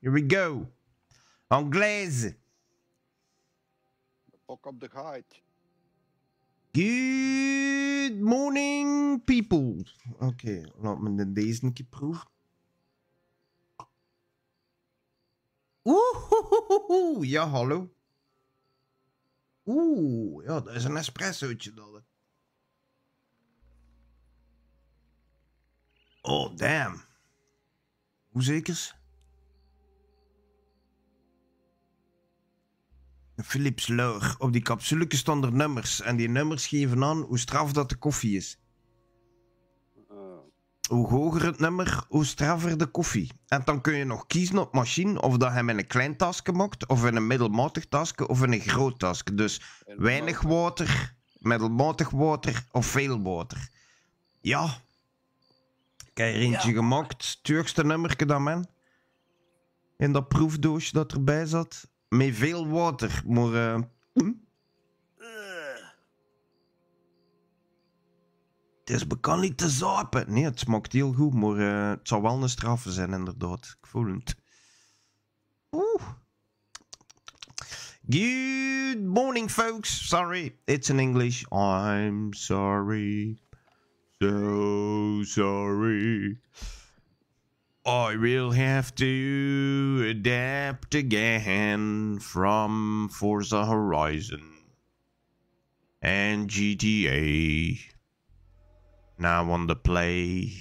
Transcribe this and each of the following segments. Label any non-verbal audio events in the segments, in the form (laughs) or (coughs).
Here we go. Anglaise. Pak op de geit. Good morning, people. Oké, laat me deze een keer proeven. Oeh, ja, hallo. Oeh, ja, dat is een espressootje dat. Oh, damn. Hoe zekers? Philips Leur. Op die capsule staan er nummers. En die nummers geven aan hoe straf dat de koffie is. Eh, Hoe hoger het nummer, hoe straffer de koffie. En dan kun je nog kiezen op machine of dat je hem in een klein tasje mocht, of in een middelmatig tasje, of in een groot tasje. Dus weinig water, middelmatig water of veel water. Ja. Ik heb er eentje gemaakt. Het nummerke dat men. In dat proefdoosje dat erbij zat. Met veel water. Maar... eh, hm? Het is bekend niet te zuipen. Nee, het smaakt heel goed, maar eh, het zou wel een straffe zijn, inderdaad. Ik voel het. Oeh. Good morning, folks. Sorry, it's in English. I'm sorry. So sorry. I will have to adapt again from Forza Horizon and GTA. Now on the play.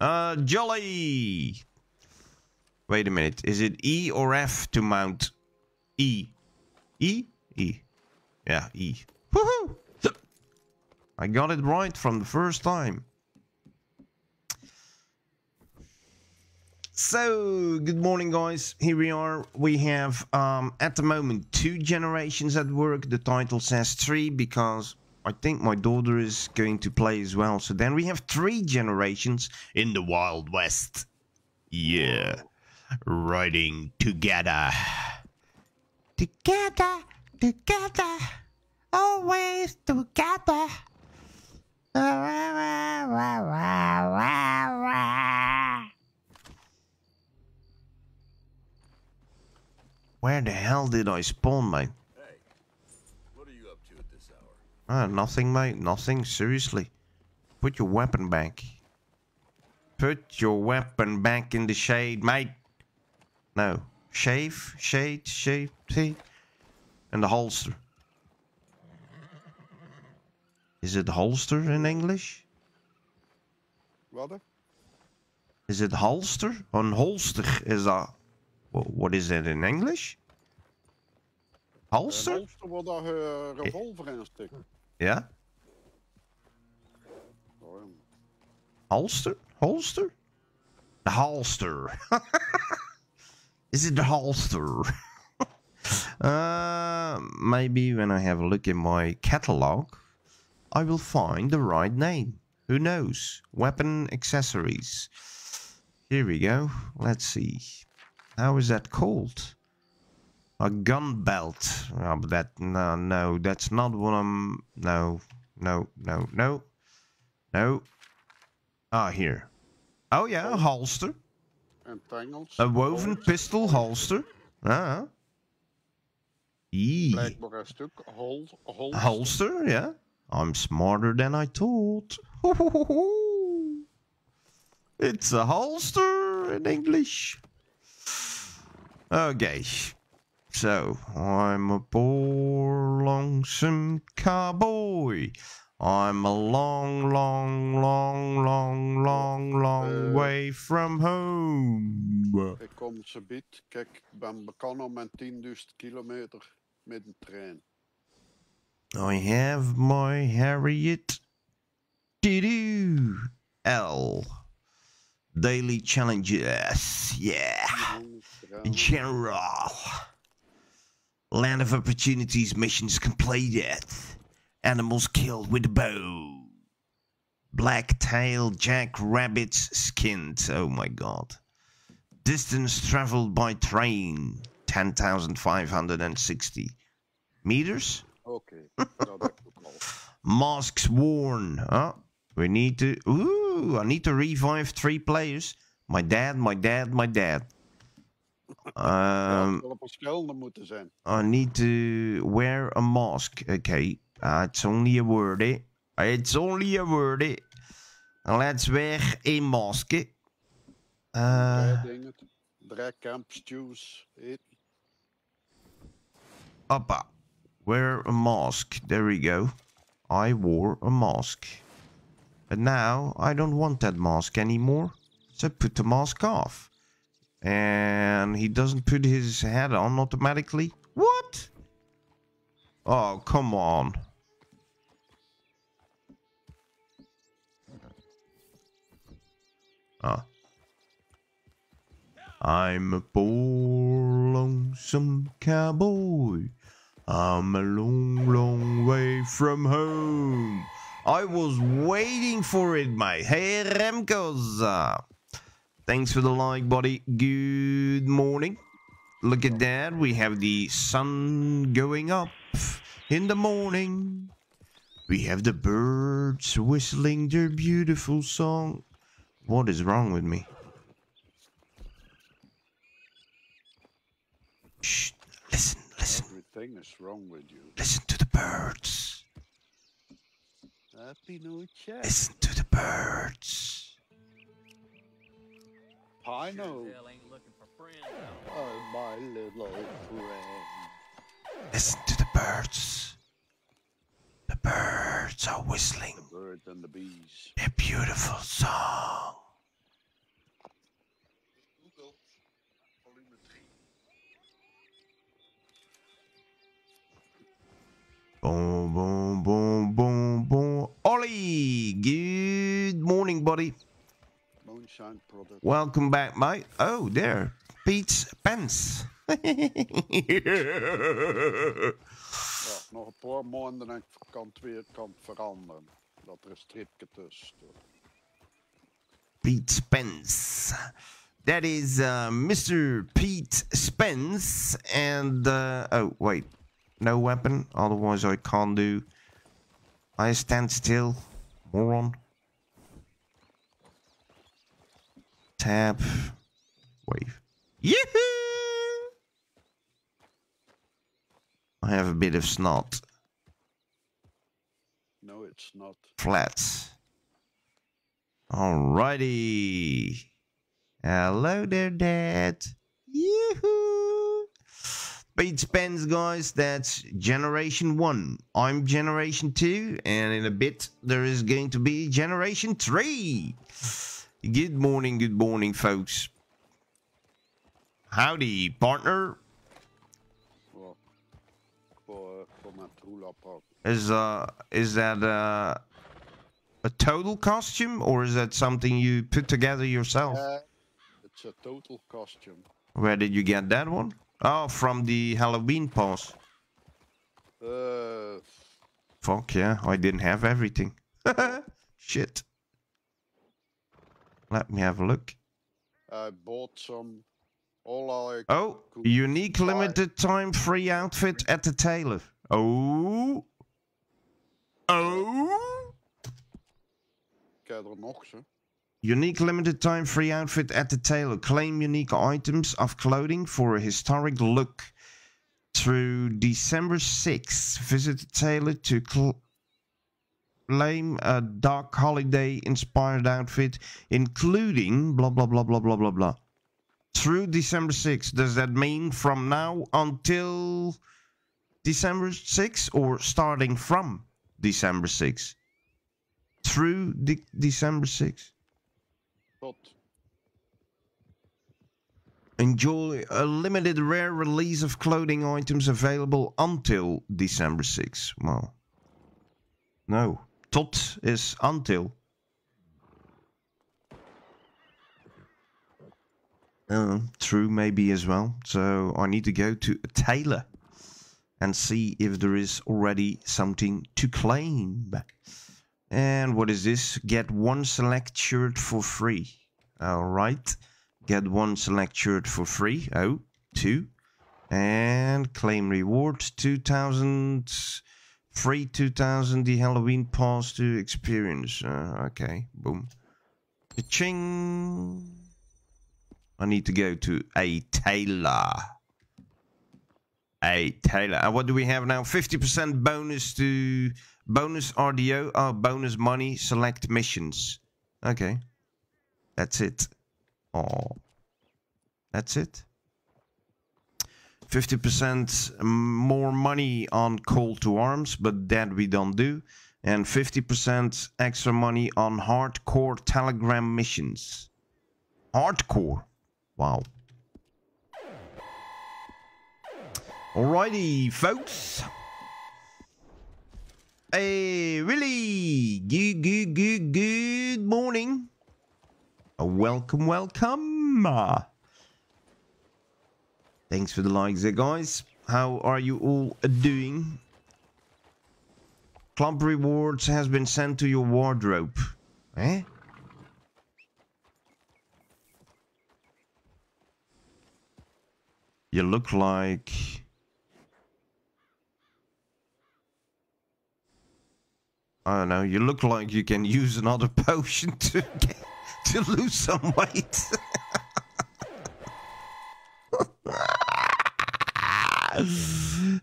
Uh, Jolly! Wait a minute. Is it E or F to mount? E. E? E. Yeah, E. Woohoo! I got it right from the first time. So, good morning, guys. Here we are. We have, um, at the moment, two generations at work. The title says three because I think my daughter is going to play as well. So then we have three generations in the Wild West. Yeah. Riding together. Together, together, always together. Where the hell did I spawn, mate? Hey, what are you up to at this hour? Ah, nothing, mate. Nothing. Seriously. Put your weapon back. Put your weapon back in the shade, mate. No. Shave, shade, shade, see? And the holster. Is it holster in English? Wat? hè? Is it holster? Een holster is dat. Wha- What is it in English? Een Holster? holster waar dat je eh, revolver in stikt. Ja? Oh. Holster? Holster? The (laughs) holster. Is it the holster? uh, (laughs) maybe when I have a look in my catalog, I will find the right name. Who knows? Weapon accessories. Here we go. Let's see. How is that called? A gun belt. Oh, but that no, no, that's not what I'm. No, no, no, no, no. Ah, here. Oh yeah, a holster. A woven Holster. pistol holster. Ah. Blijkbaar een stuk hol, holster. Holster, yeah. I'm smarter than I thought. (laughs) It's a holster in English. Okay. So, I'm a poor lonesome cowboy. I'm a long, long, long, long, long, long Uh, way from home. Ik kom ze. Kijk, ik ben bekend om mijn 10.000 kilometer met een trein. I have my Harriet Doo L. Daily challenges. Yeah. Trein. General. Land of opportunities missions completed. Animals killed with a bow. Black tail jackrabbits skinned. Oh my god. Distance traveled by train 10,560 meters. Oké, dat heb ik ook al. Masks worn. Oh, we need to. Ooh, I need to revive three players. My dad, my dad, my dad. Um, op verschillende moeten zijn. I need to wear a mask. Okay. Uh, it's only a word, eh? It's only a word, eh? Let's wear a mask? Uh, Drie dingen. Drie camp stews eten. Papa. Wear a mask. There we go. I wore a mask. But now I don't want that mask anymore. So put the mask off. And he doesn't put his head on automatically. What? Oh, come on. Ah. I'm a poor lonesome cowboy. I'm a long, long way from home. I was waiting for it, my Hey, Remkos. Thanks for the like, buddy. Good morning. Look at that. We have the sun going up in the morning. We have the birds whistling their beautiful song. What is wrong with me? Shh. Listen, listen, Everything is wrong with you. listen to the birds. Happy New Year. Listen to the birds. I know. Hell ain't looking for friends. Oh, my little friend. Listen to the birds. The birds are whistling The bird and the bees. their beautiful song. Boom, boom, boom, boom, boom. Ollie, good morning, buddy. Moonshine product. Welcome back, mate. Oh, there. Pete Pence. Ja, nog een paar maanden en ik kan het weer kan veranderen. Dat er een stripje tussen. Pete Spence. That is uh, Mr. Pete Spence. And, uh, oh, wait. No weapon. Otherwise, I can't do. I stand still. Moron. Tab. Wave. Yoo-hoo! I have a bit of snot. No, it's not. flats. Alrighty. Hello there, Dad. Yoo-hoo. Pete Spence, guys, that's Generation 1. I'm Generation 2, and in a bit there is going to be Generation 3. Good morning, good morning, folks. Howdy, partner. Is uh is that uh a total costume or is that something you put together yourself? Uh, it's a total costume. Where did you get that one? Oh, from the Halloween pass. Uh, Fuck yeah, I didn't have everything. (laughs) Shit. Let me have a look. I bought some. Oh, unique buy. limited time free outfit at the tailor. Oh. Oh. Er. Unique limited time free outfit at the tailor. Claim unique items of clothing for a historic look. Through December 6th, visit the tailor to claim a uh, Doc Holliday inspired outfit, including blah blah blah blah blah blah blah. Through December 6th. Does that mean from now until December 6th or starting from December 6th? Through de- December 6th. Tot. Enjoy a limited rare release of clothing items available until December 6th. Well, no. Tot is until. Uh, true, maybe as well. So I need to go to a tailor and see if there is already something to claim. And what is this? Get one select shirt for free. All right. Get one select shirt for free. Oh, two. And claim reward 2000. Free 2000 the Halloween pass to experience. Uh, okay, boom. Ching. I need to go to a tailor. A tailor. And what do we have now? 50% bonus to bonus RDO. Oh, bonus money. Select missions. Okay. That's it. Oh. That's it. 50% more money on call to arms, but that we don't do. And 50% extra money on hardcore telegram missions. Hardcore. Wow. Alrighty, folks. Hey, really? Good, good, good, good morning. Welcome, welcome. Thanks for the likes there, guys. How are you all doing? Club rewards has been sent to your wardrobe. Eh? You look like... I don't know, you look like you can use another (laughs) potion to get, to lose some weight. (laughs)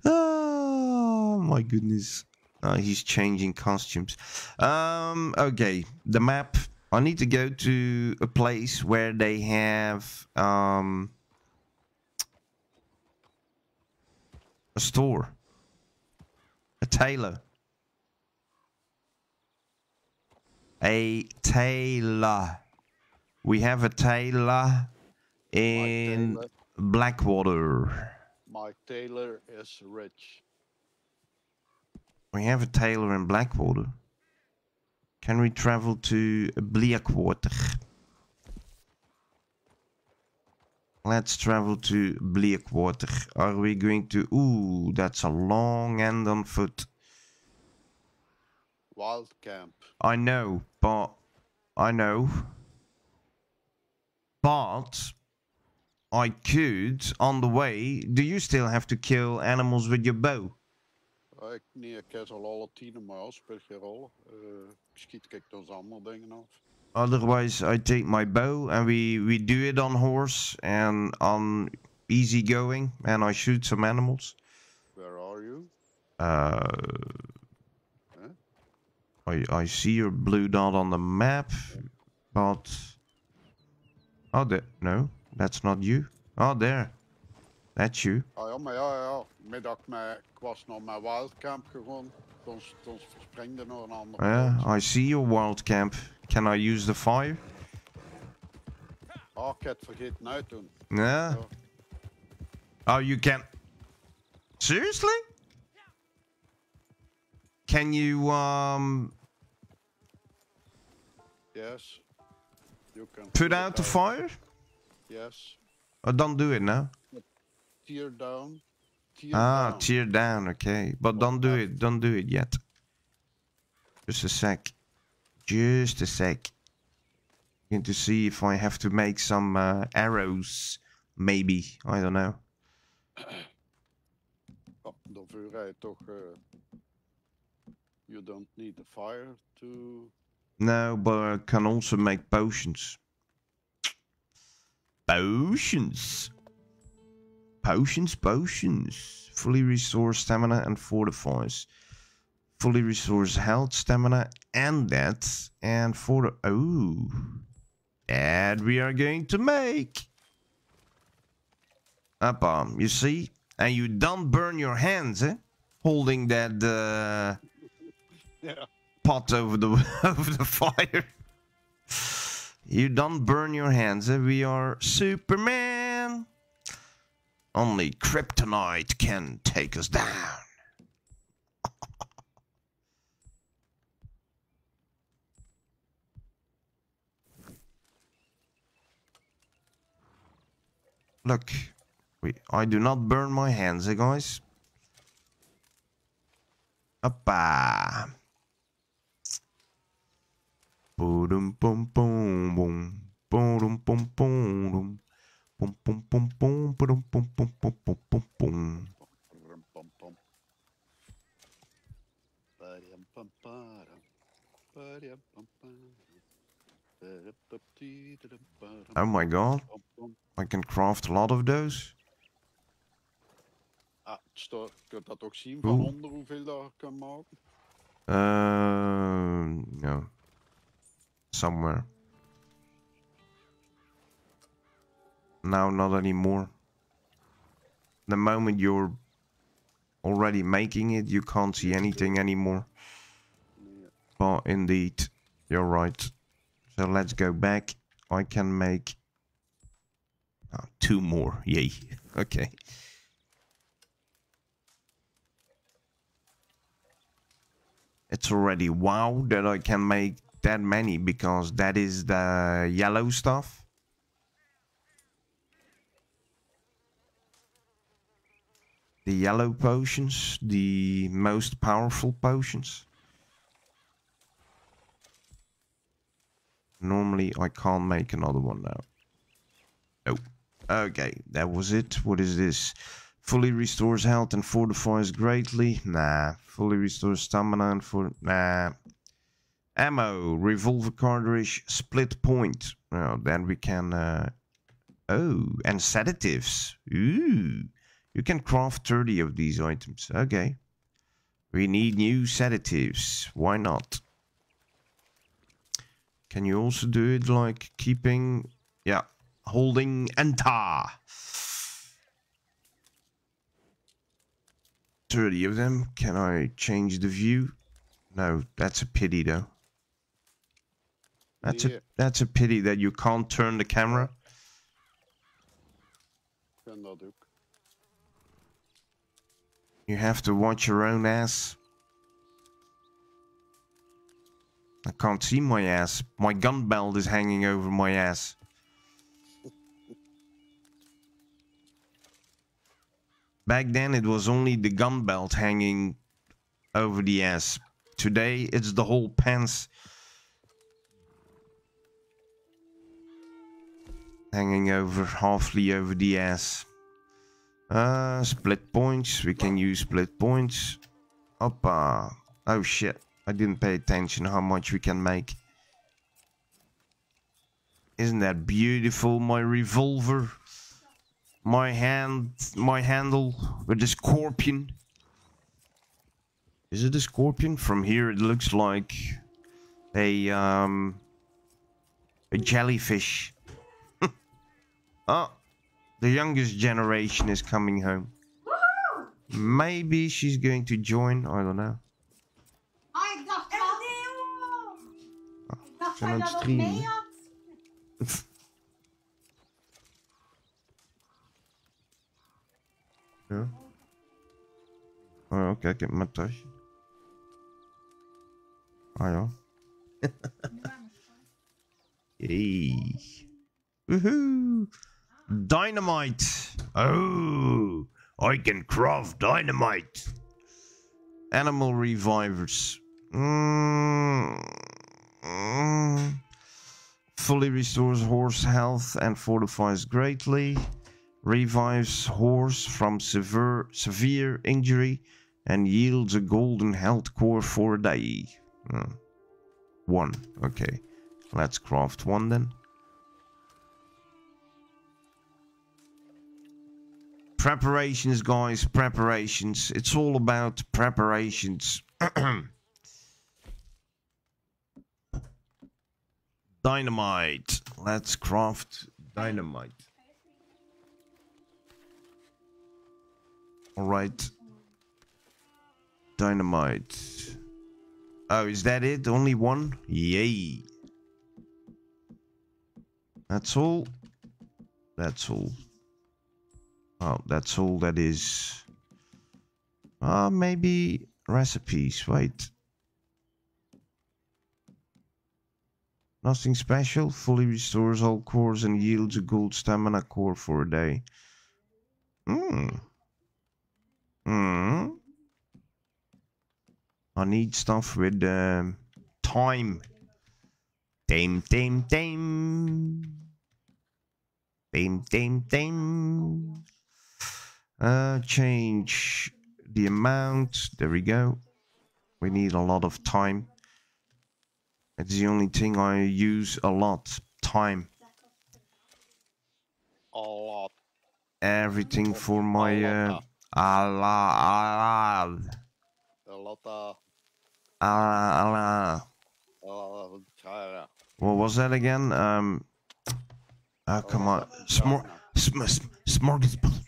oh my goodness. Uh, he's changing costumes. Um, okay, the map. I need to go to a place where they have um, a store, a tailor, a tailor. We have a tailor in. Blackwater. Mike Taylor is rich. We have a tailor in Blackwater. Can we travel to Bleakwater? Let's travel to Bleakwater. Are we going to... Ooh, that's a long end on foot. Wild Camp. I know, but... I know. But... I could, on the way... Do you still have to kill animals with your bow? Ik, nee, ik heb al alle tien maar speel geen rol. Eh, schiet ik dan andere dingen af. Otherwise, I take my bow and we we do it on horse and on easy going, and I shoot some animals. Where are you? Uh, Huh? I I see your blue dot on the map, but oh, that no, that's not you. Oh, there, that's you. Ah ja, maar ja, ja, ja. Middag met, ik was naar mijn Wild Camp gegaan. Toen, toen versprengde naar een andere Yeah. I see your wild camp. Can I use the fire? Ah, ik het vergeten uit doen. Yeah. Ja. Oh, you can. Seriously? Can you um Yes. You can put it out the fire? Yes. Oh, don't do it now. Tear down. Tear Ah, down. tear down. Okay, but don't do it. Don't do it yet. Just a sec. Just a sec. Going to see if I have to make some uh, arrows. Maybe I don't know. (coughs) Ja, dan vuur hij toch. eh, you don't need the fire to. No, but I can also make potions. Potions. Potions, potions. Fully restores stamina and fortifies. Fully restores health, stamina, and that. And for the... Oh. And we are going to make. Up, um, you see? And you don't burn your hands, eh? Holding that, uh Ja. pot over the (laughs) over the fire. You don't burn your hands. eh? We are Superman. Only kryptonite can take us down. Look, we, I do not burn my hands, eh, guys? Appa. Boom, boom, boom, boom. Boom, boom, boom, boom. Boom, boom, boom, boom, boom, boom, boom, boom, boom, boom, boom. Rum, pam, pam. Ba-dum, pam, param. Ba-dum, pam, param. Ba-dum, pam, dee-dum, ba-dum, Oh my god. pam, pam. can craft a lot of those. Ah, het staat, je kunt dat ook zien van Oeh. onder hoeveel daar kan maken. Uh, no. Somewhere. No, not anymore. The moment you're already making it, you can't see anything anymore. But indeed, you're right. So let's go back. I can make oh, two more. Yay. (laughs) Okay. It's already wow that I can make that many because that is the yellow stuff. The yellow potions, the most powerful potions. Normally, I can't make another one now. Nope. Okay, that was it. What is this? Fully restores health and fortifies greatly. Nah. Fully restores stamina and for nah. Ammo, revolver cartridge, split point. Oh, then we can. Uh... Oh, and sedatives. Ooh, you can craft thirty of these items. Okay. We need new sedatives. Why not? Can you also do it like keeping, yeah, holding enter? 30 of them. Can I change the view? No, that's a pity though. That's a that's a pity that you can't turn the camera. ik kan dat ook. You have to watch your own ass. I can't see my ass. My gun belt is hanging over my ass. (laughs) Back then it was only the gun belt hanging over the ass. Today it's the whole pants hanging over halfly over the ass. Uh, split points. We can use split points. Hoppa. Oh shit. I didn't pay attention how much we can make. Isn't that beautiful? My revolver. My hand. My handle with the scorpion. Is it a scorpion? From here it looks like a, um, a jellyfish. Oh. The youngest generation is coming home. Maybe she's going to join. I don't know. (laughs) Oh, ik dacht van... Ik dacht zijn aan dat het je dat streamen. mee had. Ja. Oh ja, kijk in mijn tasje. Ah ja. Hey. Woohoo. Dynamite. Oh, I can craft dynamite. Animal revivers. Mm, mm. Fully restores horse health and fortifies greatly. Revives horse from severe severe injury and yields a golden health core for a day. Hmm. One. Okay. Let's craft one then. Preparations, guys. Preparations. It's all about preparations. (clears throat) dynamite. Let's craft dynamite. Alright. Dynamite. Oh, is that it? Only one? Yay. That's all? That's all. Oh, that's all that is. Uh, maybe recipes. Wait. Nothing special. Fully restores all cores and yields a gold stamina core for a day. Hmm. Hmm. I need stuff with um, time. Time, time, time. Time, time, time. Uh, change the amount. There we go. We need a lot of time. It's the only thing I use a lot. Time. a lot. Everything for my uh, Allah, Allah, A lot of. Allah, Allah. China. What was that again? Um. Oh, come on. Smor sm sm smorgasbord.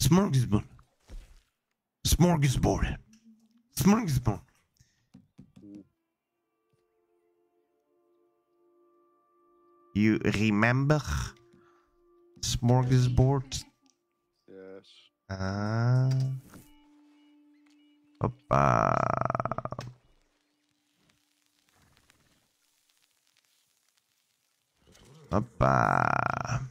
Smorgasbord. Smorgasbord. Smorgasbord. You remember smorgasbord? Yes. Ah. Hoppa. Hoppa.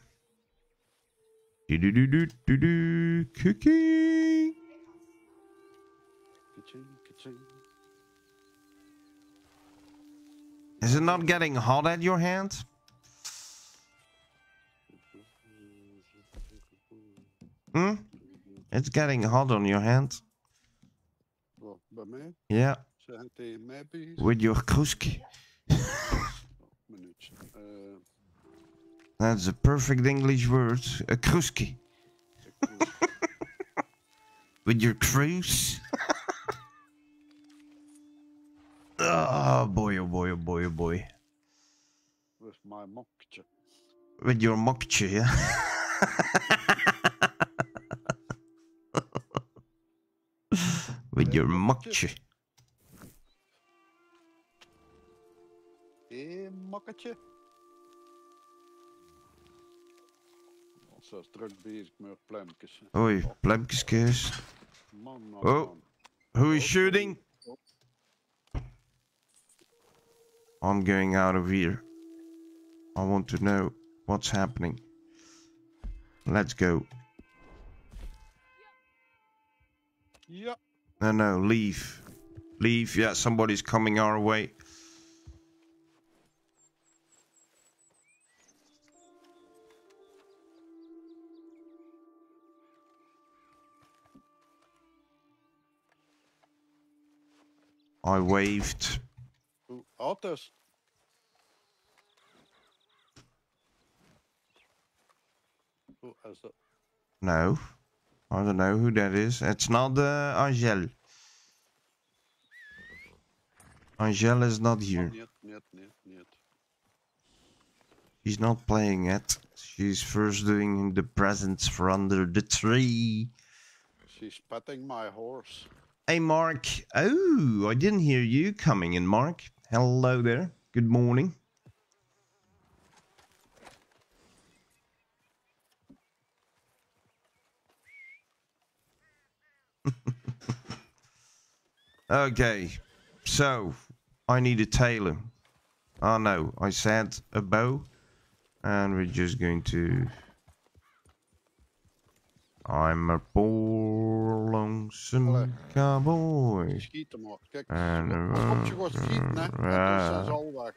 Do do do do do do. Ka-ching. Is it not getting hot at your hand? Hmm? It's getting hot on your hand. Wat. Yeah. With your kruski. (laughs) That's a perfect English word. A kruski. (laughs) With your cruise. oh (laughs) ah, boy, oh boy, oh boy, oh boy. with my mokje. With your mokje, yeah? (laughs) With your mokje. Hé, mokketje. Is druk bezig met pluimpjes. Oei. Man, man, Oh. Who is shooting? I'm going out of here. I want to know what's happening. Let's go. No, no, leave. Leave. Yeah, somebody's coming our way. I waved. Auto's. Oeh, is dat? No. I don't know who that is. It's not uh, Angel. Angel is not here. Niet, niet, niet, niet. She's not playing yet. She's first doing the presents for under the tree. She's petting my horse. Hey, Mark. Oh, I didn't hear you coming in, Mark. Hello there. Good morning. (laughs) okay, so I need a tailor. Oh no, I said a bow, and we're just going to. I'm a poor lonesome cowboy. Schieten maar. Kijk, En, als op je gaat schieten, hè. Zijn ze al weg.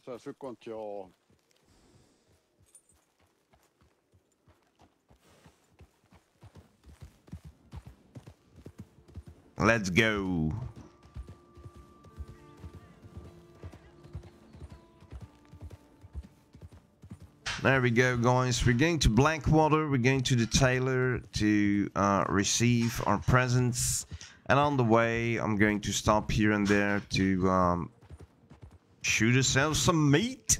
Zo, zo komt je. Let's go. There we go, guys. We're going to Blackwater. We're going to the tailor to uh, receive our presents. And on the way, I'm going to stop here and there to um, shoot ourselves some meat.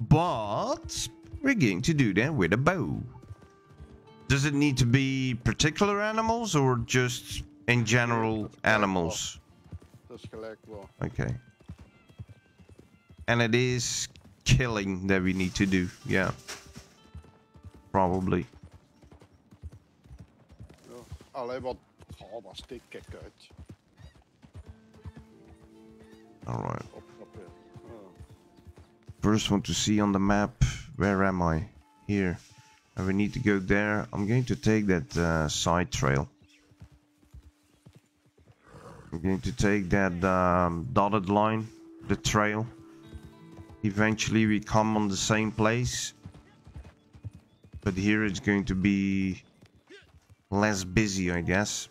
But we're going to do that with a bow. Does it need to be particular animals or just in general animals? Dat is gelijk. Okay. And it is killing that we need to do. Yeah. Probably. Ja. Wat. Wat uit. Alright. Op, op, ja. Ja. First one to see on the map. Where am I? Here. And we need to go there. I'm going to take that uh, side trail. I'm going to take that um, dotted line, the trail. Eventually we come on the same place. But here it's going to be less busy, I guess.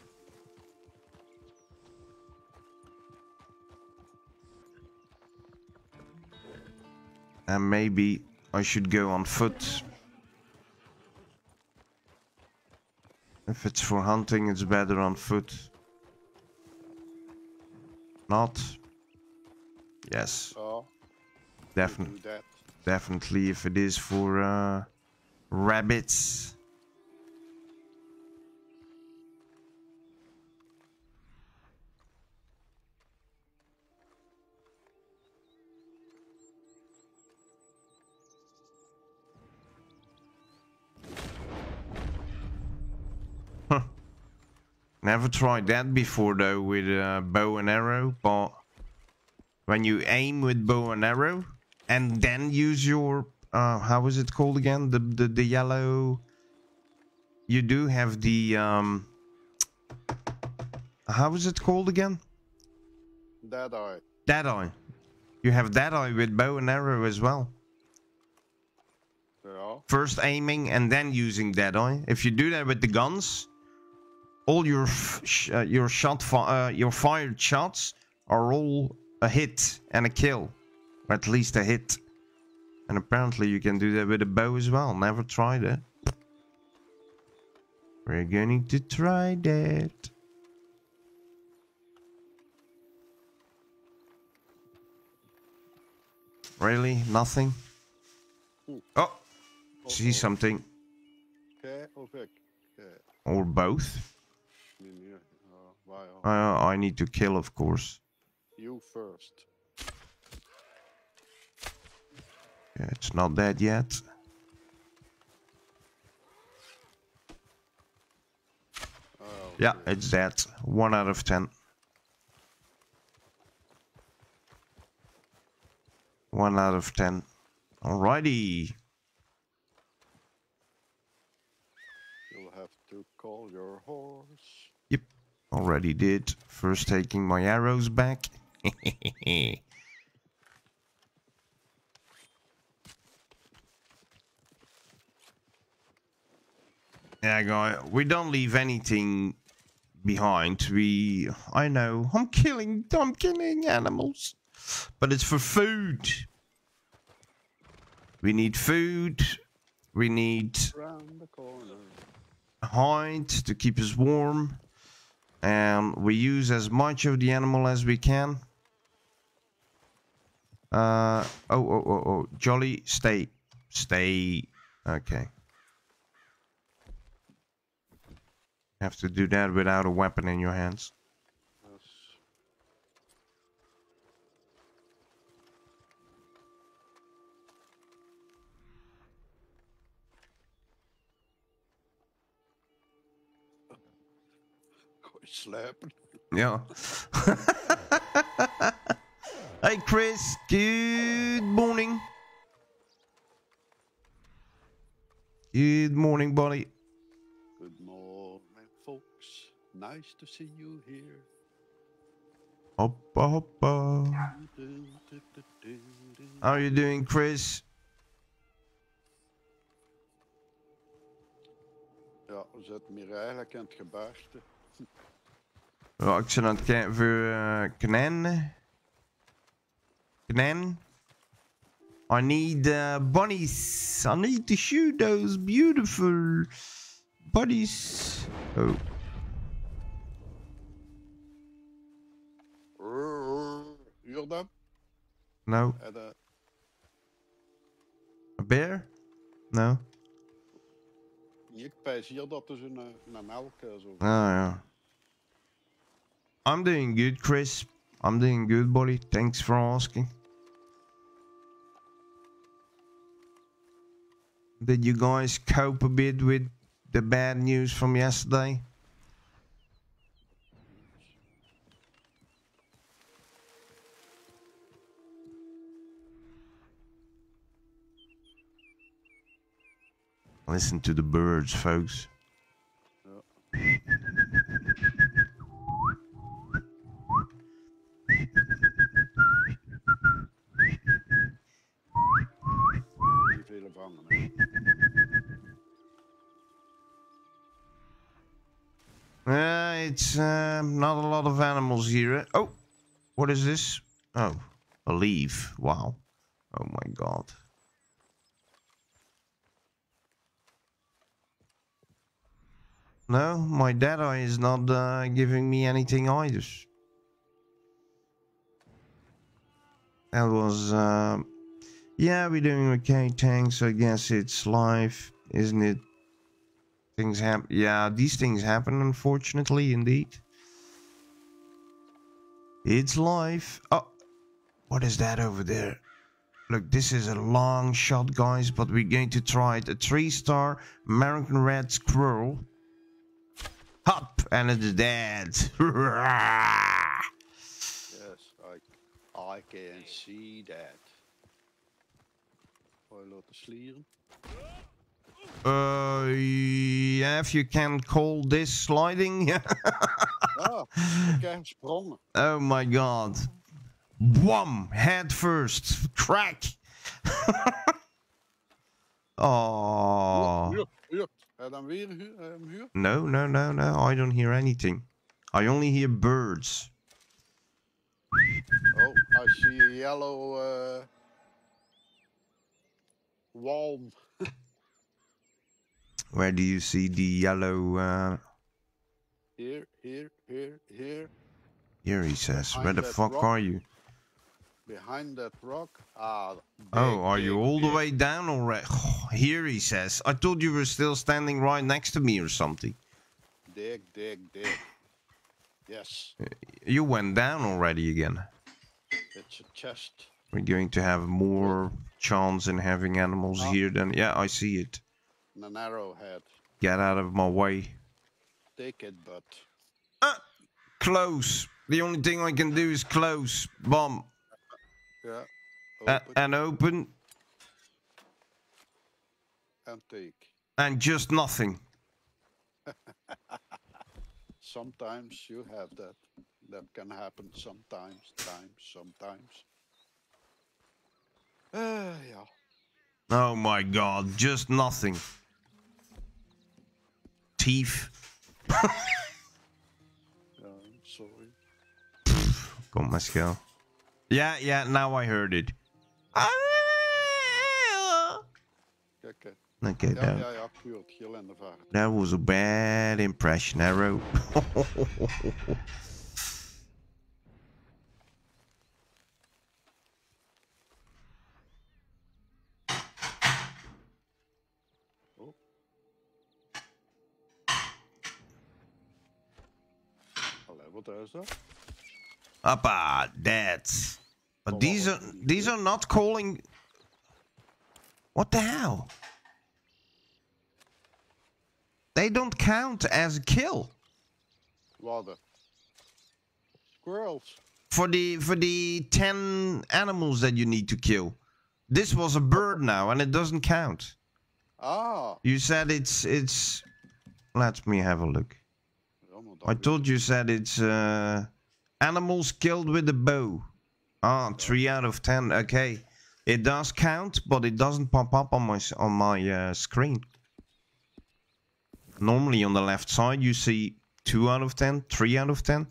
And maybe I should go on foot. If it's for hunting, it's better on foot. Not? Yes, Ja, definitely. Definitely if it is for uh, rabbits. Huh. Never tried that before though with uh, bow and arrow, but when you aim with bow and arrow and then use your uh how is it called again? The the, the yellow. You do have the um how is it called again? Dead eye. dead eye. You have dead eye with bow and arrow as well. Ja, first aiming and then using dead eye. If you do that with the guns all your f- sh- uh, your shot fi- uh, your fired shots are all a hit and a kill or at least a hit and apparently you can do that with a bow as well never tried it we're going to try that really nothing oh see something jij of ik? Jij. or both Nee, nee. Ja, waar ja. Uh, I need to kill, of course. You first. Yeah, it's not dead yet. Oh, Yeah, it's dead. One out of ten. One out of ten. Alrighty. You'll have to call your horse. Yep, already did. First taking my arrows back. (laughs) yeah, guy, we don't leave anything behind. We, I know, I'm killing, I'm killing animals, but it's for food. We need food. We need hide to keep us warm. And we use as much of the animal as we can. Uh oh oh oh oh. Jolly stay stay. Okay have to do that without a weapon in your hands Yes. Je yeah (laughs) hey chris good morning good morning buddy Good morning, folks. Nice to see you here. hoppa hoppa How are you doing, Chris? Ja, we zitten hier eigenlijk in het gebergte. Ja, ik zit aan het kijken voor uh, Knen. Knen. I need uh, bunnies. I need to shoot those beautiful bunnies. Oh, No. A bear? No. ik hier dat is een, een elk zo. Oh, yeah. I'm doing good, Chris. I'm doing good, buddy. Thanks for asking. Did you guys cope a bit with the bad news from yesterday? Listen to the birds, folks. Hè. Uh, it's uh, not a lot of animals here. Oh, what is this? Oh, a leaf. Wow. Oh my god. No, my eye is not uh, giving me anything either. That was, um, yeah, we're doing okay, thanks. I guess it's life, isn't it? Things happen. Yeah, these things happen, unfortunately, indeed. It's life. Oh, what is that over there? Look, this is a long shot, guys, but we're going to try it. A three-star American Red Squirrel. Hop, and it's dead. Yes, I, I can see that. Gooi laten slieren. uh, yeah, if you can call this sliding. (laughs) Sprongen. oh my god. Wham! Head first. Crack! oh. Huur, huur. Dan weer eh, huur? No, no, no, no. I don't hear anything. I only hear birds. Oh, I see a yellow uh, walm. (laughs) Where do you see the yellow? Uh, Here, here, here, here. here he says. Where the fuck rock. are you? Behind that rock. Ah. Oh, are you big, all the way down already? (sighs) here he says. I thought you were still standing right next to me or something. Dig, dig, dig. Yes, You went down already again. it's a chest. We're going to have more chance in having animals Oh. here than. Yeah, I see it. and an arrowhead. Get out of my way. Take it, but Close. The only thing I can do is close. Bomb. Yeah. Open and open. and take. And just nothing. (laughs) Sometimes you have that. That can happen sometimes, times, sometimes. Uh, (sighs) yeah. Oh my god. Just nothing. Teeth. (laughs) yeah, I'm sorry. Kom maar, schel. Yeah, yeah, now I heard it. Ah. Kijk, kijk. Okay, Ja, that, ja, ja, puur. Gil en de vaart. that was a bad impression, Arrow. Oh. Allee, wat is dat? Appa, that's. But these are these are not calling. What the hell? They don't count as a kill Wadden. Squirrels. for the for the ten animals that you need to kill. This was a bird now, and it doesn't count. Ah. You said it's it's. Let me have a look. I told you said it's uh, animals killed with a bow. Ah, three out of ten. Okay, it does count, but it doesn't pop up on my on my uh, screen. Normally on the left side you see two out of ten, three out of ten.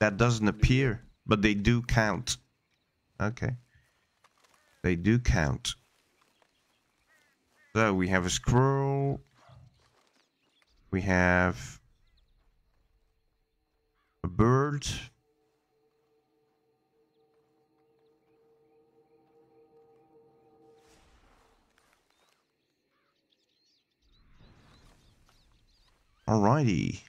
That doesn't appear, but they do count. Okay, they do count. So we have a squirrel. We have a bird. Alrighty.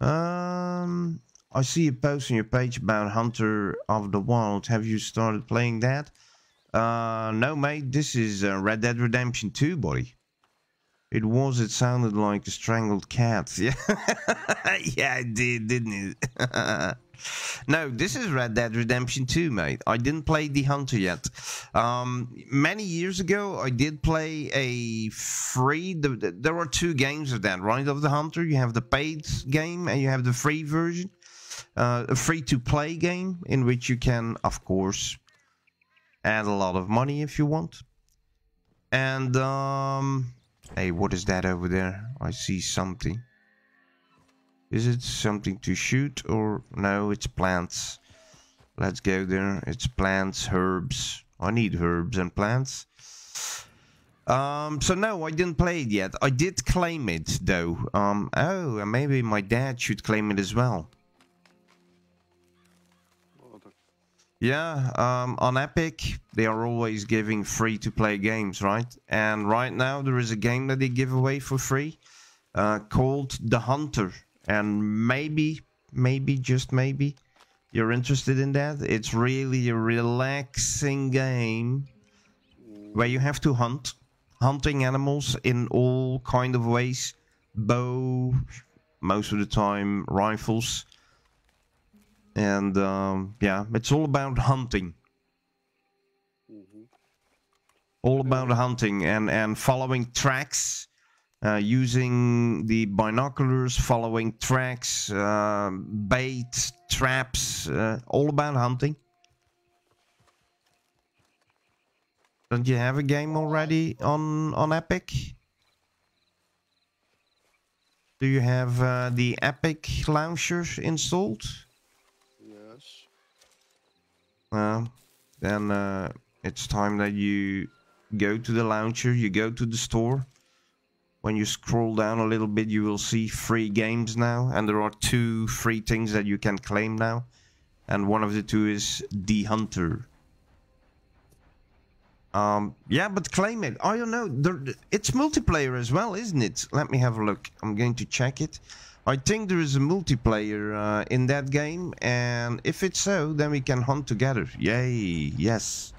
Um, I see a post on your page about Hunter of the Wild. Have you started playing that? Uh, no, mate. This is uh, Red Dead Redemption 2, buddy. It was. It sounded like a strangled cat. Yeah, (laughs) yeah, it did, didn't it? (laughs) no, this is Red Dead Redemption 2, mate. I didn't play The Hunter yet. Um, many years ago, I did play a free. The, the- there are two games of that, right? Of The Hunter, you have the paid game and you have the free version. Uh, a free-to-play game in which you can, of course, add a lot of money if you want. And um, hey, what is that over there? I see something. Is it something to shoot or no? It's plants. Let's go there. It's plants, herbs. I need herbs and plants. Um, so no, I didn't play it yet. I did claim it though. Um, oh, and maybe my dad should claim it as well. Yeah, um, on Epic, they are always giving free to play games, right? And right now, there is a game that they give away for free uh, called The Hunter. And maybe, maybe, just maybe, you're interested in that. It's really a relaxing game where you have to hunt, hunting animals in all kind of ways bow, most of the time, rifles and um, yeah, it's all about hunting. Mhm. All about hunting and and following tracks, uh, using the binoculars, following tracks, um bait, traps, uh, all about hunting. Don't you have a game already on on Epic? Do you have uh, the Epic launcher installed? Yes. Well, then uh, it's time that you go to the launcher, you go to the store. When you scroll down a little bit, you will see free games now, and there are two free things that you can claim now. And one of the two is The Hunter. Um, yeah, but claim it. I don't know. There, it's multiplayer as well, isn't it? Let me have a look. I'm going to check it. I think there is a multiplayer uh, in that game, and if it's so, then we can hunt together. Yay! Yes.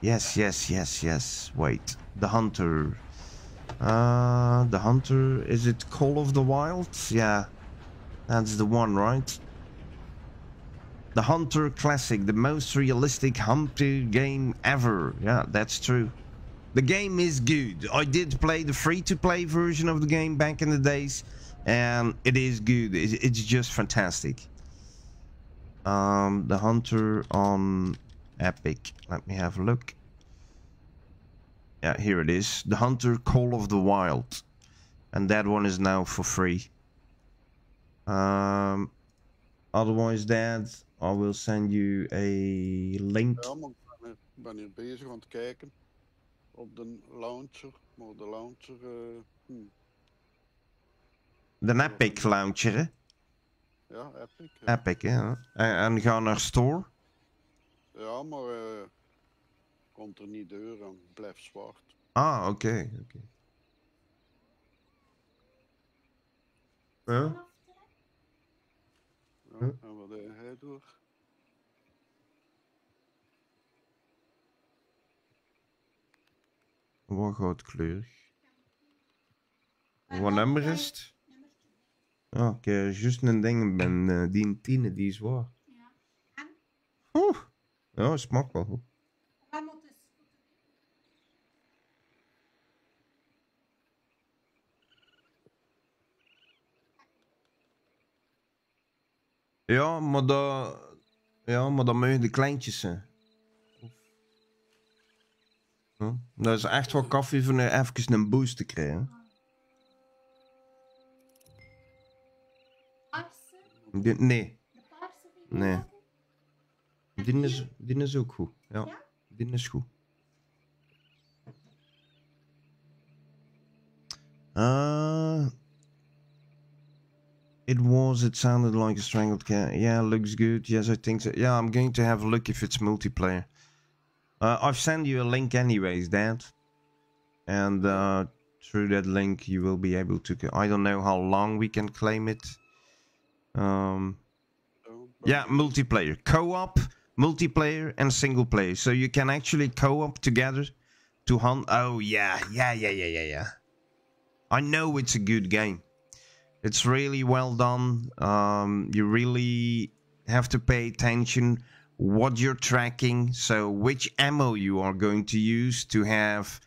Yes, yes, yes, yes. Wait, the hunter. Uh, the hunter. Is it Call of the Wild? Yeah, that's the one, right? The Hunter Classic, the most realistic hunter game ever. Yeah, that's true. The game is good. I did play the free-to-play version of the game back in the days, and it is good. It's just fantastic. Um, the Hunter on Epic. Let me have a look. Yeah, here it is. The Hunter Call of the Wild. And that one is now for free. Um, otherwise, Dad, I will send you a link. Ja, ik ben, hier bezig aan het kijken op de launcher. Maar de launcher, eh, hm, De Epic Launcher, hè? ja, Epic. ja. Epic, hè? En, en ga naar Store. Ja, maar eh komt er niet deur en blijft zwart. Ah, oké, oké. Ja? Ja? En wat deed hij door? Wat goudkleurig. Wat nummer is het? Ja, ik heb juist een ding ben, eh, die tiende, die is waar. Ja. Oeh. Ja, smaakt wel goed. Waar moet het? Ja, maar dat... Ja, maar dat mogen de kleintjes zijn. Ja, dat is echt wel koffie voor even een boost te krijgen. Die- nee, Nee. die is, die is ook goed. Ja, die is goed. Uh, it was, it sounded like a strangled cat. Yeah, looks good. Yes, I think so. Yeah, I'm going to have a look if it's multiplayer. Uh, I've sent you a link anyways, Dad. And uh, through that link you will be able to... I don't know how long we can claim it. Um, yeah, multiplayer. Co-op, multiplayer, and single player. So you can actually co-op together to hunt. Oh yeah, yeah, yeah, yeah, yeah, yeah. I know it's a good game. It's really well done. Um, you really have to pay attention what you're tracking. So which ammo you are going to use to have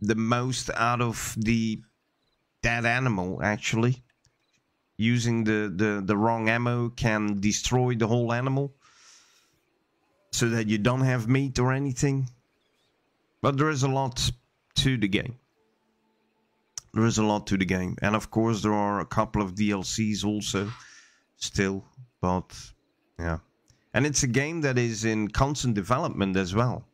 the most out of the dead animal actually using the, the, the wrong ammo can destroy the whole animal so that you don't have meat or anything. But there is a lot to the game. There is a lot to the game. And of course, there are a couple of DLCs also still. But yeah. And it's a game that is in constant development as well.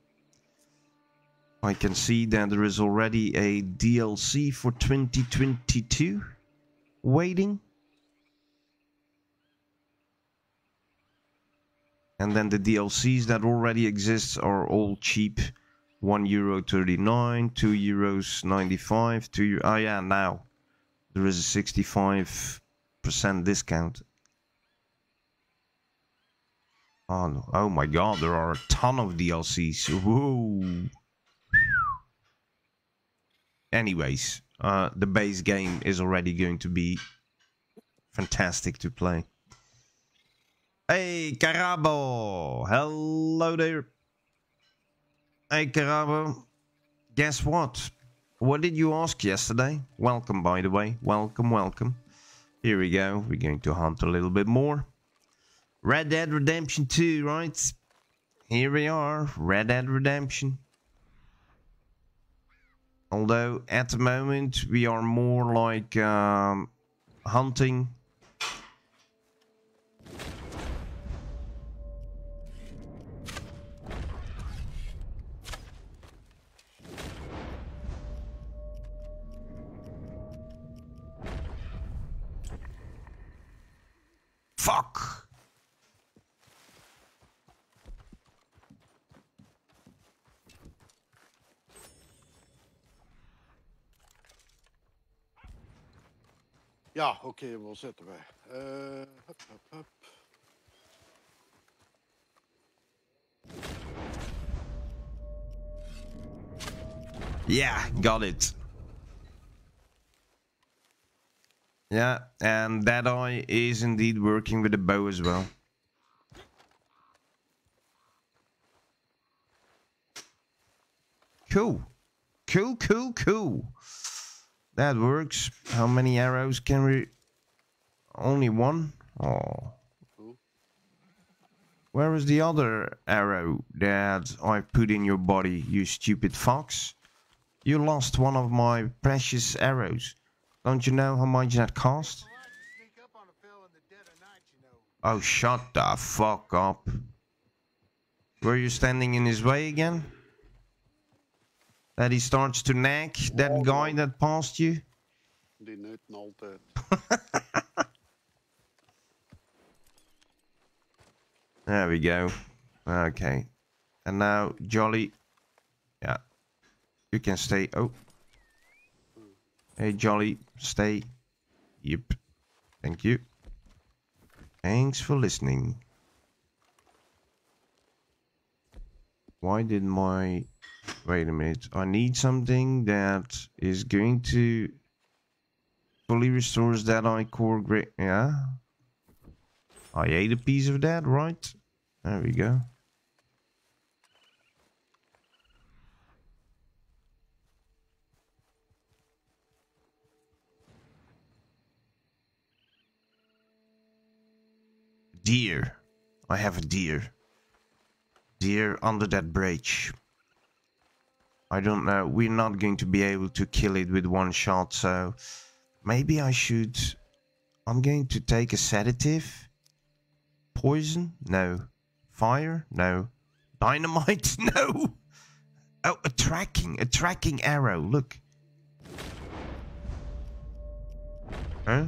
I can see that there is already a DLC for 2022 waiting. And then the DLCs that already exist are all cheap. 1 euro 39, 2 euros 95, 2 euro, oh yeah, now there is a 65% discount. Oh, no. oh my god, there are a ton of DLCs. Whoa. Anyways, uh, the base game is already going to be fantastic to play. Hey, Carabo! Hello there. Hey, Carabo. Guess what? What did you ask yesterday? Welcome, by the way. Welcome, welcome. Here we go. We're going to hunt a little bit more. Red Dead Redemption 2, right? Here we are. Red Dead Redemption. Although at the moment we are more like um, hunting. Fuck! Ja, zitten wij? Eh, hup, hup, hup. Yeah, got it. Yeah, and that eye is indeed working with the bow as well. Cool. Cool, cool, cool. That works. How many arrows can we... Only one? Oh. Cool. Where is the other arrow that I put in your body, you stupid fox? You lost one of my precious arrows. Don't you know how much that cost? Oh, shut the fuck up. Were you standing in his way again? That he starts to nag that guy that passed you? Die neuten altijd. There we go. Okay. And now, Jolly. Yeah. You can stay. Oh. Hey, Jolly. Stay. Yep. Thank you. Thanks for listening. Why did my... Wait a minute. I need something that is going to fully restores that I core great. Yeah. I ate a piece of that, right? There we go. Deer. I have a deer. Deer under that bridge. I don't know. We're not going to be able to kill it with one shot, so maybe I should. I'm going to take a sedative. Poison? No. Fire? No. Dynamite? (laughs) No. Oh, a tracking. A tracking arrow. Look. Huh?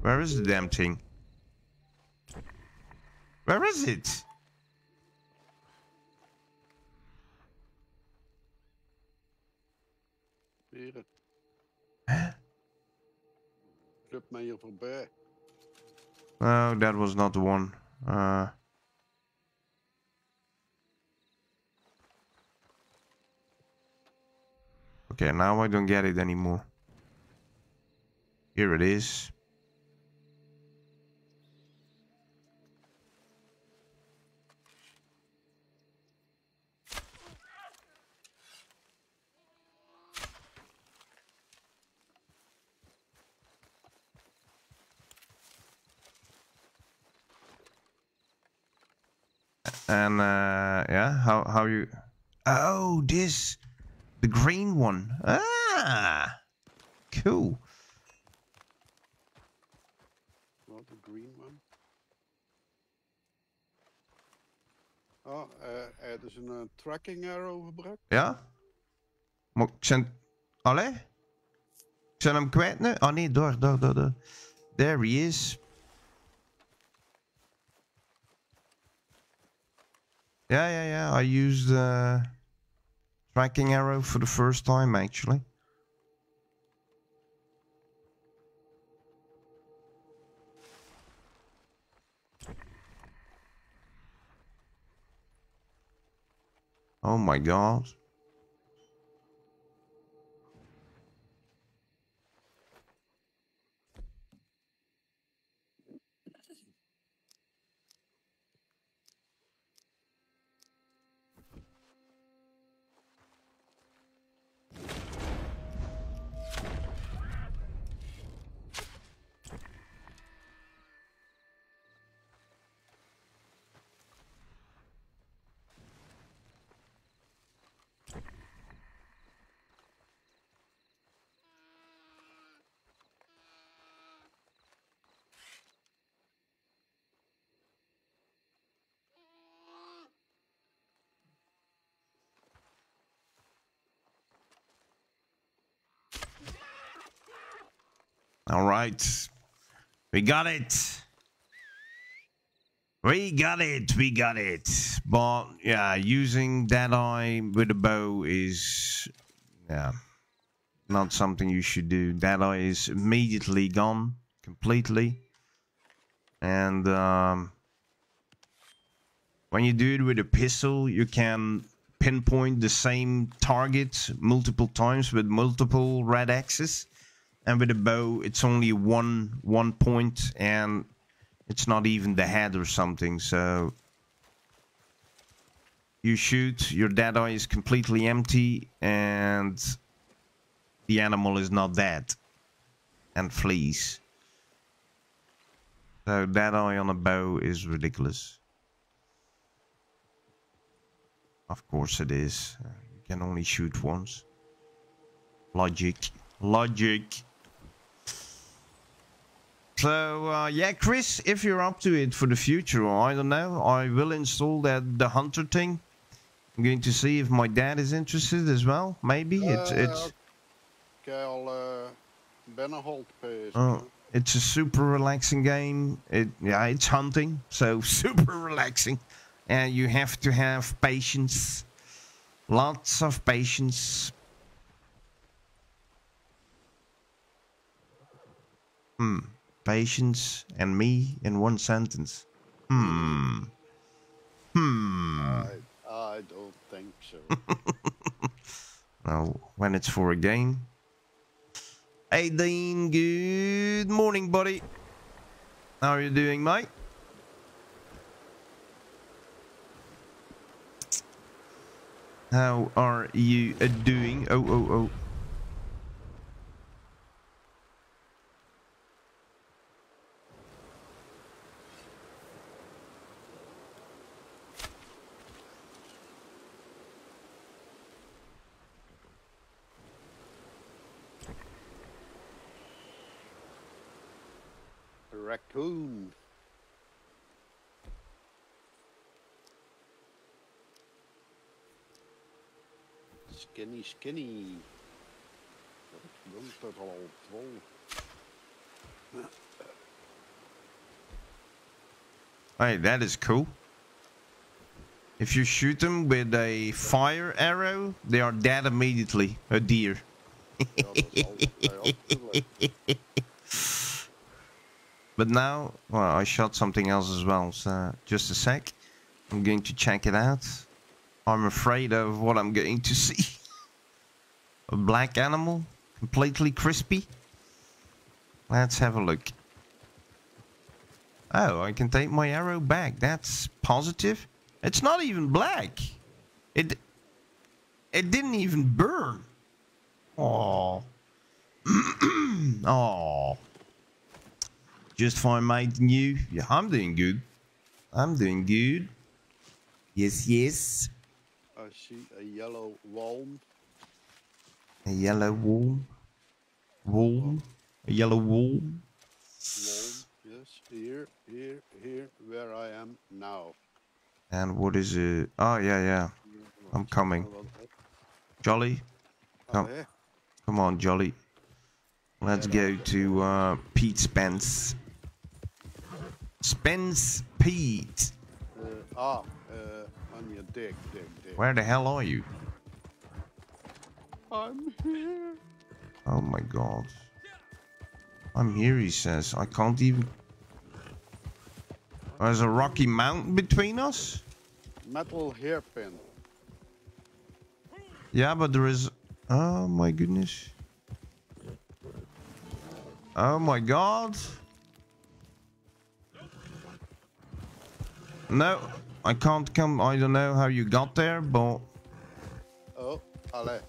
Where is the damn thing? Where is it? Heren, Huh? club mij hier voorbij. Oh, that was not the one. Uh. Okay, now I don't get it anymore. Here it is. And uh, yeah, how how you? Oh, this, the green one. Ah, cool. Wat, de green one. Oh, eh, er is een eh, tracking arrow gebruikt. Ja. Maar ik zijn... Allee? Ik zijn hem kwijt nu? Oh nee, daar, daar, daar, daar. There he is. Yeah, yeah, yeah. I used uh, tracking arrow for the first time, actually. Oh my god. All right. We got it. We got it. We got it. But yeah, using that eye with a bow is yeah not something you should do. That eye is immediately gone completely. And um, when you do it with a pistol, you can pinpoint the same target multiple times with multiple red X's and with a bow it's only one one point and it's not even the head or something so you shoot your dead eye is completely empty and the animal is not dead and flees. So dead eye on a bow is ridiculous. Of course it is. You can only shoot once. Logic logic so uh, yeah, Chris, if you're up to it for the future, I don't know, I will install that the hunter thing. I'm going to see if my dad is interested as well. Maybe it's Eh, it's Ik heb al uh, binnenhold bezig. oh, it's a super relaxing game. It yeah, it's hunting, so (laughs) super relaxing, and you have to have patience, lots of patience. Hmm. Patience and me in one sentence. Hmm. Hmm. I, I don't think so. (laughs) Well, when it's for a game. Hey Dean, good morning, buddy. How are you doing, mate? How are you doing? Oh, oh, oh. Raccoon. Skinny, skinny. Dat komt er al vol. Hey, that is cool. If you shoot them with a fire arrow, they are dead immediately. A deer. (laughs) Ja, dat is altijd natuurlijk. But now, well, I shot something else as well, so just a sec. I'm going to check it out. I'm afraid of what I'm going to (laughs) see. a black animal, completely crispy. Let's have a look. Oh, I can take my arrow back. That's positive. It's not even black. It it didn't even burn. Oh. (clears throat) oh. Just fine, mate. And you? Yeah, I'm doing good. I'm doing good. Yes, yes. I see a yellow worm. A yellow wool. Wool. A yellow wool. Worm. Yes, here, here, here, where I am now. And what is it? Oh, yeah, yeah. I'm coming. Jolly. Oh. Allee. Come on, Jolly. Let's go to uh, Pete Spence. Spence Pete. Uh, ah, uh, on your dick, dick, dick. Where the hell are you? I'm here. Oh my god. I'm here, he says. I can't even. There's a rocky mountain between us? Metal hairpin. Yeah, but there is. Oh my goodness. Oh my god. No, I can't come. I don't know how you got there, but Oh,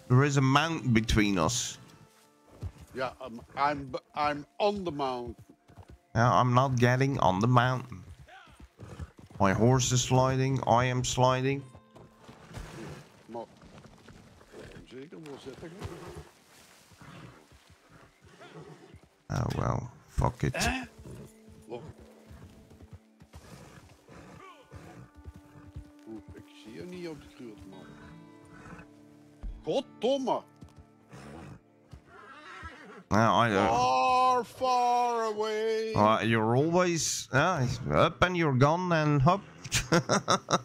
there is a mountain between us. Yeah, um, I'm, I'm, I'm on the mountain. Yeah, I'm not getting on the mountain. My horse is sliding. I am sliding. Maar, zeker wel zitten. Oh well, fuck it. Oh. Zie je niet op de grote man. Goddomme! Yeah, I. Uh, Far, far away! uh, you're always uh, up and you're gone and up. (laughs)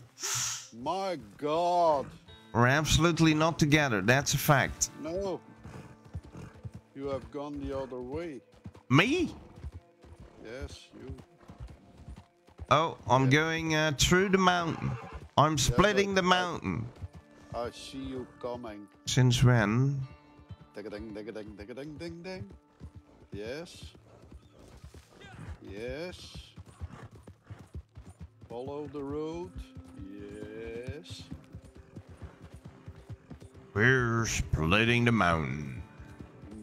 My god! We're absolutely not together. That's a fact. No! You have gone the other way. Me? Yes, you. Oh, I'm Yeah. going uh, through the mountain. I'm splitting the I- mountain. I see you coming. Since when? Ding ding ding ding ding ding ding ding. Yes. Yes. Follow the road. Yes. We're splitting the mountain.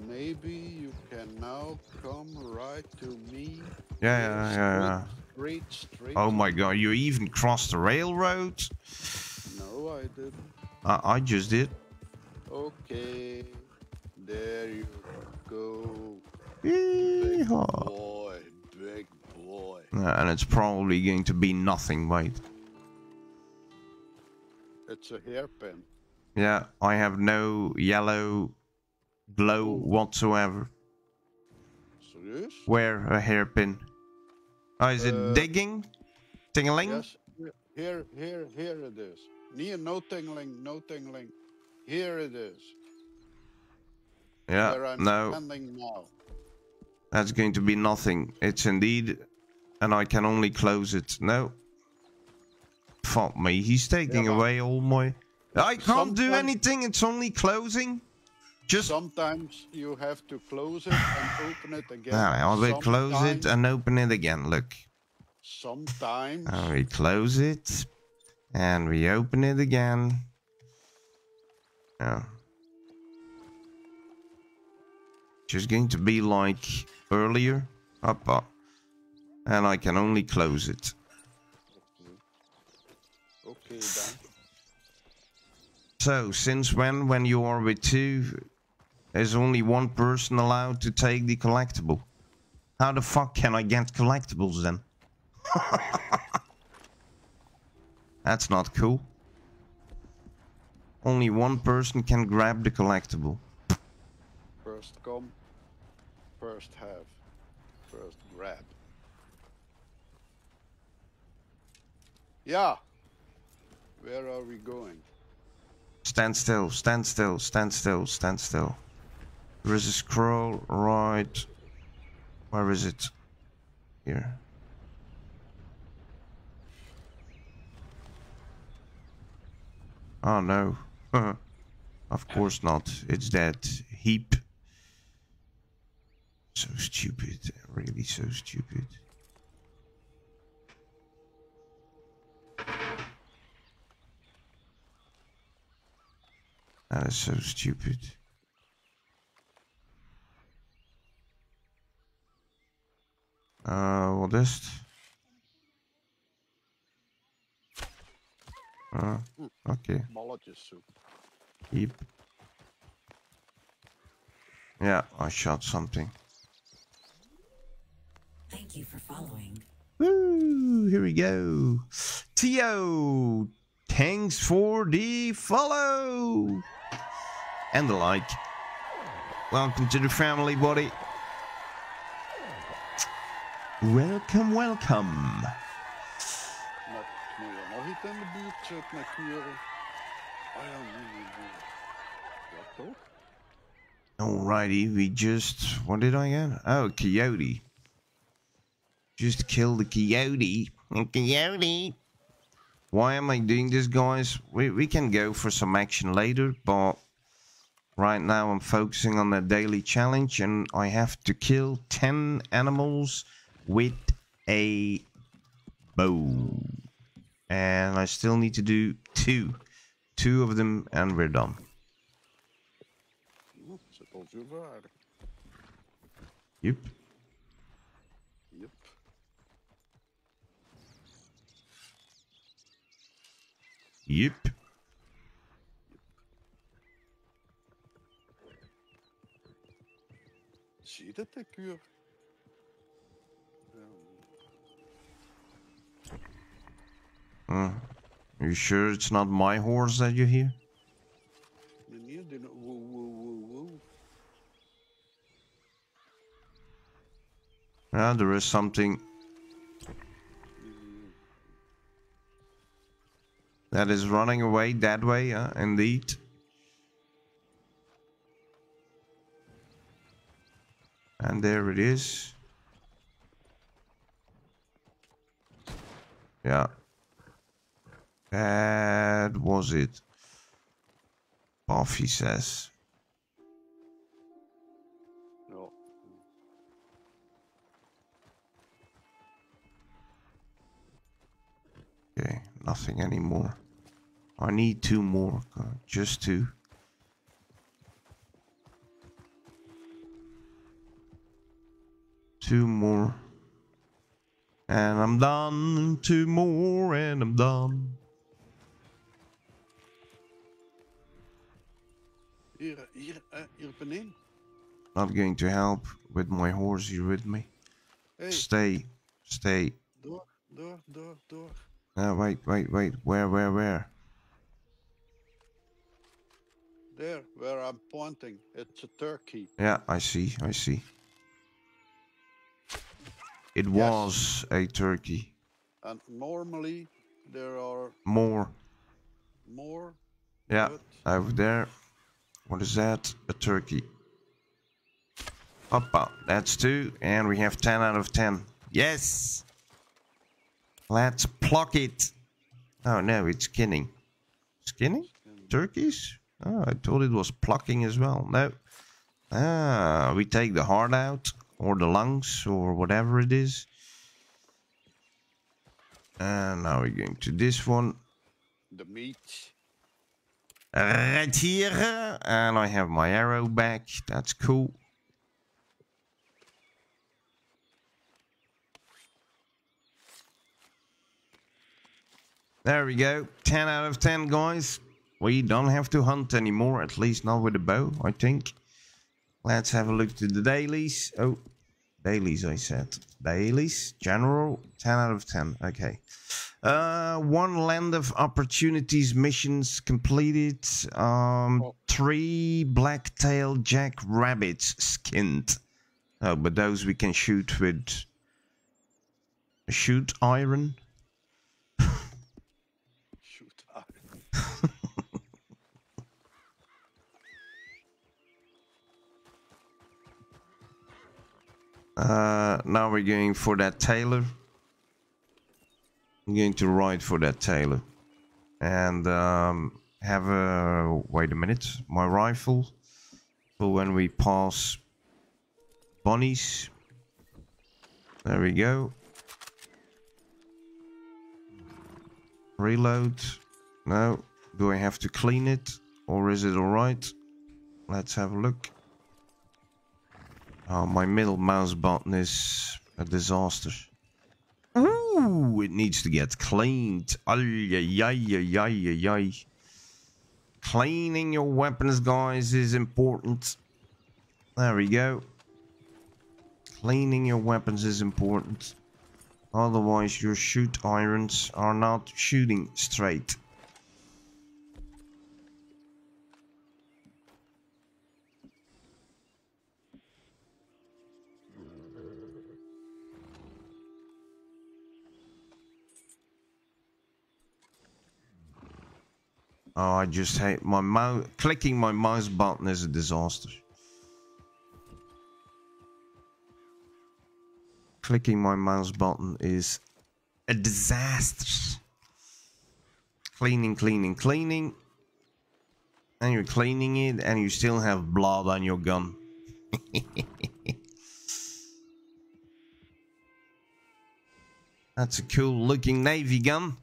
Maybe you can now come right to me. Yeah, yeah, yeah, yeah. Oh my god, you even crossed the railroad? No, I didn't. I, I just did. Okay. There you go. Yeehaw. Boy, big boy. Yeah, and it's probably going to be nothing, wait. It's a hairpin. Yeah, I have no yellow glow oh. whatsoever. Serieus? Where a hairpin? Oh, is it Uh, digging? Tingling? Yes, here, here, here it is. Near no tingling, no tingling. Here it is. where Yeah, I'm no, standing now. that's going to be nothing. It's indeed, and I can only close it. No. Fuck me, he's taking Yeah, away all my... I can't do anything, it's only closing. Just... Sometimes you have to close it and open it again. Ah, we close it and open it again, look. Sometimes. And we close it. And we open it again. Yeah. Just going to be like earlier. Up, up. And I can only close it. Okay then. So, since when, when you are with two, is only one person allowed to take the collectible? How the fuck can I get collectibles then? (laughs) That's not cool. Only one person can grab the collectible. First come, first have, first grab. Yeah. Where are we going? Stand still, stand still, stand still, stand still. There is a scroll right. Where is it? Here. Oh no. (laughs) of course not. It's that heap. So stupid. Really so stupid. That is so stupid. Uh, wat is het? Ah, oké. Balletjessoep. Yep. Yeah, I shot something. Thank you for following. Woo! Here we go. Tio, thanks for the follow. and the like. Welcome to the family, buddy. Ja, toch? Alrighty, we just what did I get? Oh, coyote. Just kill the coyote. Coyote. Why am I doing this, guys? We we can go for some action later, but right now I'm focusing on the daily challenge, and I have to kill ten animals with a bow, and I still need to do two, two of them, and we're done. Yep. Yep. Yep. Zie je dat, Uh, you sure it's not my horse that you hear? Yeah, there is something that is running away that way, uh, indeed. And there it is. Yeah. That was it. Buffy says. Ja. Okay, nothing anymore. I need two more, just two. Two more. And I'm done. Two more and I'm done. Eh, hier beneden. Not going to help with my horse. You with me? Hey, Stay. Stay. door, door, door, door. Uh, wait, wait, wait. Where, where, where? There, where I'm pointing. It's a turkey. Yeah, I see. I see. It Yes. was a turkey. And normally there are More. more. Yeah, over there. What is that? A turkey. Hoppa, that's two, and we have 10 out of 10. Yes! Let's pluck it. Oh no, it's skinning. Skinning? Turkeys? Oh, I thought it was plucking as well. No. Ah, we take the heart out, or the lungs, or whatever it is. And now we're going to this one. the meat. Right here and I have my arrow back. That's cool. There we go. 10 out of 10 guys. We don't have to hunt anymore at least not with a bow I think. Let's have a look to the dailies. Oh dailies I said. Dailies general 10 out of 10 okay uh, one land of opportunities missions completed. Um, Oh. three black-tailed jackrabbits skinned. Oh, but those we can shoot with shoot iron. Shoot. ah, (laughs) Uh, now we're going for that tailor. I'm going to ride for that tailor, and um, have a wait a minute. My rifle for when we pass bunnies. There we go. Reload. No. Do I have to clean it? Or is it alright? Let's have a look. Oh, my middle mouse button is a disaster. Ooh, it needs to get cleaned. Ay, ay, ay, ay. Cleaning your weapons, guys, is important. There we go. Cleaning your weapons is important. Otherwise, your shoot irons are not shooting straight. Oh, I just hate my mouse. Clicking my mouse button is a disaster. Clicking my mouse button is a disaster. Cleaning, cleaning, cleaning. And you're cleaning it and you still have blood on your gun. (laughs) That's a cool looking navy gun.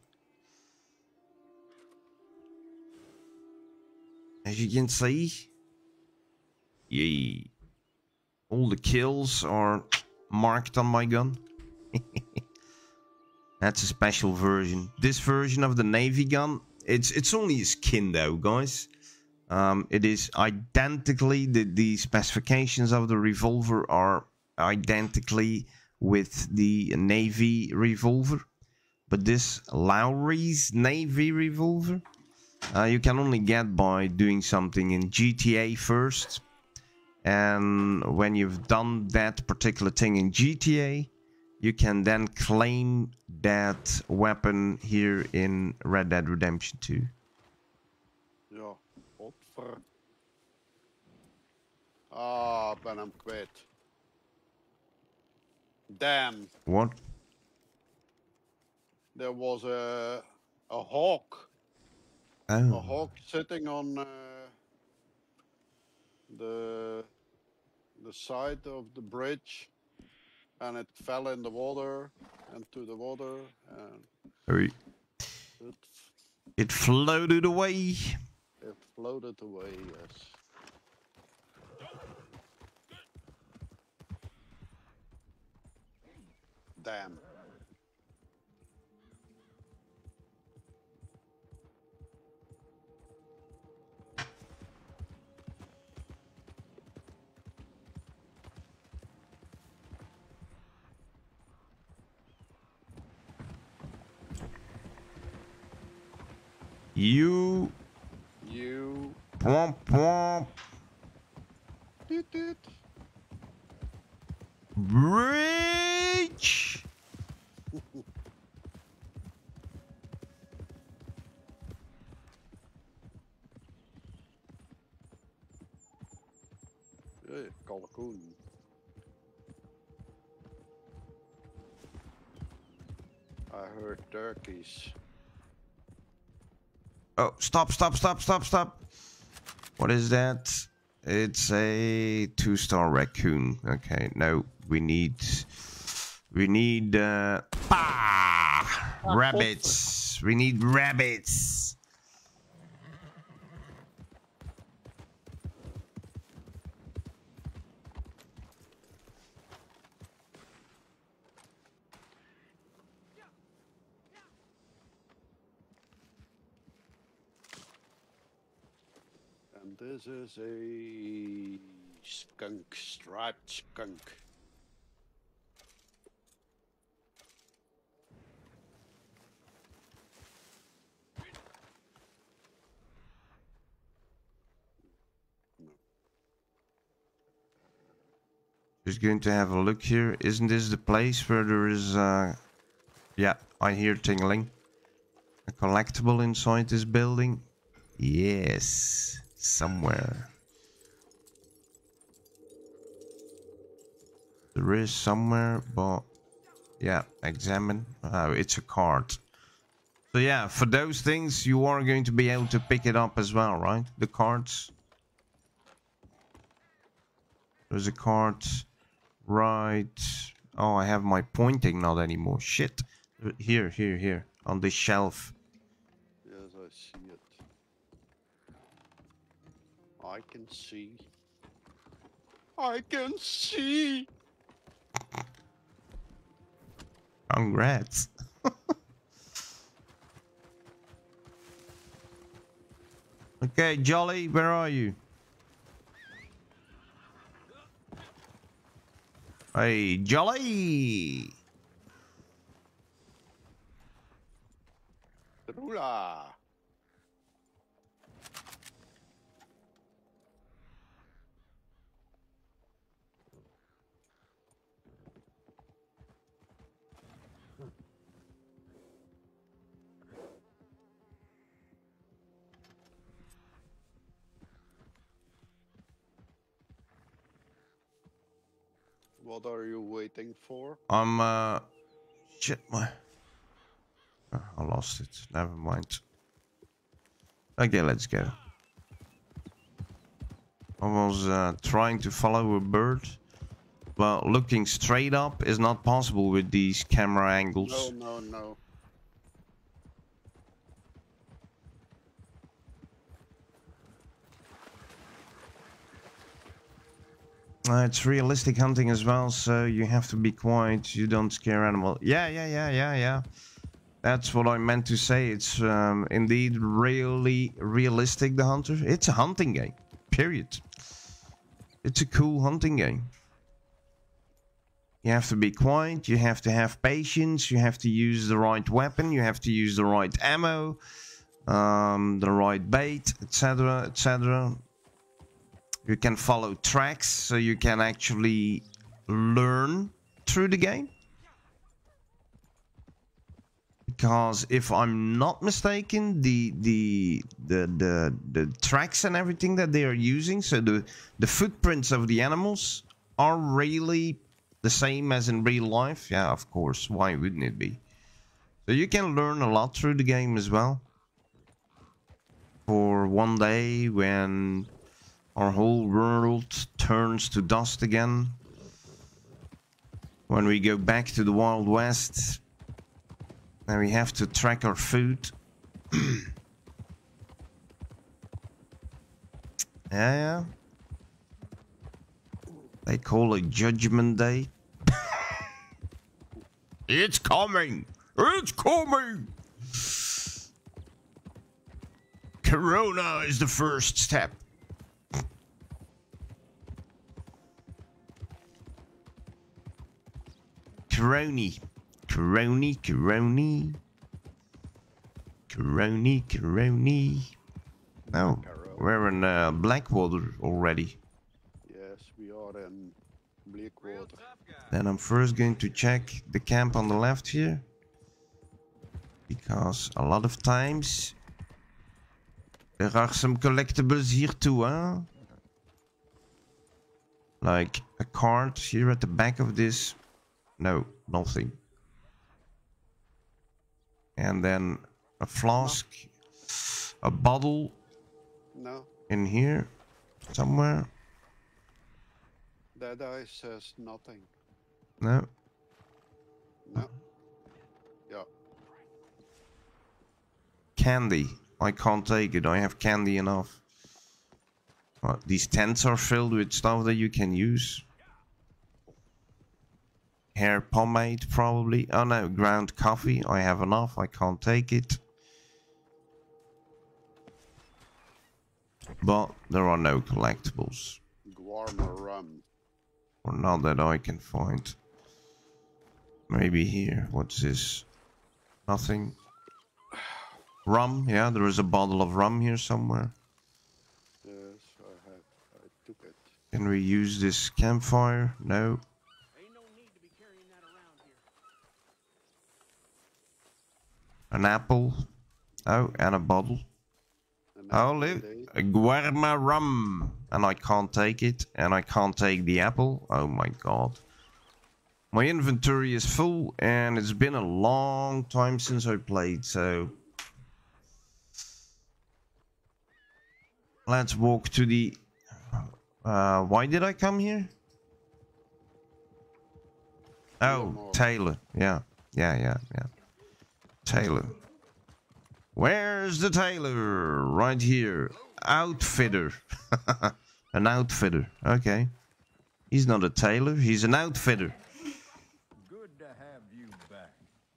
As you can see. Yay. All the kills are marked on my gun. (laughs) That's a special version. This version of the navy gun, it's it's only a skin though, guys. Um, it is identically the the specifications of the revolver are identically with the navy revolver, but this Lowry's navy revolver, uh, you can only get by doing something in GTA first, and when you've done that particular thing in GTA, you can then claim that weapon here in Red Dead Redemption 2. Ja, godver. Ah, ben hem kwijt. Damn, What? there was a a hawk, a Oh, hawk sitting on uh, the the side of the bridge, and it fell in the water, into the water, and it it floated away. it floated away. Yes. Damn. You You. Womp womp. Toot toot. Breach. Hey, eh, kalkoen. I heard turkeys. Oh, stop, stop, stop, stop, stop. What is that? It's a two-star raccoon. Okay, no, we need... We need, uh... Ah! Rabbits. We need rabbits. And this is a skunk, striped skunk. Just going to have a look here. Isn't this the place where there is, uh... Yeah, I hear tingling. A collectible inside this building? Yes, somewhere. There is somewhere, but... Yeah, examine. Oh, it's a card. So yeah, for those things, you are going to be able to pick it up as well, right? The cards. There's a card right. Oh, I have my pointing not anymore. Shit. Here, here, here. On the shelf. Yes, I see it. I can see. I can see. Congrats. (laughs) okay, Jolly, where are you? Hey, Jolly! Drula. What are you waiting for? I'm, uh... Shit, my... Oh, I lost it. Never mind. Okay, let's go. I was uh, trying to follow a bird. Well, looking straight up is not possible with these camera angles. No, no, no. Uh, it's realistic hunting as well, so you have to be quiet. You don't scare animal. Yeah, yeah, yeah, yeah, yeah. That's what I meant to say. It's um, indeed really realistic, the hunter. It's a hunting game, period. It's a cool hunting game. You have to be quiet, you have to have patience, you have to use the right weapon, you have to use the right ammo, um, the right bait, etc., etc. You can follow tracks, so you can actually learn through the game. Because if I'm not mistaken, the the the the, the tracks and everything that they are using, so the the footprints of the animals are really the same as in real life. Yeah, of course. Why wouldn't it be? So you can learn a lot through the game as well. For one day when our whole world turns to dust again. When we go back to the Wild West, and we have to track our food. (clears throat) yeah, yeah. They call it Judgment Day. (laughs) it's coming! It's coming! Corona is the first step. Coroni. Coroni, Coroni. Coroni, Coroni. Oh, we're in uh, Blackwater already. Yes, we are in Bleakwater. Then I'm first going to check the camp on the left here. Because a lot of times there are some collectibles here too, huh? Like a card here at the back of this. No, nothing. And then a flask, a bottle No, in here somewhere. that eye says nothing. No. No. Yeah, Candy. I can't take it. I have candy enough. Uh, these tents are filled with stuff that you can use. Hair pomade, probably. Oh no, ground coffee. I have enough. I can't take it. But there are no collectibles. Or not that I can find. Maybe here. What's this? Nothing. Rum. Yeah, there is a bottle of rum here somewhere. Yes, I have. I took it. Can we use this campfire? No. An apple. Oh, and a bottle. And Oh, after look. A Guarma rum. And I can't take it. And I can't take the apple. Oh my god. My inventory is full. And it's been a long time since I played. So. Let's walk to the... Uh, why did I come here? Oh. Taylor. Yeah. Yeah, yeah, yeah. Taylor. Where's the tailor? Right here. Outfitter. (laughs) an outfitter. Okay. He's not a tailor, he's an outfitter. Good to have you back.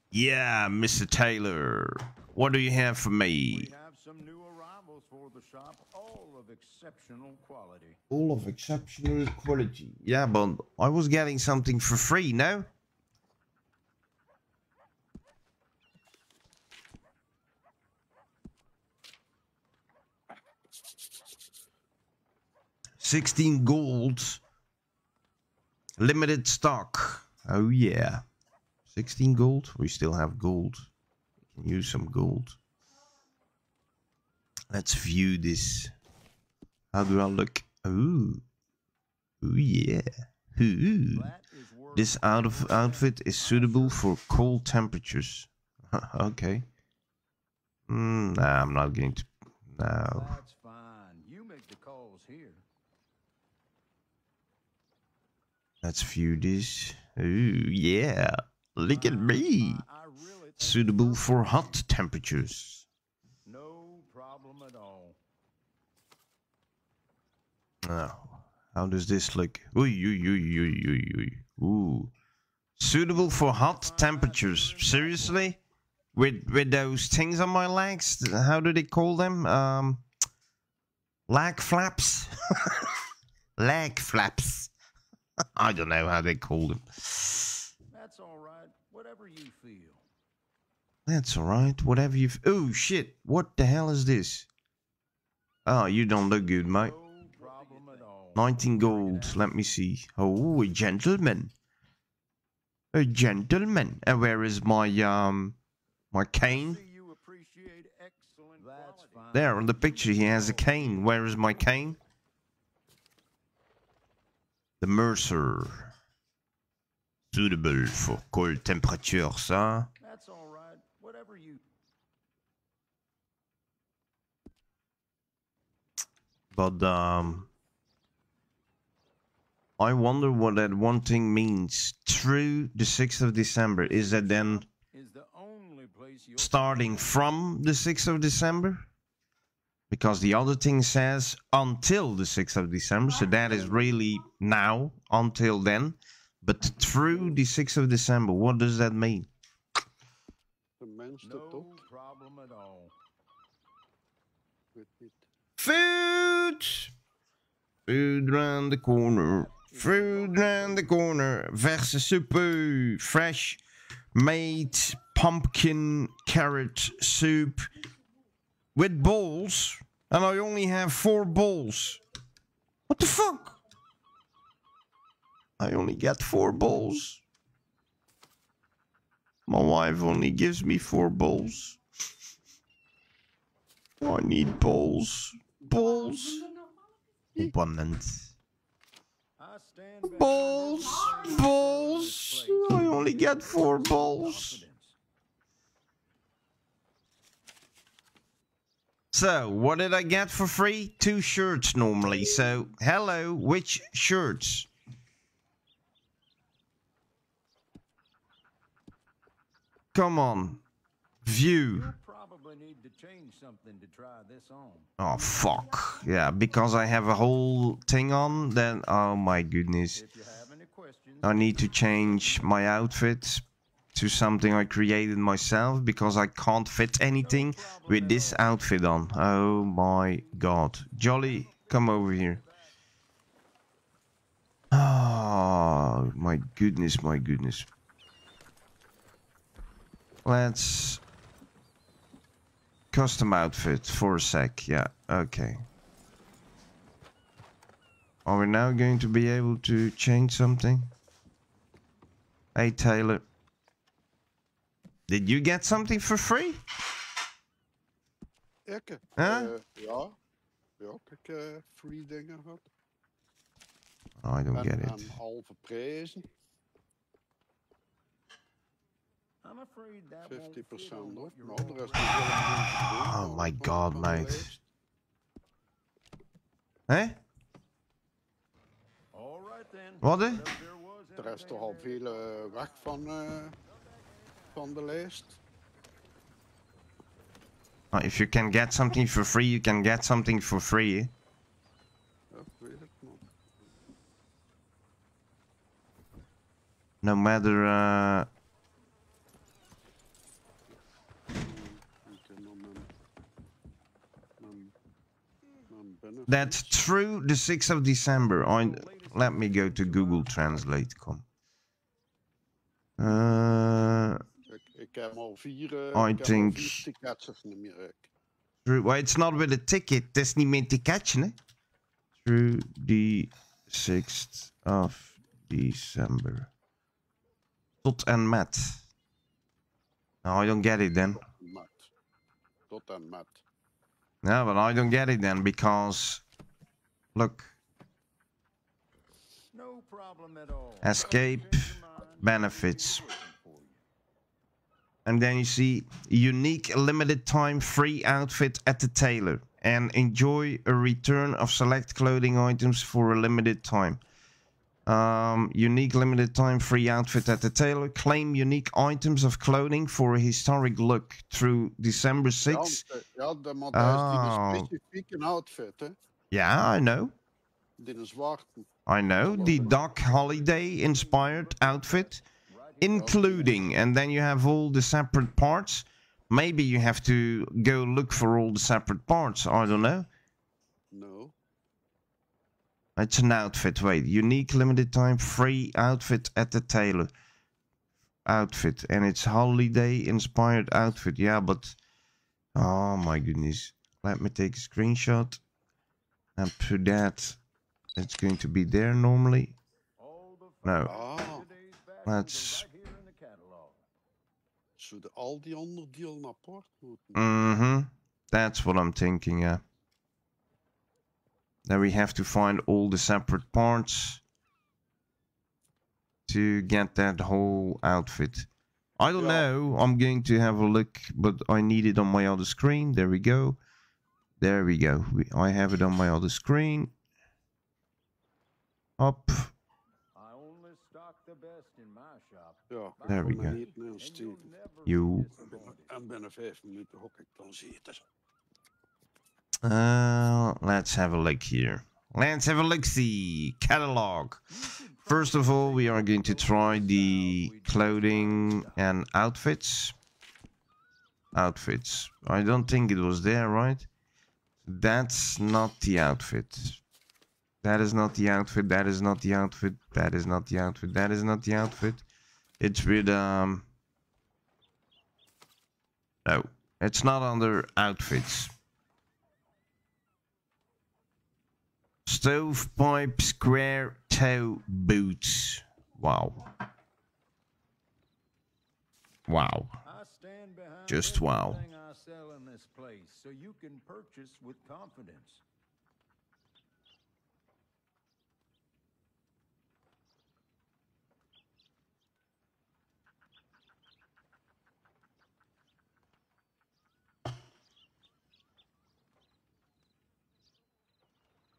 Yeah, Mr. Taylor. What do you have for me? We have some new arrivals for the shop, all of exceptional quality. All of exceptional quality. Yeah, but I was getting something for free, no? Sixteen gold. Limited stock. Oh yeah. Sixteen gold. We still have gold. We can use some gold. Let's view this. How do I look? Ooh. Ooh, yeah. Ooh. This out of outfit is suitable for cold temperatures. (laughs) okay. Mm, nah, I'm not going to. No. That's fine. You make the calls here. Let's view this. Ooh, yeah. Look at me. Think Suitable for hot temperatures. no problem at all. Oh, how does this look? Ooh, ooh, ooh, ooh, ooh, ooh. Ooh. Suitable for hot temperatures. Seriously? With with those things on my legs? How do they call them? Um, leg flaps? (laughs) leg flaps. (laughs) I don't know how they call them. That's all right. Whatever you feel. That's alright. Whatever you've. Oh shit! What the hell is this? Oh, you don't look good, mate. No problem at all. 19 gold. Let me see. Oh, a gentleman. A gentleman. And where is my um my cane? See you appreciate excellent That's fine. There on the picture he has a cane. Where is my cane? The Mercer. Suitable for cold temperatures, huh? That's all right. Whatever you But um I wonder what that one thing means. Through the 6th of December. Is that then is the only place you'll starting from the 6th of December? Because the other thing says until the 6th of December, so that is really now, until then. But through the 6th of December, what does that mean? De mens de no problem at all. Food! Food round the corner. Food round the corner. Verse soup. Fresh made pumpkin carrot soup with bowls. And I only have four bowls. What the fuck? I only get four bowls. My wife only gives me four bowls. I need. Abundant. I stand Balls, balls. I only get four balls. Confidence. So, what did I get for free? Two shirts normally. So, hello, which shirts? Come on. View. Probably need to change something to try this on. Oh, fuck. Yeah, because I have a whole thing on, then, oh my goodness. If you have any questions, I need to change my outfit to something I created myself because I can't fit anything with this outfit on. Oh my god. Jolly, come over here. Oh my goodness, my goodness. Let's custom outfit for a sec. Yeah, okay. Are we now going to be able to change something? Hey Taylor. Did you get something for free? Ikke? Huh? Eh, ja. Ja, ik heb eh, free dingen gehad. Oh, I don't En, get en it. halve prijzen. I'm afraid that won't 50% fit on what op. you're Nou, de rest already is wel een beetje doen, Oh maar my van- god, van de mate. lijst. Hé? All right then. Wat, hè? Whatever there was De rest toch entertain al there. veel eh, weg van, eh, van de lijst. Oh, if you can get something for free, you can get something for free. No matter. Uh, that's through the 6th of December. I, let me go to Google Translate. Come. Uh, Ik, ik heb al vier, eh, I ik heb think- al vier tickets of niet meer. Ik. through, well, it's not with a ticket. Dat is niet meer te catchen, hè? Through the 6th of December. Tot en met. No, I don't get it then. Met. Tot en met. No, but I don't get it then because look, No problem at all. Escape. Change your benefits. And then you see unique limited time free outfit at the tailor and enjoy a return of select clothing items for a limited time. Um, unique limited time free outfit at the tailor. Claim unique items of clothing for a historic look through December Ja, 6th. eh, ja, de, maar daar is outfit, hè. Yeah, I know. Die een zwarte. I know. The Doc Holliday inspired outfit. Including, and then you have all the separate parts. Maybe you have to go look for all the separate parts. I don't know. No. It's an outfit. Wait, unique limited time free outfit at the tailor. Outfit, and it's Holliday inspired outfit. Yeah, but oh my goodness, let me take a screenshot and put that. It's going to be there normally. No, Ah, today's fashions That's- are right here in the catalog. Zouden al die onderdelen apart moeten. mm-hmm. That's what I'm thinking. Yeah. Then we have to find all the separate parts to get that whole outfit. I don't Yeah. know. I'm going to have a look, but I need it on my other screen. There we go. There we go. We, I have it on my other screen. Up. I only stock the best in my shop. Ja, There we go. Niet meer And you'll Steven. never You- be disappointed. En binnen vijf minuten hok ik dan zitten. Uh, let's have a look here. Let's have a look see. Catalog. First of all, we are going to try the clothing and outfits. Outfits. I don't think it was there, right? That's not the outfit. That is not the outfit. That is not the outfit. That is not the outfit. That is not the outfit. It's with um. No, it's not under outfits. Stovepipe square toe boots. Wow. Wow. I stand behind Just wow. I sell in this place, so you can purchase with confidence.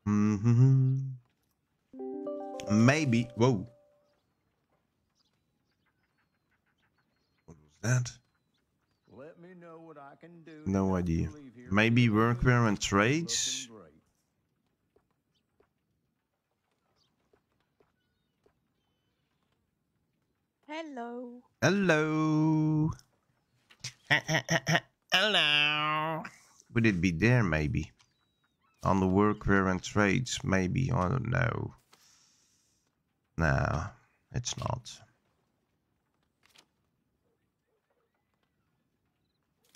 Hmm Maybe. Whoa. What was that? Let me know what I can do. No idea. you leave here Maybe workwear and trades. Hello. Hello. (laughs) Hello. Would it be there, maybe? On the workwear and trades, maybe. I don't know. No, it's not.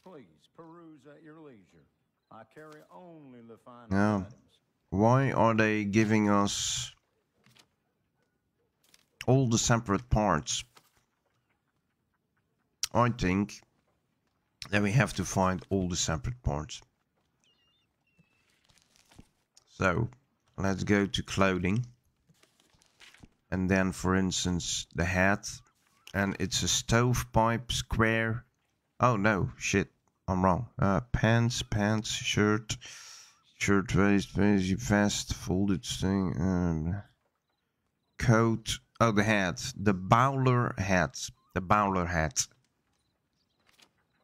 Please peruse at your leisure. I carry only the Yeah. items. Why are they giving us all the separate parts? I think that we have to find all the separate parts. So let's go to clothing. And then, for instance, the hat. And it's a stovepipe square. Oh no, shit. I'm wrong. Uh, pants, pants, shirt, shirt, waist, basic vest, folded thing, um, coat. Oh, the hat. The bowler hat. The bowler hat.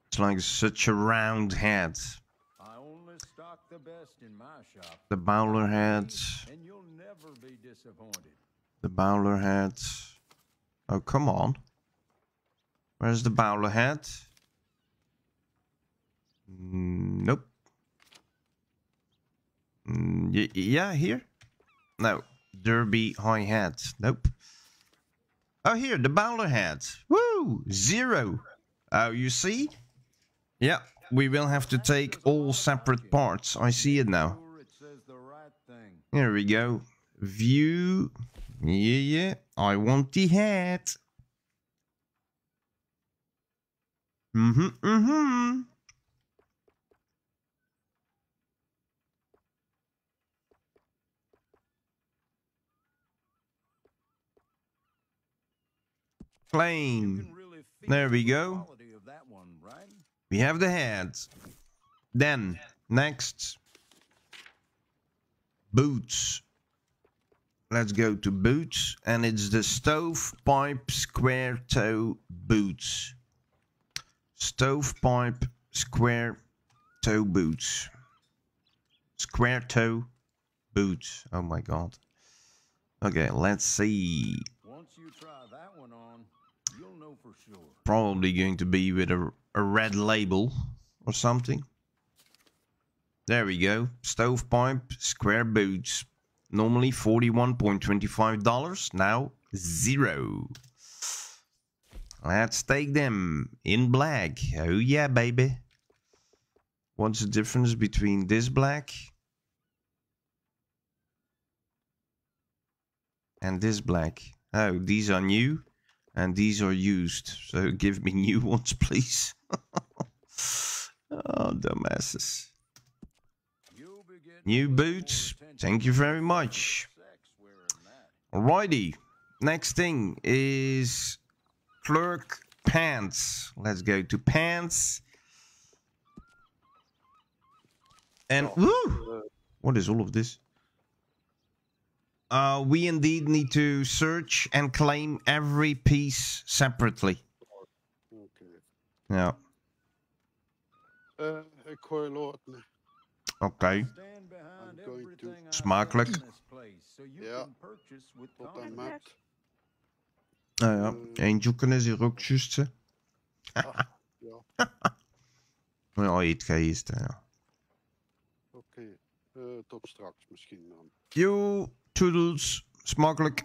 It's like such a round hat. I only stock the best in my shop. The bowler hats. And you'll never be disappointed. The bowler hat. Oh, come on. Where's the bowler hat? Mm, Nope. Mm, yeah, here? No. Derby high hat. Nope. Oh, here, the bowler hat. Woo! Zero. Oh, you see? Yeah, we will have to take all separate parts. I see it now. Here we go. View. Yeah, yeah. I want the hat. Mm-hmm, mm-hmm. Feel There we go. quality of that one, right? We have the head. Then, next. Boots. Let's go to boots. And it's the stovepipe square toe boots. Stovepipe square toe boots. Square toe boots. Oh my god. Okay, let's see. Once you try that one on, sure. probably going to be with a, a red label or something. There we go. Stovepipe square boots. Normally $41.25. Now zero. Let's take them in black. Oh yeah, baby. What's the difference between this black and this black? Oh, these are new and these are used. So give me new (laughs) ones, please. (laughs) oh, dumbasses. New boots. Thank you very much. Alrighty. Next thing is clerk pants. Let's go to pants. And woo! What is all of this? Uh, we indeed need to search and claim every piece separately. okay. Yeah. Uh, ik gooi loten. Okay. Stand behind I'm going to- everything I Smakelijk. sell in this place, so you Ja. can purchase with Tot aan confidence. met. Nou ja, Angelken is hier ook juist. hè. Ah, ja, Ja, iets geest, hè, ja. oké. Eh, tot straks misschien dan. Yo, toodles, smakelijk.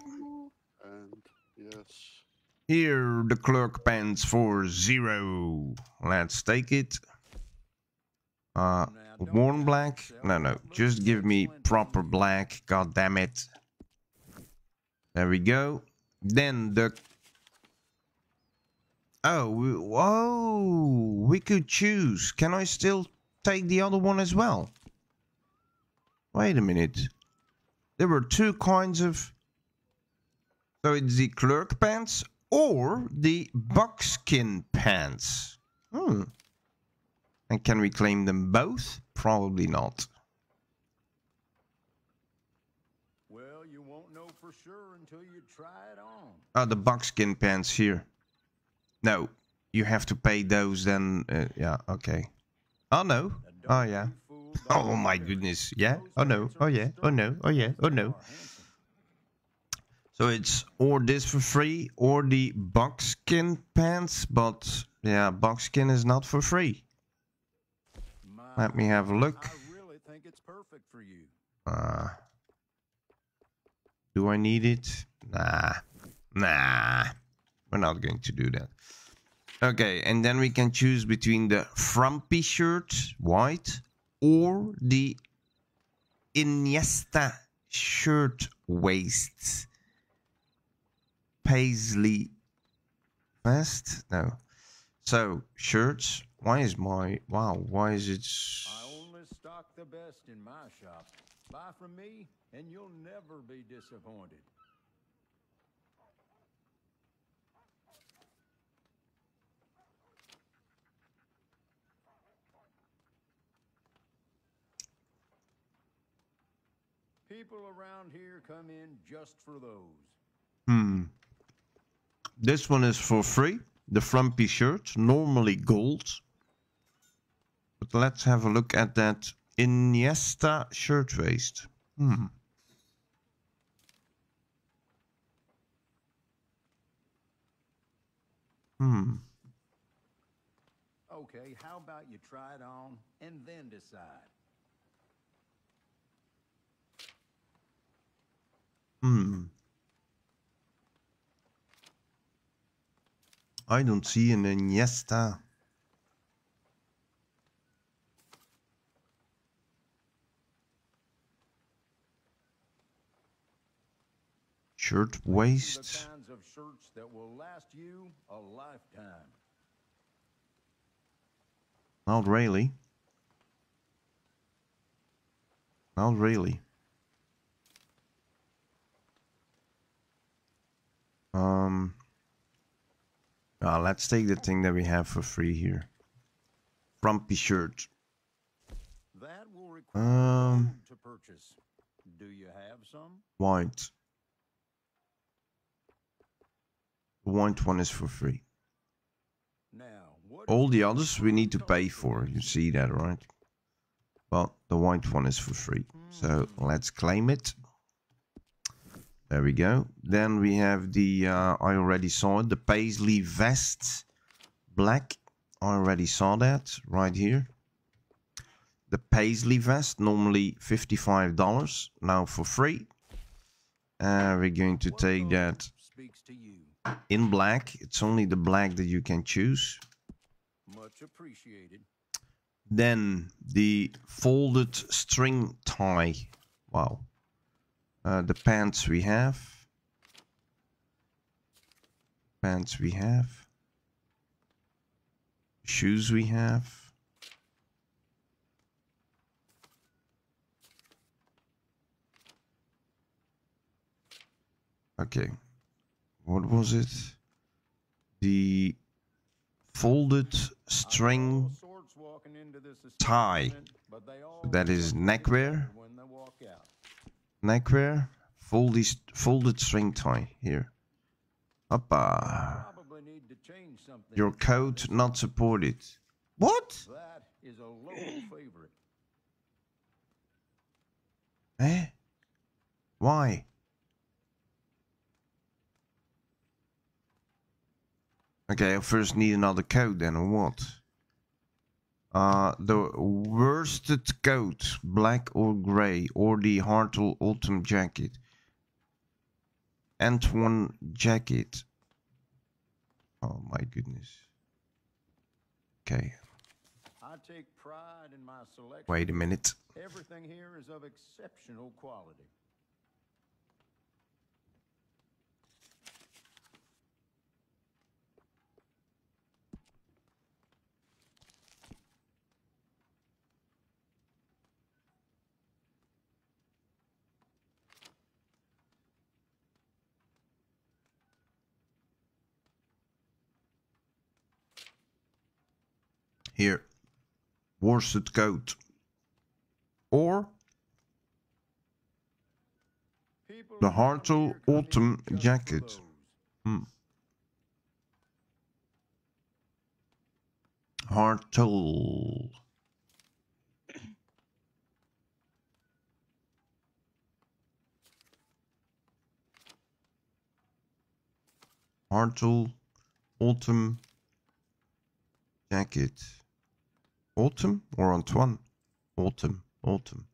And yes. Here, the clerk pants for zero. Let's take it. Uh, worn black? No, no, just give me proper black. God damn it. There we go. Then the. Oh, we, whoa! We could choose. Can I still take the other one as well? Wait a minute. There were two kinds of. So it's the clerk pants or the buckskin pants. Hmm. And can we claim them both? Probably not. Well, you won't know for sure until you try it on. Oh, the buckskin pants here. No, you have to pay those then. Uh, yeah, okay. Oh no. Oh yeah. Be fooled by Oh my goodness. Yeah. Oh no. Oh yeah. Oh no. Oh yeah. Oh no. So it's or this for free or the buckskin pants, but yeah, buckskin is not for free. Let me have a look. I really think it's perfect for you. Uh, do I need it? Nah. Nah. We're not going to do that. Okay, and then we can choose between the frumpy shirt, white, or the Iniesta shirt waist. Paisley vest? No. So, shirts. Why is my... Wow, why is it... I only stock the best in my shop. Buy from me, and you'll never be disappointed. People around here come in just for those. Hmm. This one is for free. The frumpy shirt, normally gold. But let's have a look at that Iniesta shirtwaist. Hmm. Hmm. Okay, how about you try it on and then decide? Hmm. I don't see an Iniesta. Shirt waist. kinds of shirts that will last you a lifetime. Not really. Not really. Um. Uh, let's take the thing that we have for free here. Frumpy shirt. That will require Um, to purchase. Do you have some? White. The white one is for free. Now, what All the the others we need to pay for. You see that, right? Well, the white one is for free. So let's claim it. There we go. Then we have the, uh, I already saw it, the paisley vest. Black. I already saw that right here. The paisley vest, normally $55. Now for free. Uh, we're going to take that in black. It's only the black that you can choose. Much appreciated. Then the folded string tie. Wow. Uh, the pants we have. Pants we have. Shoes we have. Okay. What was it? The folded string I saw all sorts walking into this tie. they all that is neckwear. when they walk out. Neckwear, folded, folded string tie here. Hoppa. Probably need to change something. Your this. not supported. What? That is a (clears throat) favorite. Eh? Why? Okay, I first need another code then, or what? Uh, the worsted coat, black or grey, or the Hartle autumn jacket. Antoine jacket. Oh my goodness. Okay, I take pride in my selection. wait a minute. Everything here is of exceptional quality. Here. Worsted coat. Or The around Hartle here come in autumn jacket. Hmm. Hartle. Hartle autumn jacket. Autumn or Antoine? Autumn. Autumn.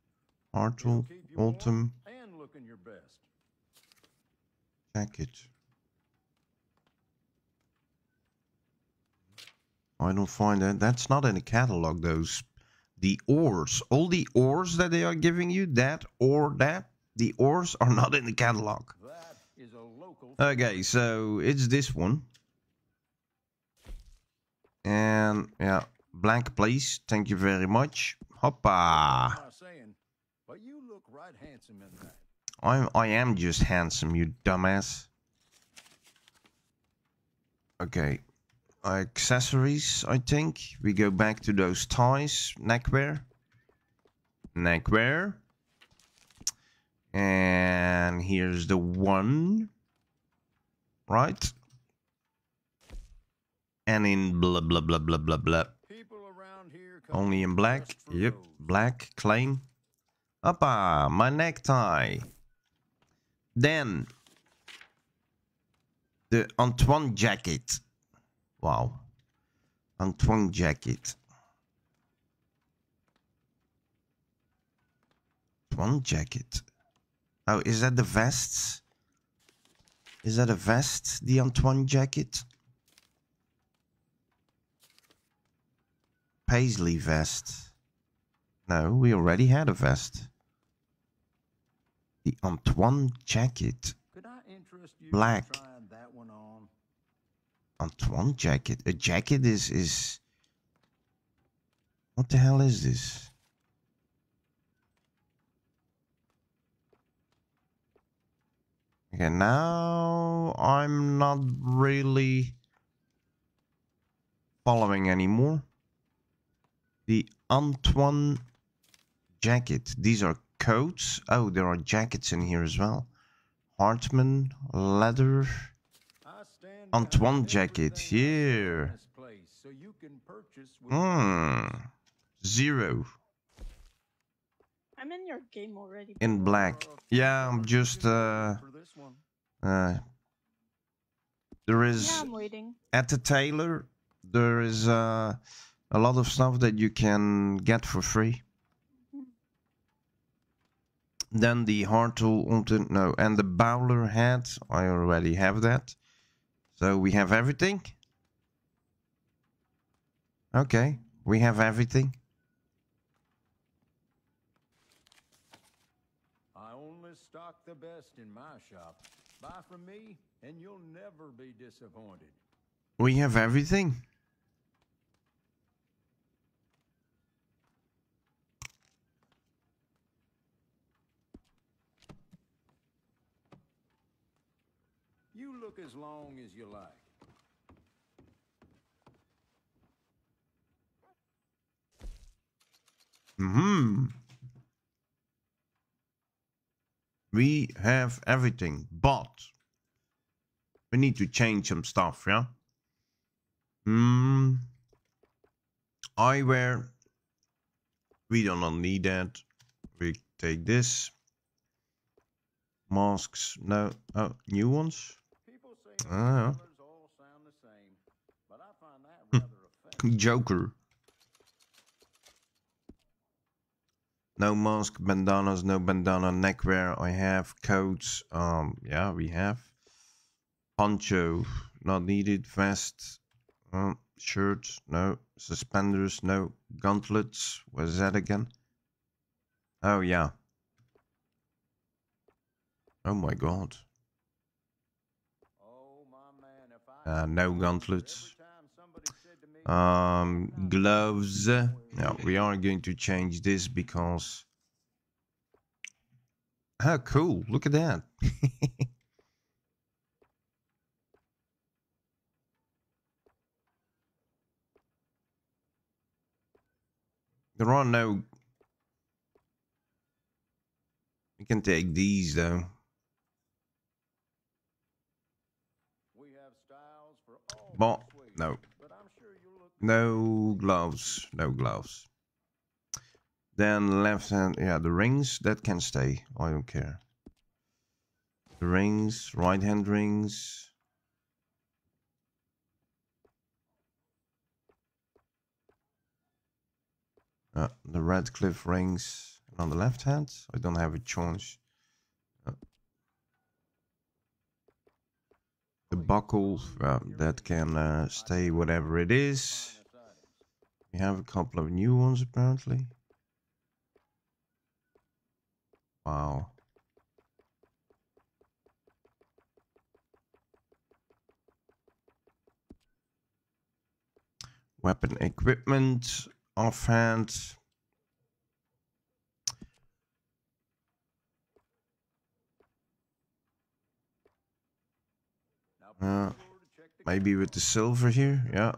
It'll Hartle keep you warm autumn and looking your best. jacket. I don't find that. That's not in the catalog. Those the ores, all the ores that they are giving you, that or that, the ores are not in the catalog. That is a local. Okay, so it's this one, and yeah, blank please. Thank you very much. Hoppa! I'm but you look right handsome in that. I'm I am just handsome, you dumbass. Okay. Accessories, I think. We go back to those ties. Neckwear. Neckwear. And here's the one. Right? And in blah blah blah blah blah blah. People around here come Only in black. Yep. Black. Claim. Uppa. My necktie. Then. The Antoine jacket. Wow. Antoine jacket. Antoine jacket. Oh, is that the vests? Is that a vest? The Antoine jacket? Paisley vest. No, we already had a vest. The Antoine jacket. Could I interest you Black. in that one on? Antoine jacket. A jacket is is. What the hell is this? Okay, now I'm not really following anymore. The Antoine jacket. These are coats. Oh, there are jackets in here as well. Hartman leather. Antoine jacket everything I sell in here. this so you can purchase with Hmm. Zero I'm in your game already. in black. Yeah, I'm just uh for this one. uh. There Yeah, I'm waiting. at the tailor. There is uh a lot of stuff that you can get for free. Then the Hartel Unten, no, and the Bowler hat. I already have that. So we have everything. Okay, we have everything. I only stock the best in my shop. Buy from me, and you'll never be disappointed. We have everything. You look as long as you like. Hmm. We have everything, but we need to change some stuff, yeah? Hmm. Eyewear. We do not need that. We take this. Masks. No. Oh, new ones? I rather. (laughs) Joker. No mask, bandanas, no bandana, neckwear. I have coats. Um, yeah, we have. Poncho, not needed. Vest, um, shirt, no. Suspenders, no. Gauntlets, what is that again? Oh yeah. Oh my god. Oh, my man, if I Uh, no gauntlets. Um, gloves. Yeah, we are going to change this because. Oh, cool! Look at that. (laughs) there are no. We can take these though. We have styles for all But no, no gloves, no gloves. Then left hand, yeah, the rings that can stay. I don't care. The rings, right hand rings. Uh, the Radcliffe rings and on the left hand. I don't have a choice. The buckle, uh, that can uh, stay whatever it is. We have a couple of new ones apparently. Wow. Weapon equipment, offhand. The maybe with the silver here, yeah.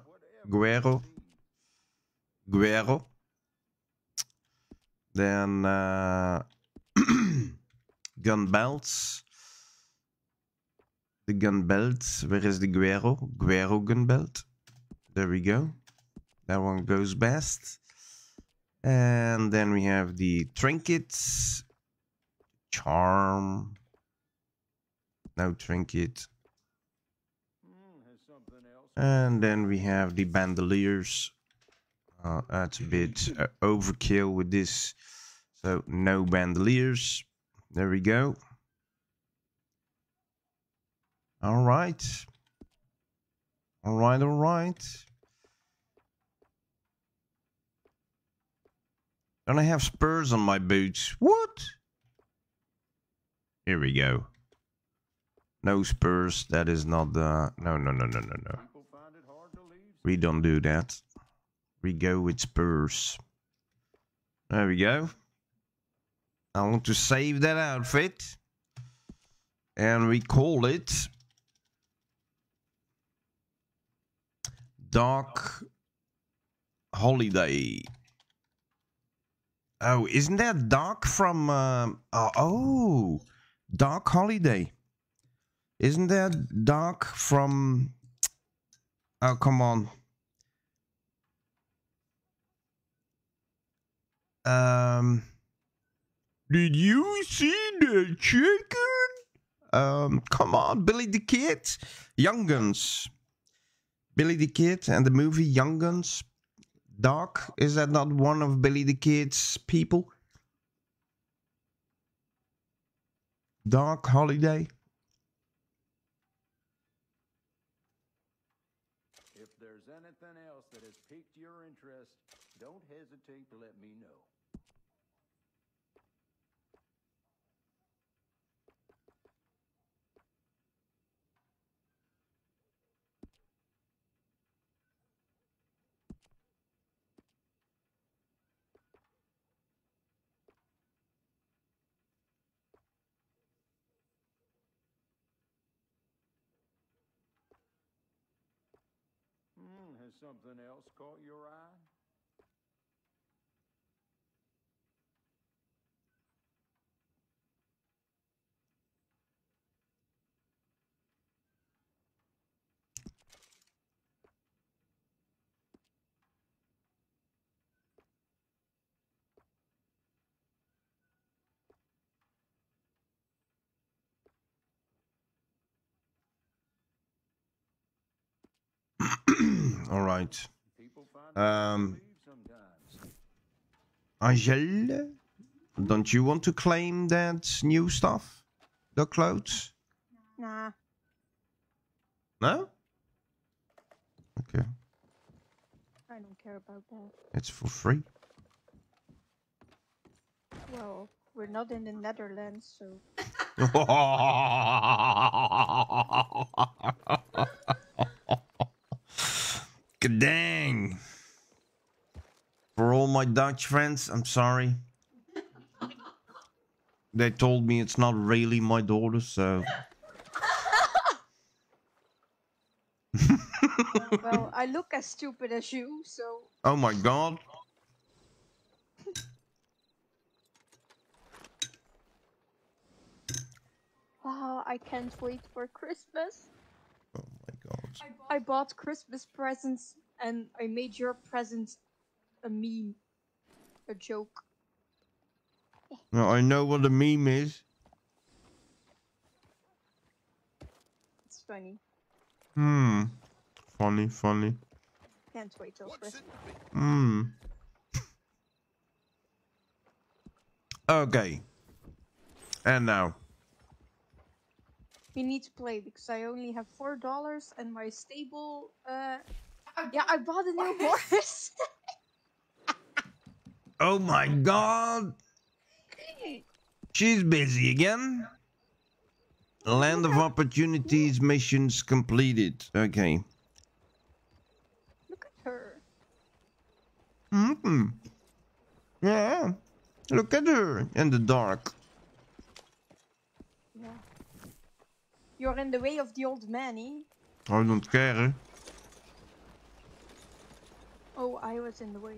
Guero. Guero. Then uh, (clears throat) gun belts. The gun belt. Where is the Guero? Guero gun belt. There we go. That one goes best. And then we have the trinkets. Charm. No trinket. Hmm, has something else. And then we have the bandoliers. Uh, that's a bit uh, overkill with this. So no bandoliers. There we go. All right. All right, all right. Don't I have spurs on my boots? What? Here we go. No spurs. That is not the... No, no, no, no, no, no. People find it hard to leave. We don't do that. We go with spurs. There we go. I want to save that outfit. And we call it Doc Holliday. Oh, isn't that Doc from? Um, oh, oh, Doc Holliday. Isn't that Doc from? Oh, come on. Um, did you see the chicken? Um, come on, Billy the Kid, Young Guns. Billy the Kid and the movie Young Guns. Doc, is that not one of Billy the Kid's people? Doc Holliday. If there's anything else that has piqued your interest, don't hesitate to let me know. Has something else caught your eye? (clears throat) All right. People find it hard to Um. Angel, don't you want to claim that new stuff? The clothes? Nah. No? Okay, I don't care about that. it's for free. Well, we're not in the Netherlands, so (laughs) Dang. For all my Dutch friends, I'm sorry. They told me it's not really my daughter, so. well, I look as stupid as you, so Oh my god. wow, I can't wait for Christmas. I bought Christmas presents and I made your presents a meme, a joke. Now, I know what a meme is. It's funny. Hmm. Funny, funny. Can't wait till Christmas. Hmm. (laughs) Okay. And now. We need to play because I only have four dollars and my stable. Uh, yeah, I bought a new horse. (laughs) Oh my god. She's busy again. Land of Opportunities missions completed. Okay. Look at her. Mm hmm. Yeah. Look at her in the dark. Yeah. You're in the way of the old man, eh? I don't care. Oh, I was in the way.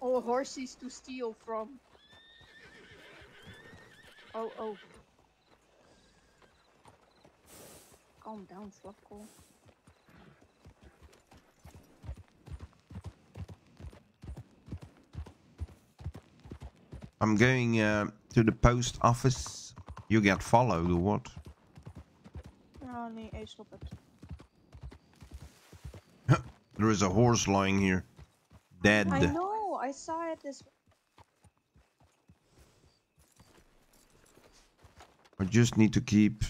All horses to steal from. Oh, oh. Calm down, Slavko. I'm going uh, to the post office. You get followed or what? Oh, nee, hey, stop het. There is a horse lying here. Dead. I know, I saw it this. I just need to keep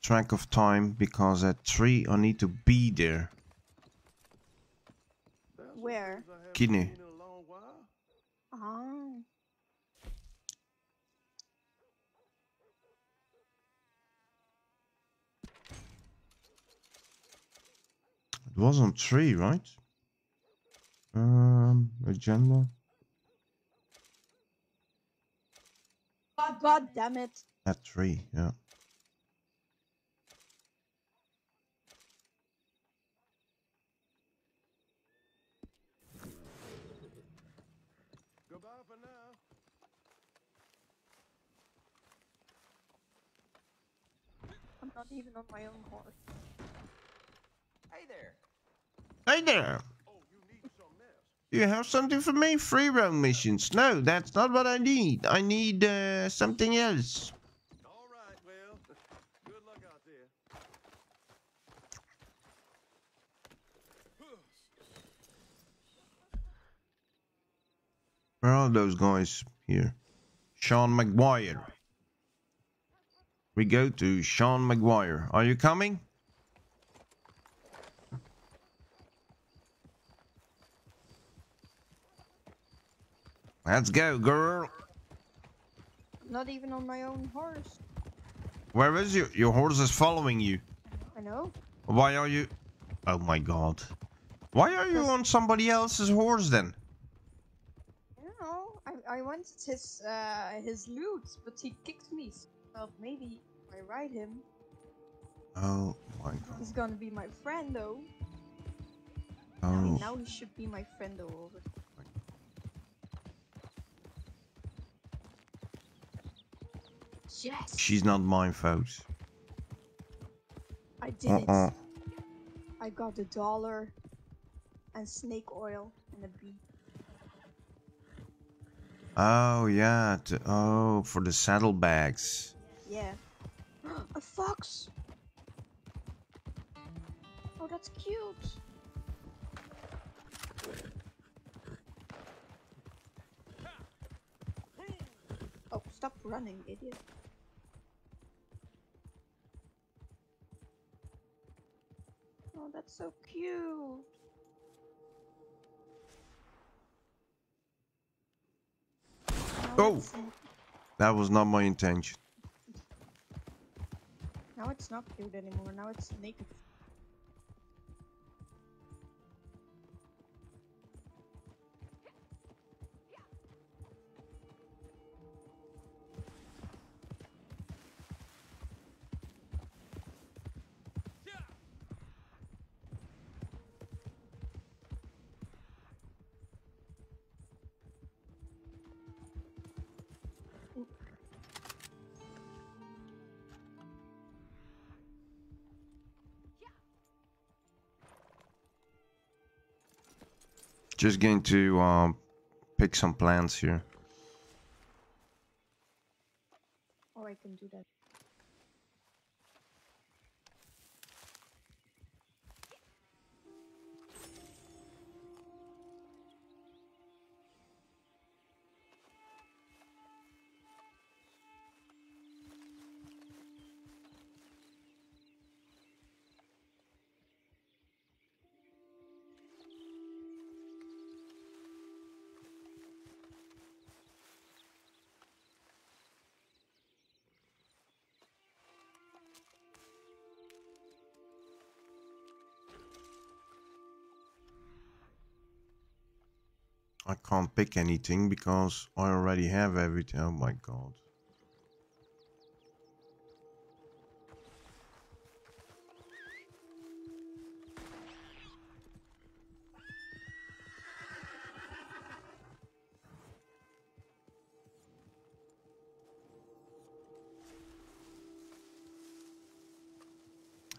track of time because at 3 I need to be there. Where? Kine. Ah. It was on three, right? Um, agenda. God, God damn it. At three, yeah. I'm not even on my own horse. Hey there! Hey there. You have something for me? Free roam missions. No, that's not what I need. I need uh, something else. Where are those guys here? Sean McGuire. We go to Sean McGuire. Are you coming? Let's go, girl. Not even on my own horse. Where is you? Your horse is following you. I know. Why are you? Oh my god. Why are you on somebody else's horse then? I don't know. I, I wanted his uh, his loot, but he kicked me. So well, maybe I ride him, Oh my god. he's gonna be my friend though. Now, Oh. now he should be my friend though. Yes, She's not mine, folks. I did Uh-uh. it. I got a dollar and snake oil and a bee. Oh yeah. Oh, for the saddlebags. Yeah. (gasps) a fox. So cute. Oh. That was not my intention. Now it's not cute anymore. Now it's naked. Just going to um, pick some plants here. Pick anything because I already have everything. Oh my god.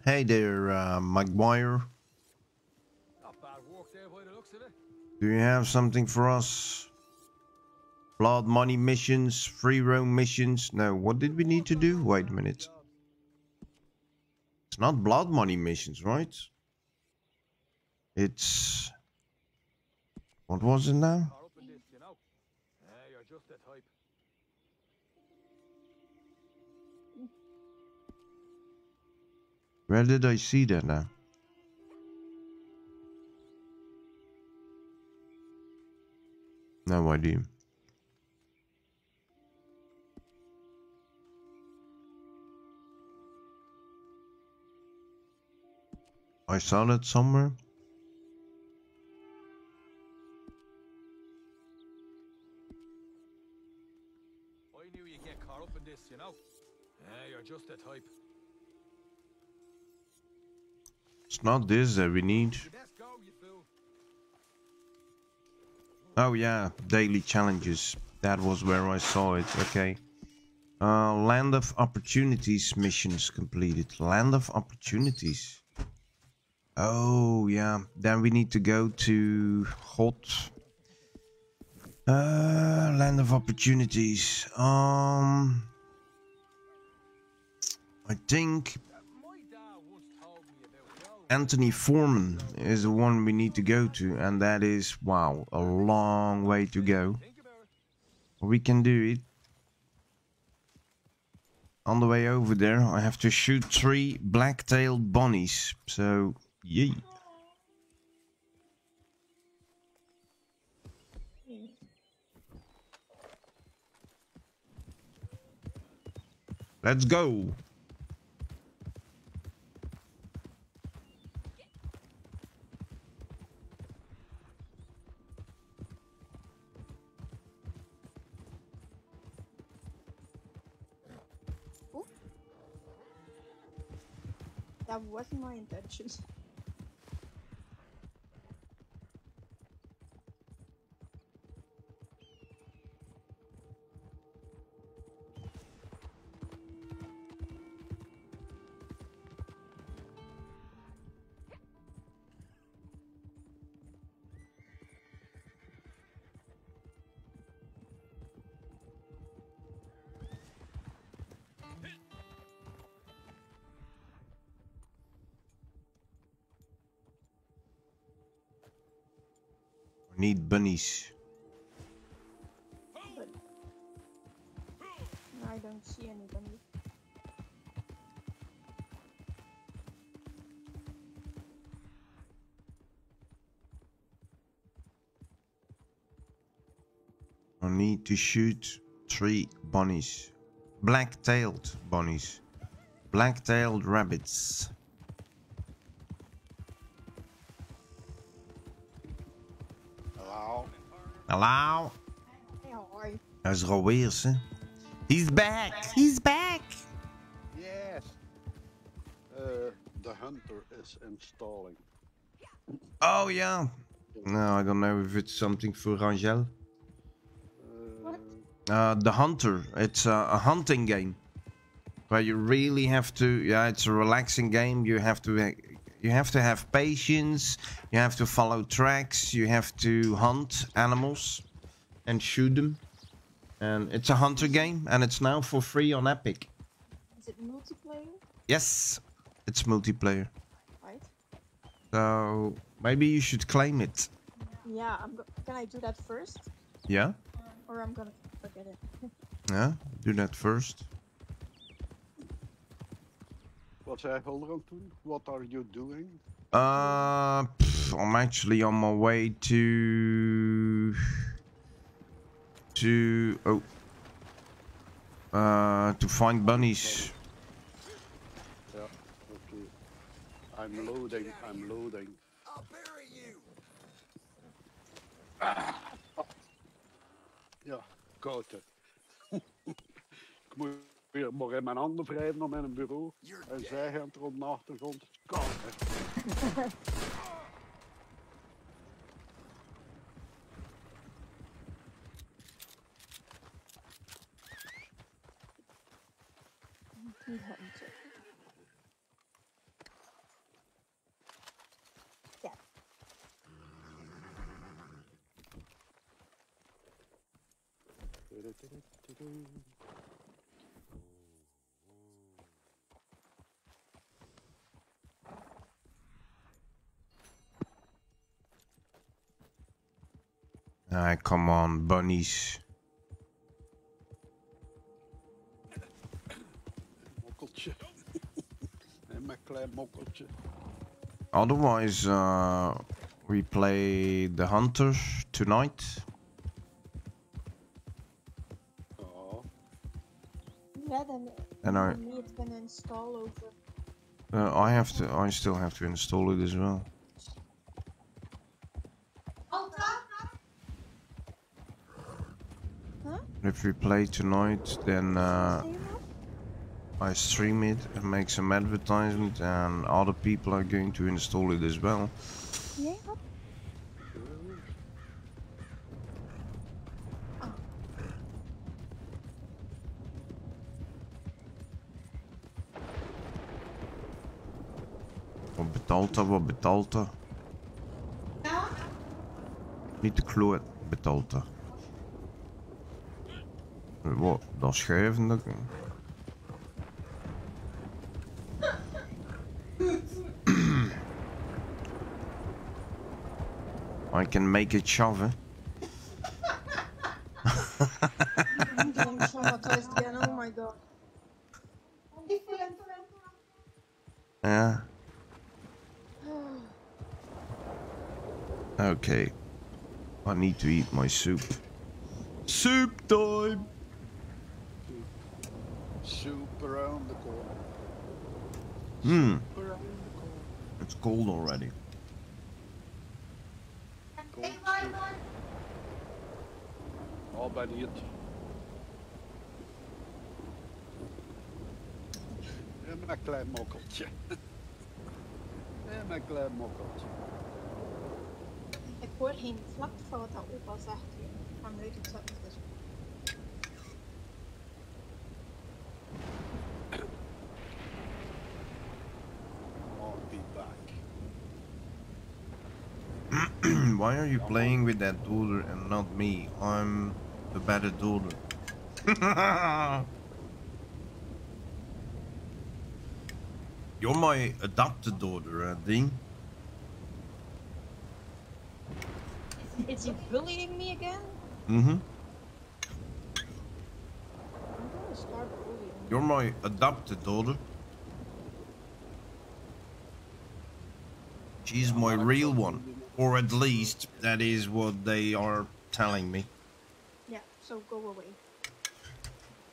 Hey there, uh, Maguire. Not bad work there by the looks of it. Do you have something for us? Blood money missions, free roam missions. No, what did we need to do? Wait a minute. It's not blood money missions, right? It's. What was it now? Where did I see that now? No idea. I saw that somewhere. I knew you'd get caught up in this, you know. Yeah, you're just the type. It's not this that we need. Oh yeah, daily challenges. That was where I saw it. Okay. Uh, Land of Opportunities missions completed. Land of Opportunities. Oh, yeah. Then we need to go to Hot. Uh, Land of Opportunities. Um, I think Anthony Foreman is the one we need to go to, and that is wow, a long way to go. We can do it. On the way over there, I have to shoot three black-tailed bunnies. So, yay. Let's go. That wasn't my intention. (laughs) need bunnies. But I don't see anybody. I need to shoot three bunnies. Black-tailed bunnies. Black-tailed rabbits. Hello? Hey, hi. Hij is er alweer, hè? He's back! He's back! Yes. Uh, the hunter is installing. Oh, yeah. No, I don't know if it's something for Rangel. Uh, Uh, the Hunter. It's a, a hunting game. Where you really have to... Yeah, it's a relaxing game. You have to... You have to have patience. You have to follow tracks. You have to hunt animals. And shoot them. And it's a hunter game. And it's now for free on Epic. Is it multiplayer? Yes. It's multiplayer. Right. So... Maybe you should claim it. Yeah, can I do that first? Yeah? Or I'm gonna forget it. (laughs) Yeah? Do that first. Wat zei Hulderand toen? What are you doing? Uh, pff, I'm actually on my way to to oh uh to find bunnies. Yeah, okay. I'm loading, I'm loading. I'll bury you. Yeah. Ja, koude. (laughs) ik moet weer maar in mijn handen wrijven op mijn bureau. En zij gaan er op de achtergrond. Die hunter. Ja. Ah, come on, bunnies. Mokkeltje. (laughs) en mijn klein mokkeltje. Otherwise, uh, we play the hunter tonight. Ja, Ja, dan And I, me het gonna install over. uh, I have to, I still have to install it as well. If we play tonight, then uh, I stream it and make some advertisement and other people are going to install it as well. Yeah. Wat betaalt dat? Wat betaalt dat? Niet de kloot betaalt dat. Wat? Schuiven dat... I can make it shove. Yeah. Okay. I need to eat my soup. Soup time! Soup around the corner. Hmm, Soup around the corner. it's cold already. Cold soup. Al bij niet. En mijn klein mokkeltje. En mijn klein mokkeltje. Ik hoor geen flap van wat dat opa zegt. Ik ga hem uit het zetten. Dus. I'll be back. Why are you playing with that daughter and not me? I'm the better daughter. You're my adopted daughter, uh, Dean. (laughs) Is he bullying me again? Mm-hmm. I'm gonna start bullying. You're my adopted daughter. She's my real one. Or at least that is what they are telling me. Yeah, so go away.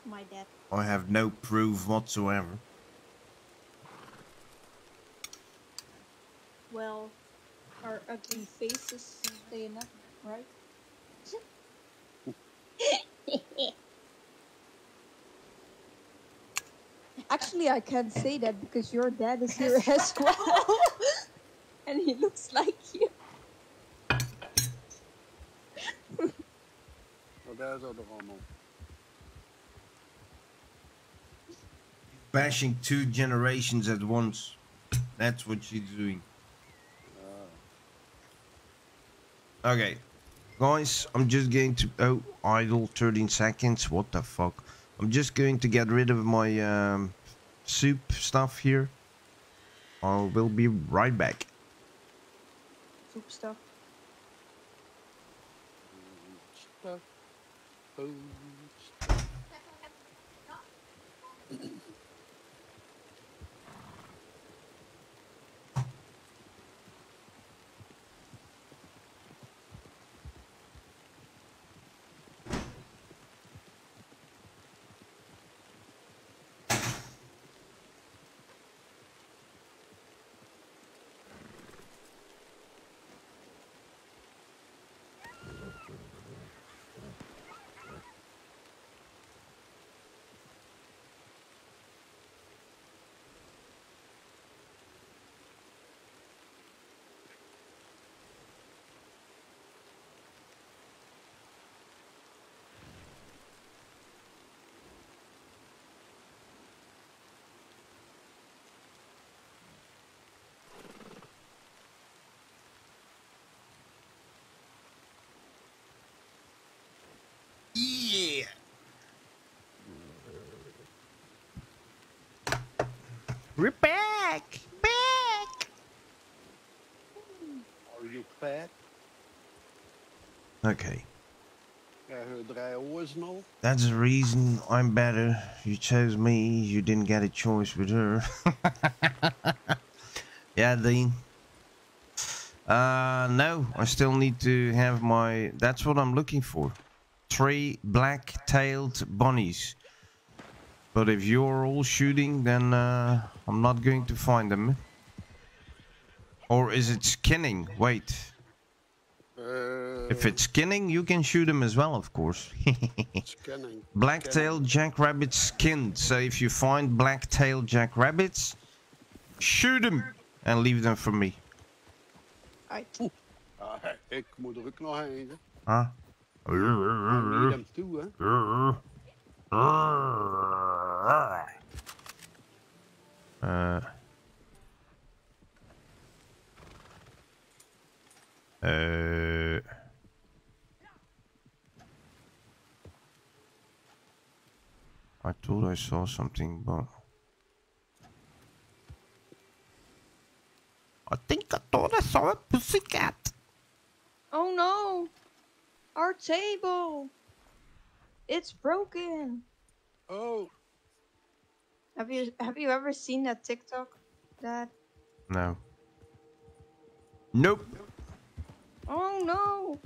My dad. I have no proof whatsoever. Well, our ugly faces stay enough, right? Actually, I can't say that because your dad is here as well. (laughs) and he looks like you. Maar daar is. Bashing two generations at once. That's what she's doing. Okay. Guys, I'm just going to... Oh, idle 13 seconds. What the fuck? I'm just going to get rid of my um, soup stuff here. I will be right back. Soup stuff. Stuff. Food stuff. Yeah! We're back! Back! Are you fat? Okay. Krijgen we drie oorzen al? That's the reason I'm better. You chose me. You didn't get a choice with her. (laughs) yeah, Dean. Uh, no, I still need to have my. That's what I'm looking for. Three black-tailed bunnies. But if you're all shooting, then uh, I'm not going to find them. Or is it skinning? Wait. Uh, If it's skinning, you can shoot them as well, of course. (laughs) Scanning. Black-tailed jackrabbits skinned. So if you find black-tailed jackrabbits, shoot them and leave them for me. I Ah, ik moet er ook nog heen. hè. Huh? I need them too, hè. (laughs) Uh. Uh. I thought I saw something, but... I think I thought I saw a pussycat! Oh no! Our table! It's broken! Oh, Have you have you ever seen that TikTok? That No. Nope. oh no!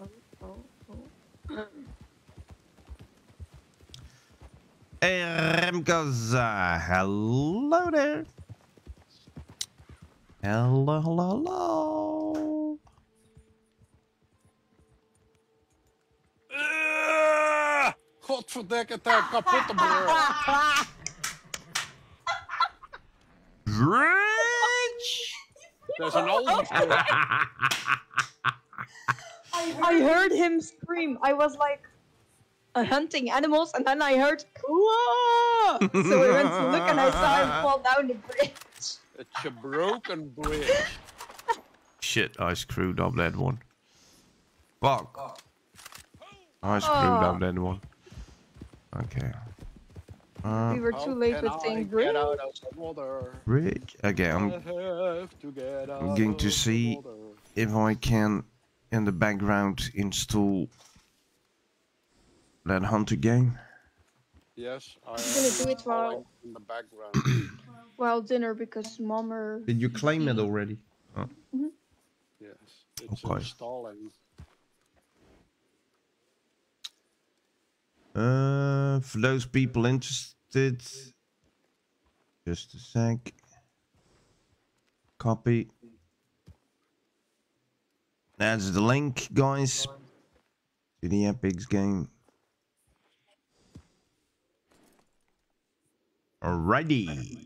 Oh, oh, oh. Hey, Remkos, uh, hello there. Hello, hello, hello. Ah, Godverdikke, het uh, kapotte broer. Rich! Dat is een. I heard him scream. I was like uh, hunting animals, and then I heard "Whoa!" So I went to look, and I saw him (laughs) fall down the bridge. It's a broken bridge. Shit, I screwed up that one. Fuck. I screwed up Oh. that one. Okay. Uh, We were too late with I saying get bridge. out of the water? Rich. Okay, I I'm to I'm going to see if I can in the background install that hunter game. Yes, I am gonna do it while- in the background. (clears throat) Well, dinner because mommer. Did you claim it already? yes, it's Okay. installing. Uh, for those people interested, just a sec. Copy. That's the link, guys, to the Epics game. Alrighty.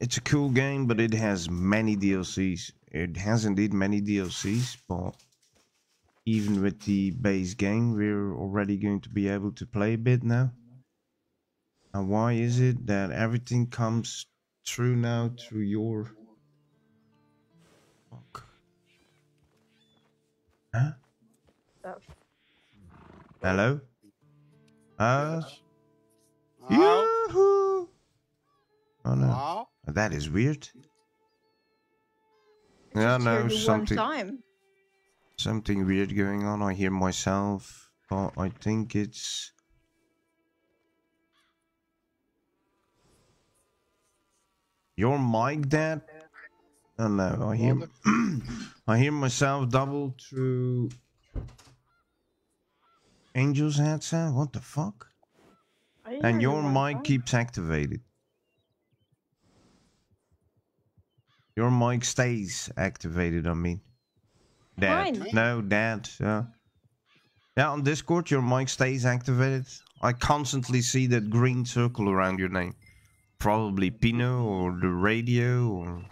It's a cool game, but it has many DLCs. It has indeed many DLCs, but even with the base game, we're already going to be able to play a bit now. And why is it that everything comes through now through your... Oh, Fuck. Huh? stuff. Hello? Uh, Yes. How? yoo-hoo! Oh no, How? that is weird. I Yeah, no, something- time. something weird going on. I hear myself, but I think it's. Your mic, Dad? Oh no, I hear. (clears throat) I hear myself double through. Angel's headset. What the fuck? And your mic keeps activated. Your mic stays activated, I mean. Dad. Mine? No, Dad. Yeah. Yeah, on Discord, your mic stays activated. I constantly see that green circle around your name. Probably Pino or the radio or.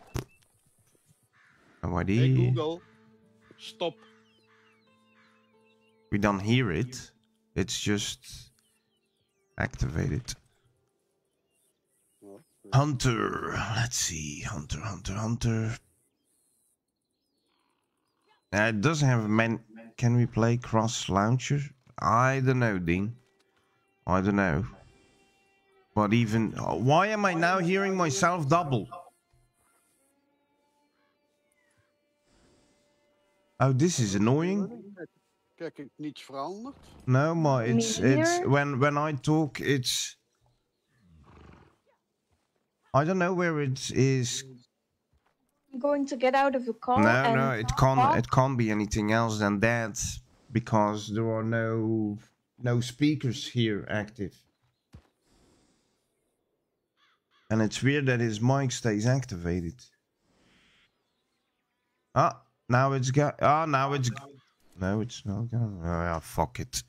No idea. Hey Google, stop. We don't hear it. It's just activated. Hunter. Let's see. Hunter, Hunter, Hunter. Uh, it doesn't have men. Can we play cross launcher? I don't know, Dean. I don't know. But even. uh, Why am I now hearing myself double? Oh, this is annoying. Kijk, ik niets veranderd. No, maar it's it's when when I talk, it's. I don't know where it is. I'm going to get out of the car. No, and no, it can't. talk. It can't be anything else than that because there are no no speakers here active. And it's weird that his mic stays activated. Ah, now it's got. Ah, now it's. No, it's not. gonna- Oh, yeah, fuck it.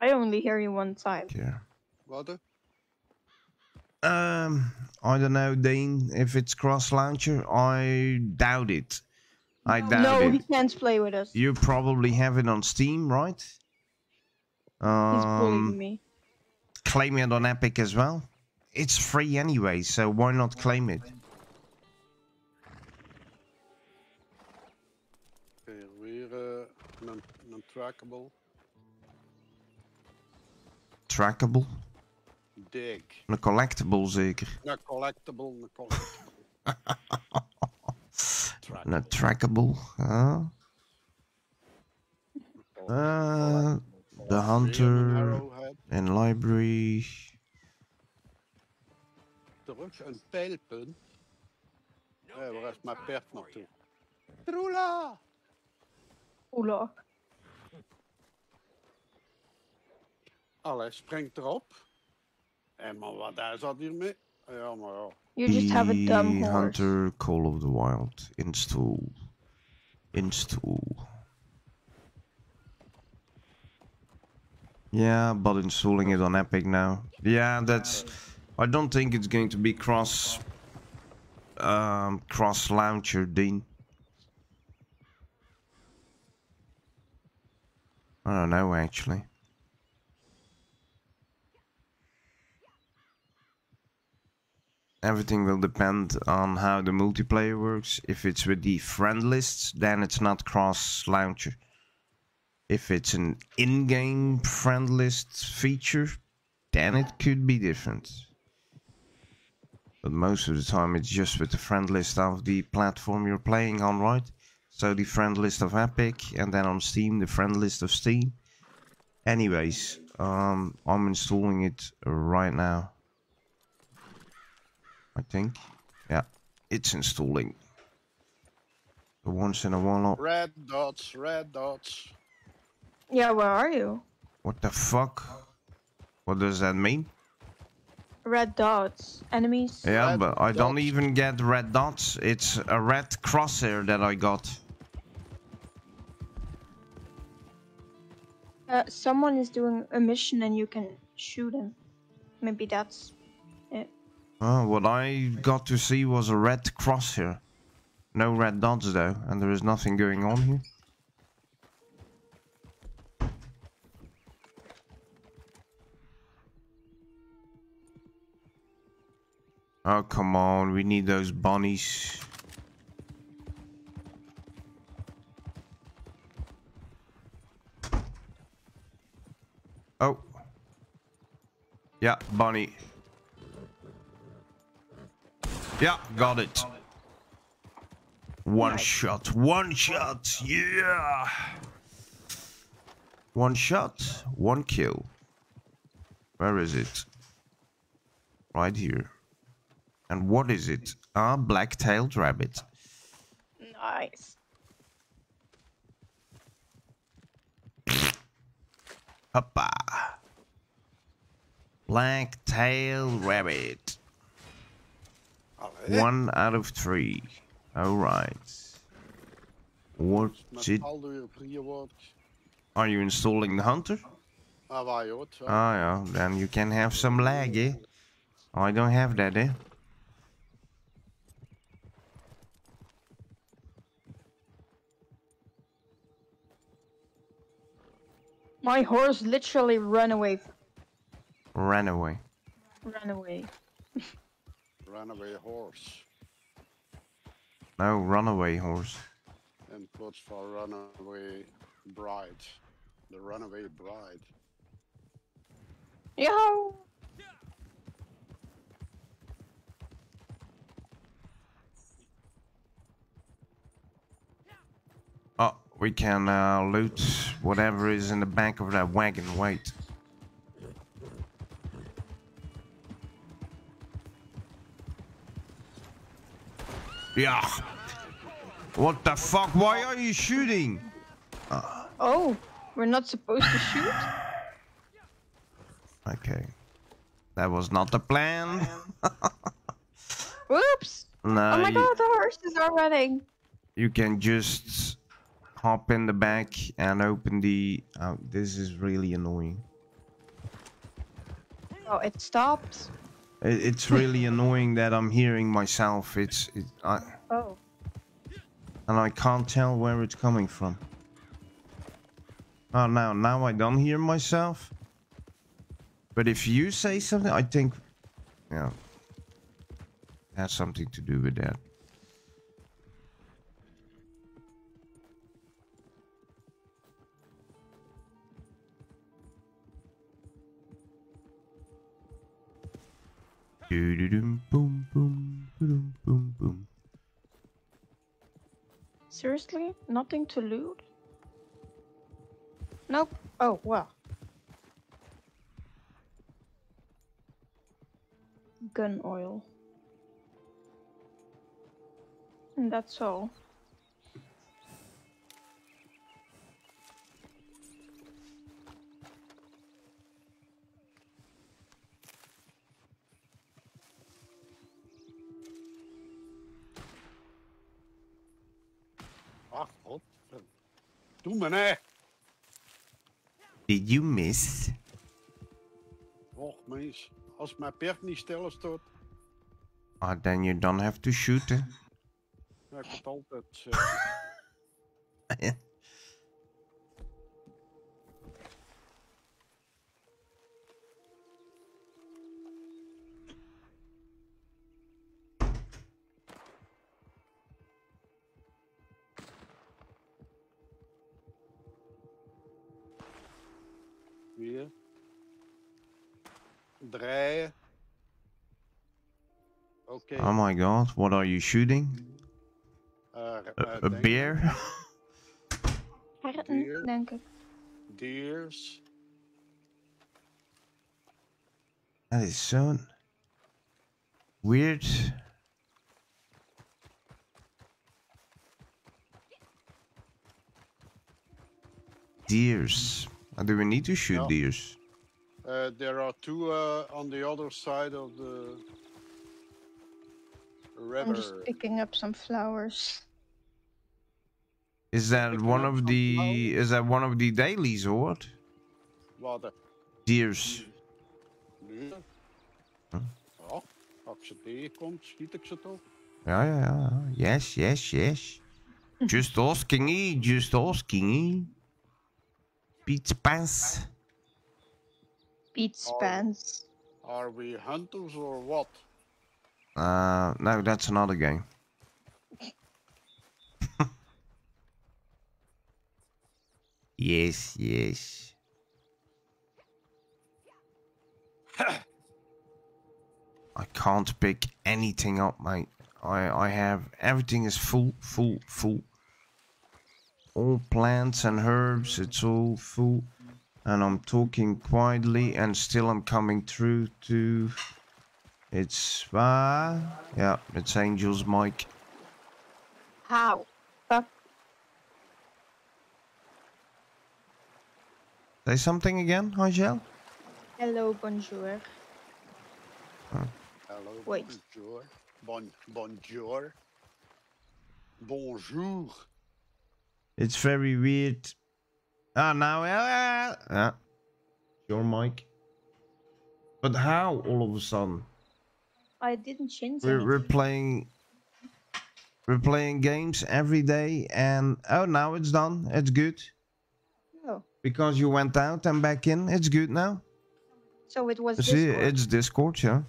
I only hear you one time. Yeah. Wat? hè? Um, I don't know, Dean. if it's cross launcher. I doubt it. I doubt no, it. No, he can't play with us. You probably have it on Steam, right? He's bullying Um, me. claim it on Epic as well. It's free anyway, so why not claim it? Trackable. Trackable? Dig. Een collectible zeker. Een collectible, een collectible. (laughs) Een trackable? Huh? Uh, the Hunter and Library. Terug een pijlpunt. Hé, waar is mijn pert naartoe? Troela! Oela. Allee, springt erop. Hé, maar wat is dat hiermee? Ja, maar ja. You just have a dumb The horse. Hunter Call of the Wild. Install. Install. Yeah, but installing it on Epic now. Yeah, that's. I don't think it's going to be cross. Um, cross launcher, Dean. I don't know actually. Everything will depend on how the multiplayer works. If it's with the friend lists, then it's not cross launcher. If it's an in-game friend list feature, then it could be different. But most of the time it's just with the friend list of the platform you're playing on, right? So the friend list of Epic and then on Steam the friend list of Steam. Anyways, um, I'm installing it right now. I think. Yeah, it's installing. The Once in a while. Red dots, red dots. Yeah, where are you? What the fuck? What does that mean? Red dots. Enemies? Yeah, Red but I don't even get red dots. It's a red crosshair that I got. Uh, someone is doing a mission and you can shoot him. Maybe that's it. What I got to see was a red cross here. No red dots though, and there is nothing going on here. Oh, come on, we need those bunnies. Oh. Yeah, bunny. Yeah, got it. One shot, one shot, yeah. One shot, one kill. Where is it? Right here. And what is it? A black-tailed rabbit. Nice. Hoppa. Black-tailed rabbit. Allee. One out of three. Alright. What's Met it? al uw priewoord. Are you installing the hunter? Ah, waar joh. zo. Oh yeah, then you can have some lag, eh? I don't have that, eh? My horse literally ran away. Ran away. Ran away. (laughs) Runaway horse. No, runaway horse. En plots for runaway bride. The runaway bride. Yo! Oh, we can uh, loot whatever is in the back of that wagon. Wait. Yeah. What the fuck? Why are you shooting? Oh, we're not supposed to shoot? (laughs) Okay. That was not the plan. (laughs) Whoops! no, oh my you, god, the horses are running. you can just hop in the back and open the... Oh, this is really annoying. Oh, it stopped. It, it's really (laughs) annoying that I'm hearing myself. It's it, I, Oh. and I can't tell where it's coming from. Oh, now now I don't hear myself. But if you say something, I think, yeah, has something to do with that. Boom, boom, boom, boom, boom. Seriously? Nothing to loot? Nope. Oh, well. Gun oil. And that's all. Did you miss? Och, mens. Als mijn pert niet stil staat, Ah, then you don't have to shoot. eh? heb ik het altijd my god, what are you shooting? eh, A, eh, a bear? (laughs) Herten, Deer. denk ik. Deers. That is so weird. Deers. Uh, Do we need to shoot Yeah. deers? Uh, there are two uh, on the other side of the river. I'm just picking up some flowers. Is that Picking one of the flowers. is that one of the dailies or what? Wat? Deers. Nu? Huh? Ja, als ik ze tegenkom, schiet ik ze toch? Ja, ja, ja. Yes, yes, yes. (laughs) Just asking, eh? Just asking, eh? Pizza pants. Beats Oh. pants. Are we hunters or what? Uh, no, that's another game. (laughs) yes, yes. (coughs) I can't pick anything up, mate. I I have everything is full, full, full. All plants and herbs, it's all full. And I'm talking quietly, and still I'm coming through to. It's uh yeah, it's Angel's mic. How? Fuck. Say something again, Angel? Hello, bonjour. Hello, Wait. bonjour. Bon, bonjour. Bonjour. It's very weird. Ah, now, yeah, yeah. Your mic. But how all of a sudden? I didn't change We're, we're playing. We're playing games every day, and oh, now it's done. It's good Oh, because you went out and back in. It's good now. so it was See, Discord. it's Discord, yeah.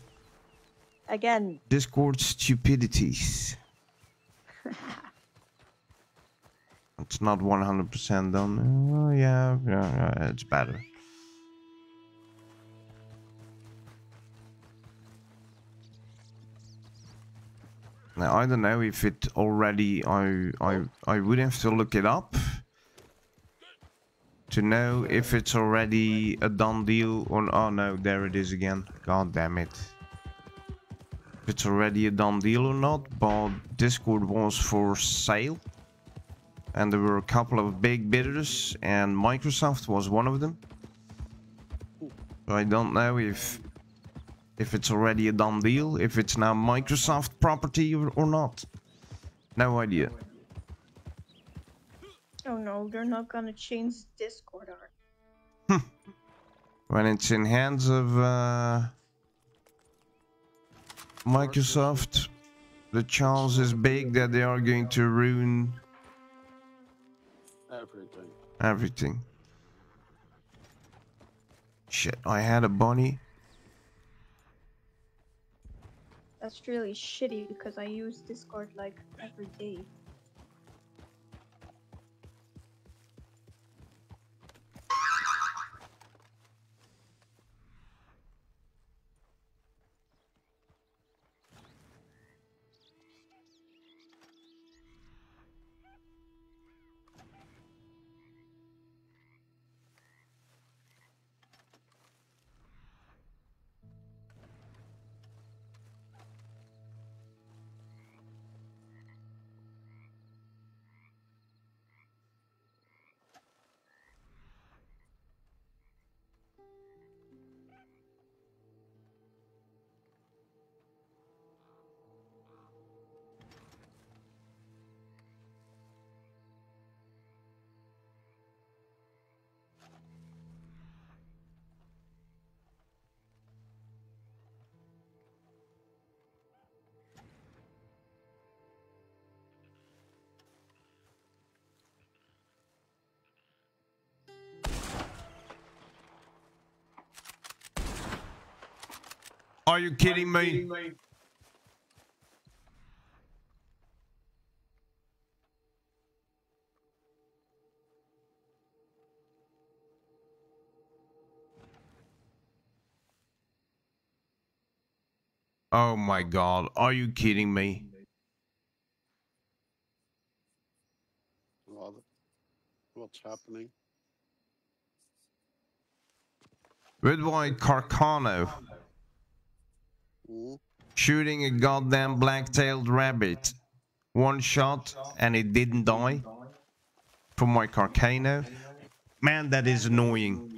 again. Discord stupidities. (laughs) it's not 100% done. Uh, yeah, yeah, yeah, it's better. Now, I don't know if it already. I I I would have to look it up to know if it's already a done deal or. Oh no, there it is again. God damn it if it's already a done deal or not, but Discord was for sale. And there were a couple of big bidders, and Microsoft was one of them. I don't know if if it's already a done deal, if it's now Microsoft property or, or not. No idea. Oh no, they're not gonna change Discord art. (laughs) When it's in hands of uh, Microsoft, the chance is big that they are going to ruin Everything. everything. Shit, I had a bunny. That's really shitty because I use Discord like every day. Are you kidding me? Oh my god, are you kidding me? What's happening? Red White Carcano? Shooting a goddamn black-tailed rabbit. One shot and it didn't die. From my Carcano. Man, that is annoying.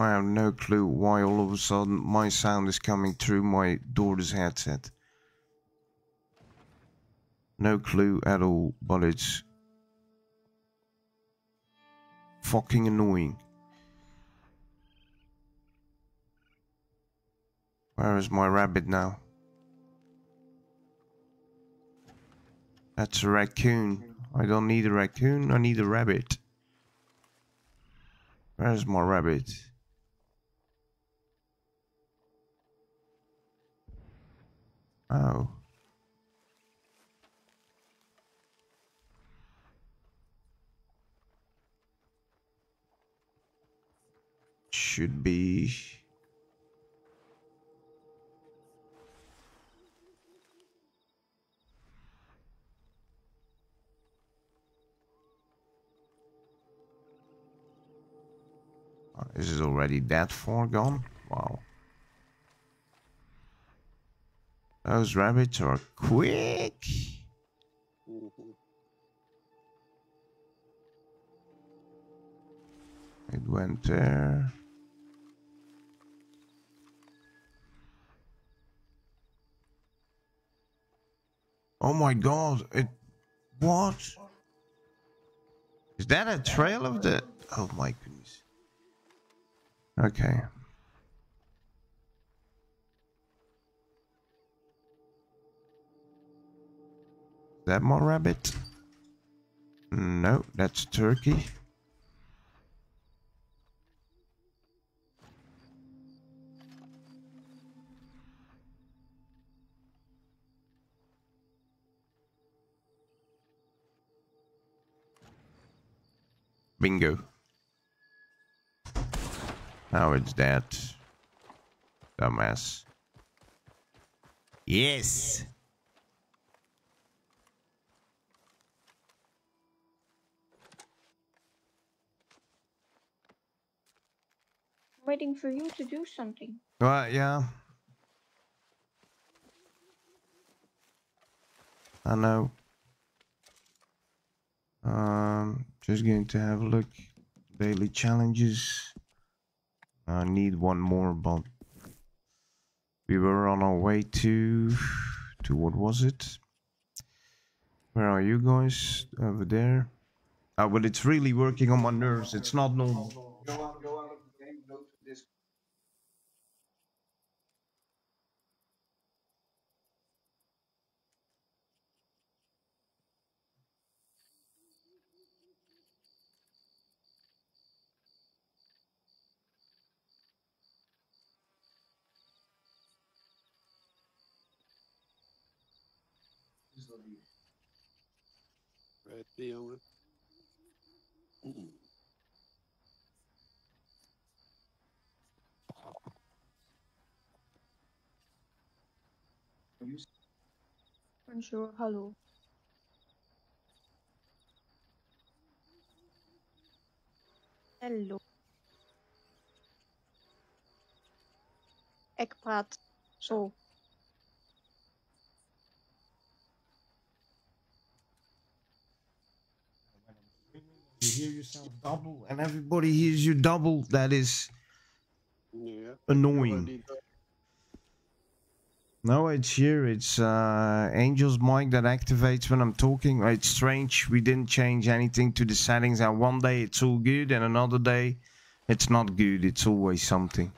I have no clue why all of a sudden my sound is coming through my daughter's headset. No clue at all, but it's fucking annoying. Where is my rabbit now? That's a raccoon. I don't need a raccoon, I need a rabbit. Where's my rabbit? Oh. Should be. This Is already that far gone? Wow. Those rabbits are quick. It went there. Oh my god, it what? Is that a trail of the Oh my goodness. Okay. That more rabbit? No, that's turkey. Bingo. Now it's that. Dumbass. Yes. Waiting for you to do something. Well, yeah. I know. Um, just going to have a look. Daily challenges. I need one more, but We were on our way to to what was it? Where are you guys? Over there. Oh, but it's really working on my nerves. It's not normal. Die jongen. Bonjour, hallo. Hallo. Ik praat zo. You hear yourself double, and everybody hears you double. That is Nee, hè. annoying. No, it's here. It's uh, Angel's mic that activates when I'm talking. It's strange. We didn't change anything to the settings, and one day it's all good, and another day it's not good. It's always something.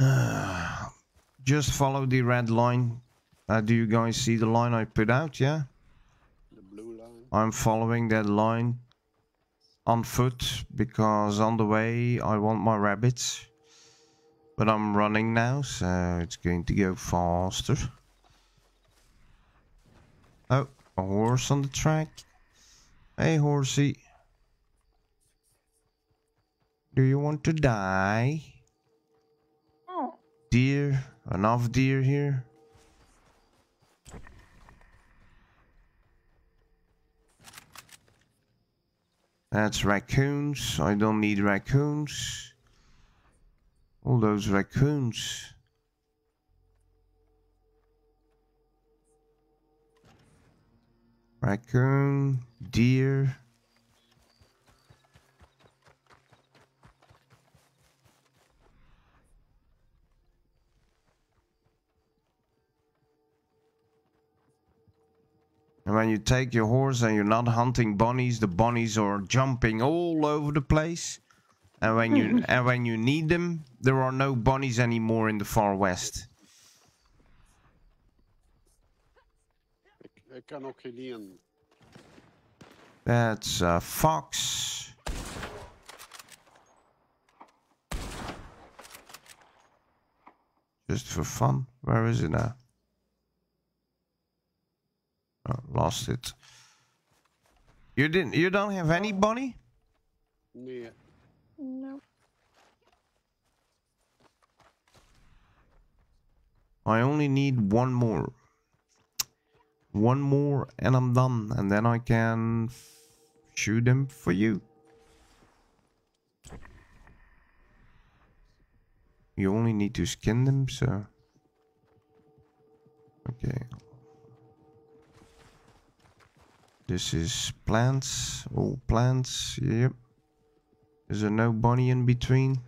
(sighs) Just follow the red line. Uh, do you guys see the line I put out? Yeah, De blue line. I'm following that line on foot because on the way I want my rabbits. But I'm running now, so it's going to go faster. Oh, a horse on the track. Hey, horsey. Do you want to die? Oh, Deer? Enough deer here? That's raccoons. I don't need raccoons. All those raccoons. Raccoon, deer. And when you take your horse and you're not hunting bunnies, the bunnies are jumping all over the place. And when you (laughs) and when you need them, there are no bunnies anymore in the far west. Ik, ik kan ook geen één. That's a fox. Just for fun. Where is it now? Oh, lost it. You didn't. You don't have any bunny? Yeah. no. I only need one more. One more and I'm done. And then I can f- shoot them for you. You only need to skin them, so... Okay. This is plants. All plants. Yep. Is there no bunny in between?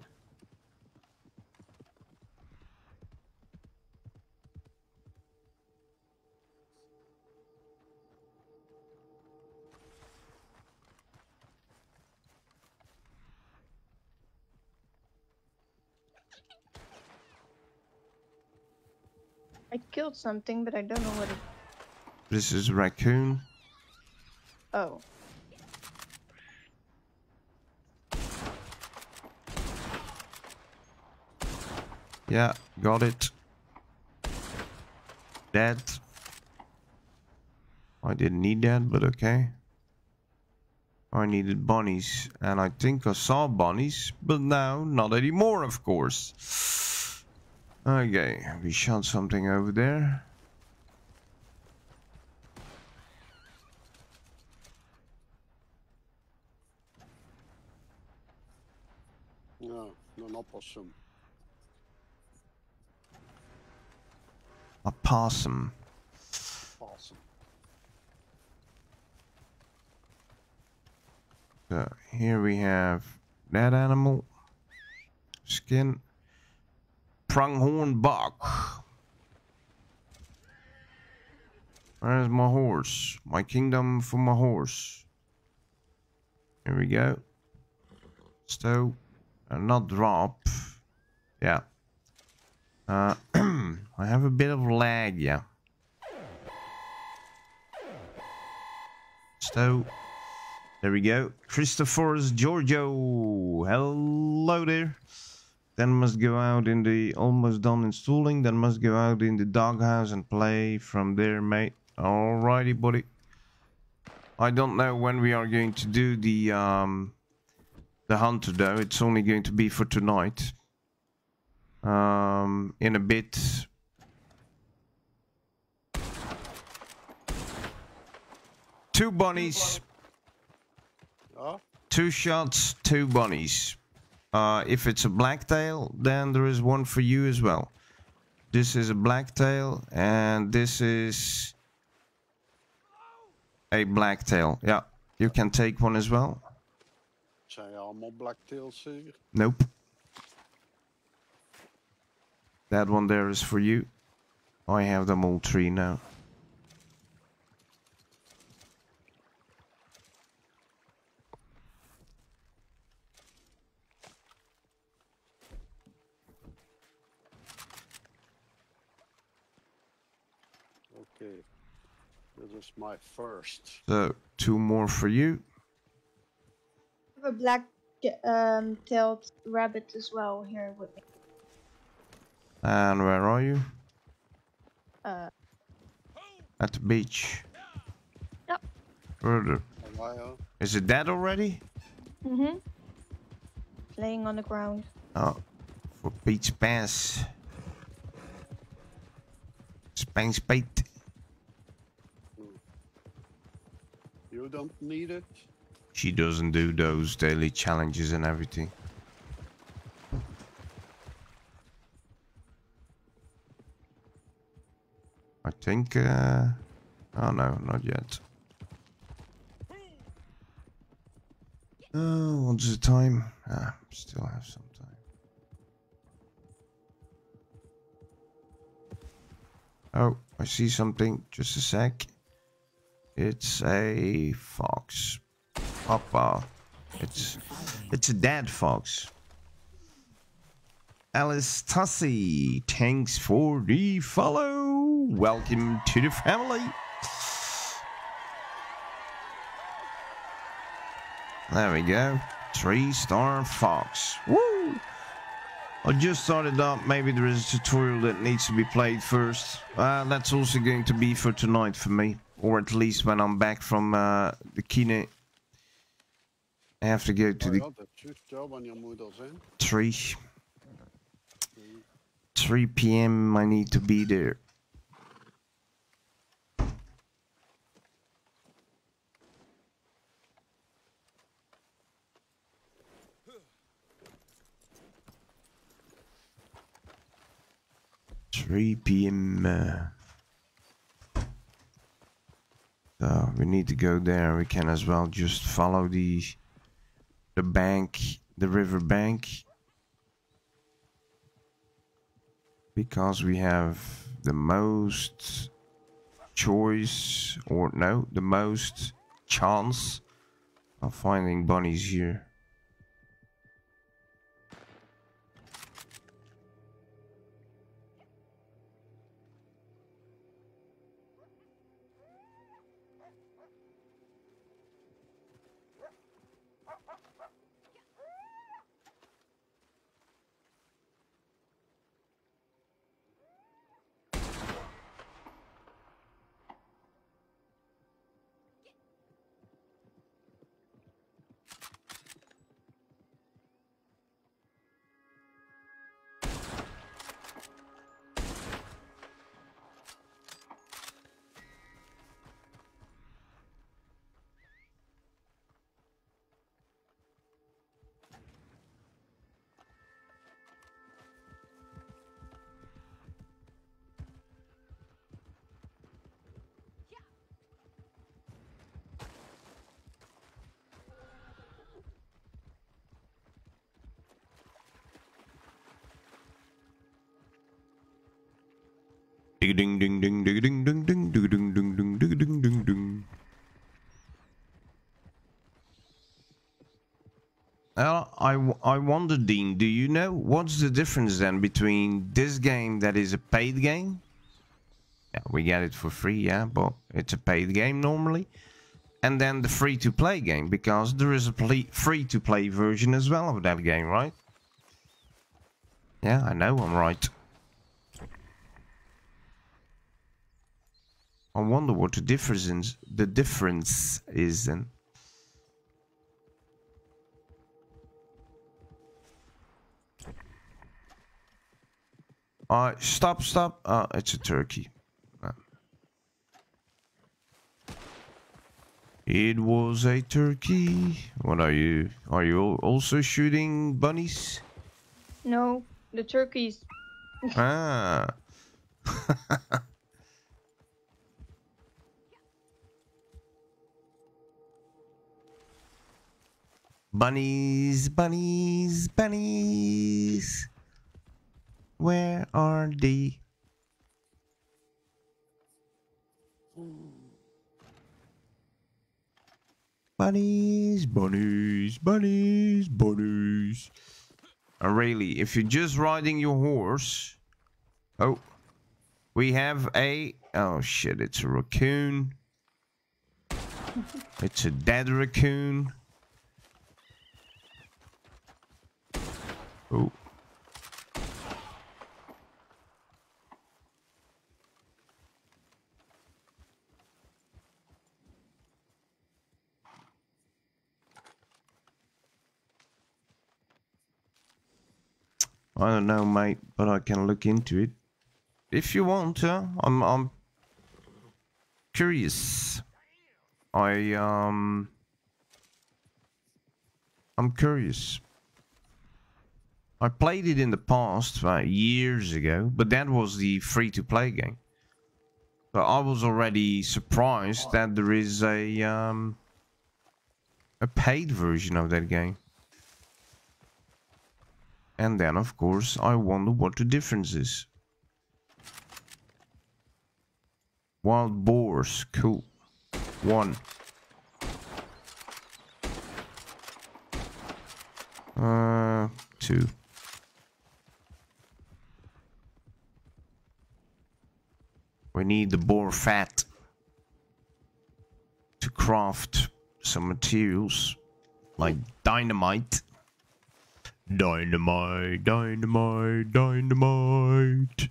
I killed something, but I don't know what it. This is raccoon. Oh. Yeah, got it. Dead. I didn't need that, but okay. I needed bunnies, and I think I saw bunnies, but now not anymore, of course. Okay, we shot something over there. Opossum. A possum. Possum. So here we have that animal. Skin. pronghorn buck. Where's my horse? My kingdom for my horse. Here we go. Stow. Uh, not drop. Yeah. Uh, (clears throat) I have a bit of lag, yeah. So, There we go. Christopher's Giorgio. Hello there. Then must go out in the almost done installing. Then must go out in the doghouse and play from there, mate. Alrighty, buddy. I don't know when we are going to do the um the hunter though. It's only going to be for tonight. Um, in a bit. Two bunnies. Two shots, two bunnies. Uh, if it's a blacktail, then there is one for you as well. This is a blacktail, and this is a blacktail. Yeah, you can take one as well. Zijn allemaal blacktails zeker? Nope. That one there is for you. I have them all three now. Oké. Dit is my first. So, two more for you. I have a black um, tailed rabbit as well here with me. And where are you? Uh, At the beach. Yep. Further. Allemaal. Is it dead already? mm-hmm. Laying on the ground. Oh, for beach pants. Spank's bait. You don't need it. She doesn't do those daily challenges and everything. I think, uh... Oh no, not yet. Oh, what's the time? Ah, still have some time. Oh, I see something. Just a sec. It's a fox. Papa. It's it's a dead fox. Alice Tussie, thanks for the follow. Welcome to the family. There we go. Three star fox. Woo! I just started up. Maybe there is a tutorial that needs to be played first. Uh, that's also going to be for tonight for me. Or at least when I'm back from uh, the kine. I have to go to the ja, dat is juist. Ja, wanneer moet dat zijn? 3 3 p.m. I need to be there. Three p.m. Uh, so we need to go there. We can as well just follow the the bank, the river bank, because we have the most choice, or no, the most chance of finding bunnies here. Ding ding ding ding ding ding ding ding ding ding ding ding ding ding ding. Well, I, I wonder, Dean, do you know what's the difference then between this game that is a paid game? Yeah, we get it for free, yeah, but it's a paid game normally. And then the free to play game, because there is a free to play version as well of that game, right? Yeah, I know I'm right. I wonder what the difference the difference is then. Uh, stop, stop. Uh, it's a turkey. Uh. It was a turkey. What are you? Are you also shooting bunnies? No, the turkeys. Ah. (laughs) bunnies, bunnies, bunnies. Where are they? Bunnies, bunnies, bunnies, bunnies. Really, if you're just riding your horse. Oh, we have a. Oh shit, it's a raccoon. it's a dead raccoon. Oh. I don't know, mate, but I can look into it. If you want, uh, I'm I'm curious. I um I'm curious. I played it in the past, years ago, but that was the free-to-play game. But I was already surprised that there is a um a paid version of that game. And then, of course, I wonder what the difference is. Wild boars, cool. One. Uh, two. We need the boar fat to craft some materials like dynamite. Dynamite, dynamite, dynamite.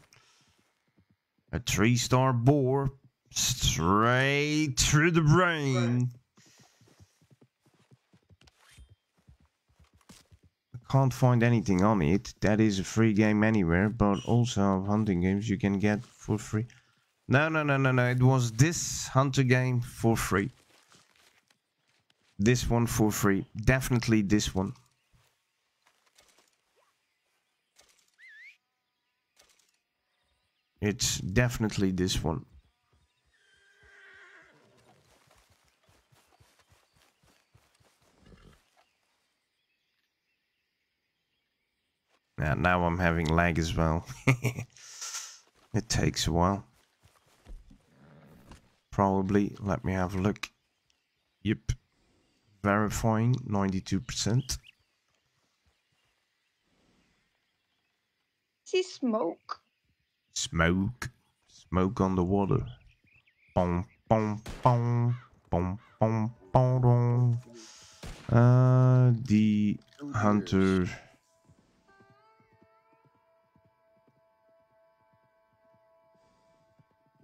A three star boar straight through the brain. I can't find anything on it. That is a free game anywhere, but also hunting games you can get for free. No, no, no, no, no. It was this hunter game for free. This one for free. Definitely this one. It's definitely this one. Yeah, now I'm having lag as well. (laughs) it takes a while. Probably. Let me have a look. Yep. Verifying 92%. See smoke. Smoke. Smoke on the water. Boom, boom, boom, boom, boom, boom, boom. Uh, the hunter.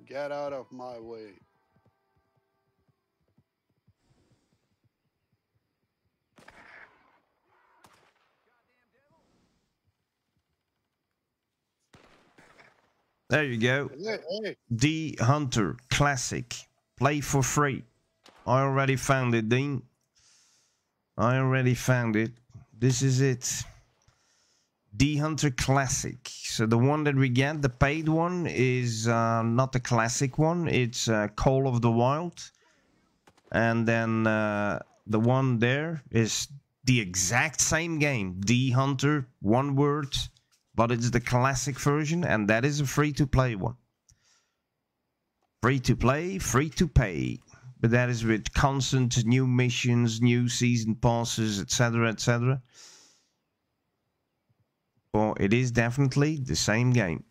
Get out of my way. There you go. Hey, hey, The Hunter Classic. Play for free. I already found it, Dean. I already found it. This is it. D Hunter Classic. So the one that we get, the paid one, is uh, not the classic one. It's uh, Call of the Wild. And then uh, the one there is the exact same game. D Hunter, one word, but it's the classic version, and that is a free to play one. Free to play, free to pay. But that is with constant new missions, new season passes, etc. etc. Well, it is definitely the same game.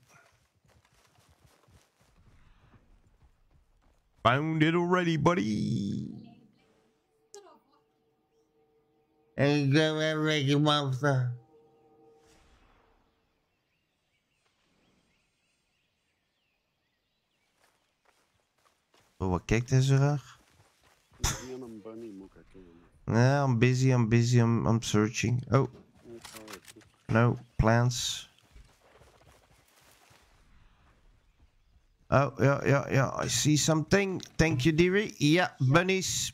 Found it already, buddy. Hey, go ahead, Ricky Monster. Oh, wat kijkt hij zo raar? Yeah, I'm busy, I'm busy, I'm, I'm searching. Oh, no, plants. Oh, yeah, yeah, yeah, I see something. Thank you, dearie. Yeah, bunnies.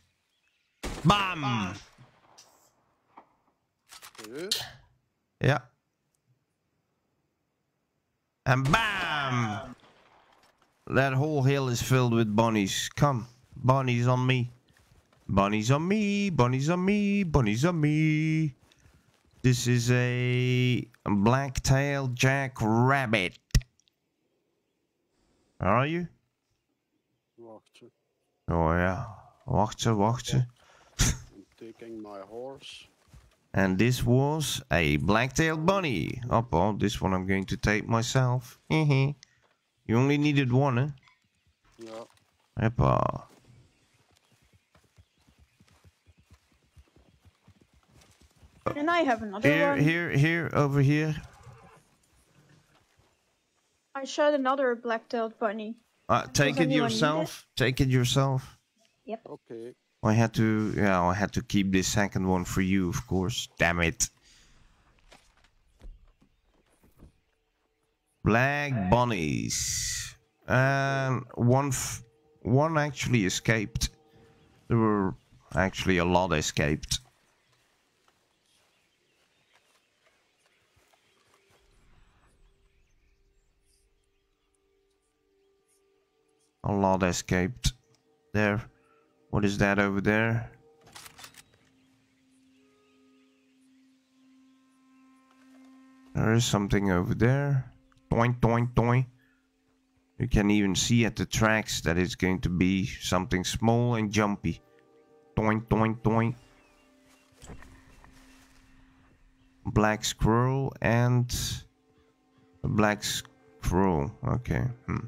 Bam! Yeah. And bam! That whole hill is filled with bunnies. Come, bunnies on me. Bunnies on me, bunnies on me, bunnies on me. This is a black-tailed jackrabbit. Where are you? Wacht. ze. Oh ja, wacht ze, wacht ze. I'm taking my horse. And this was a black-tailed bunny. Oh, well, this one I'm going to take myself. Hehe. you only needed one, hè? Ja. Hoppa. And I have another Here, one. here, here, over here. I shot another black-tailed bunny. Uh, take it anyone need it? yourself. Take it yourself. Oké. I had to, yeah, I had to keep this second one for you, of course. Damn it. Black bunnies. And one, one actually escaped. There were actually a lot escaped. A lot escaped. There. What is that over there? There is something over there. Doink, doink, doink. You can even see at the tracks that it's going to be something small and jumpy. Doink, doink, doink. Black squirrel and a black squirrel. Okay. Hmm.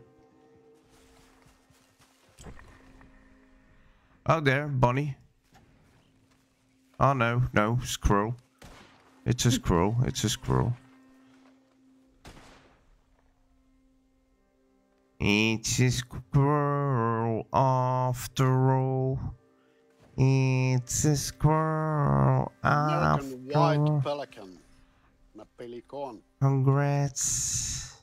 Oh, there, bunny. Oh, no, no, squirrel. It's a squirrel, it's a squirrel. It's a squirrel after all. It's a squirrel American after White all. Pelican. Met pelican. Congrats.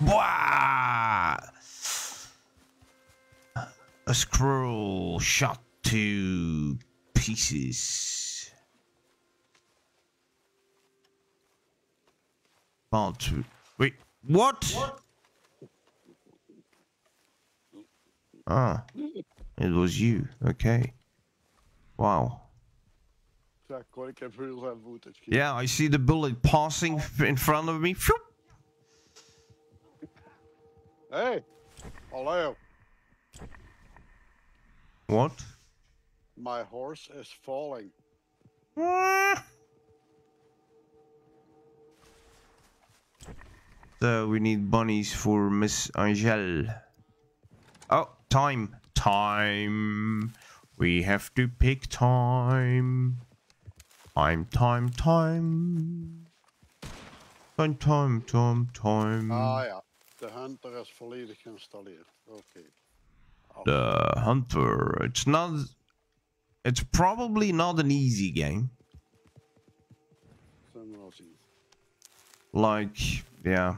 Wow! A scroll shot to pieces. But wait, what? Ah, it was you. Okay. Wow. Ja, kon ik even heel zijn voeten schieten. Yeah, I see the bullet passing in front of me. Hey! hello. What? My horse is falling. So we need bunnies for Miss Angel. Oh, time. Time. We have to pick time. Time, time, time. Time, time, time, time. Ah ja, de hunter is volledig geïnstalleerd. Oké. The Hunter. It's not... It's probably not an easy game. Zullen we wel zien. Like, yeah.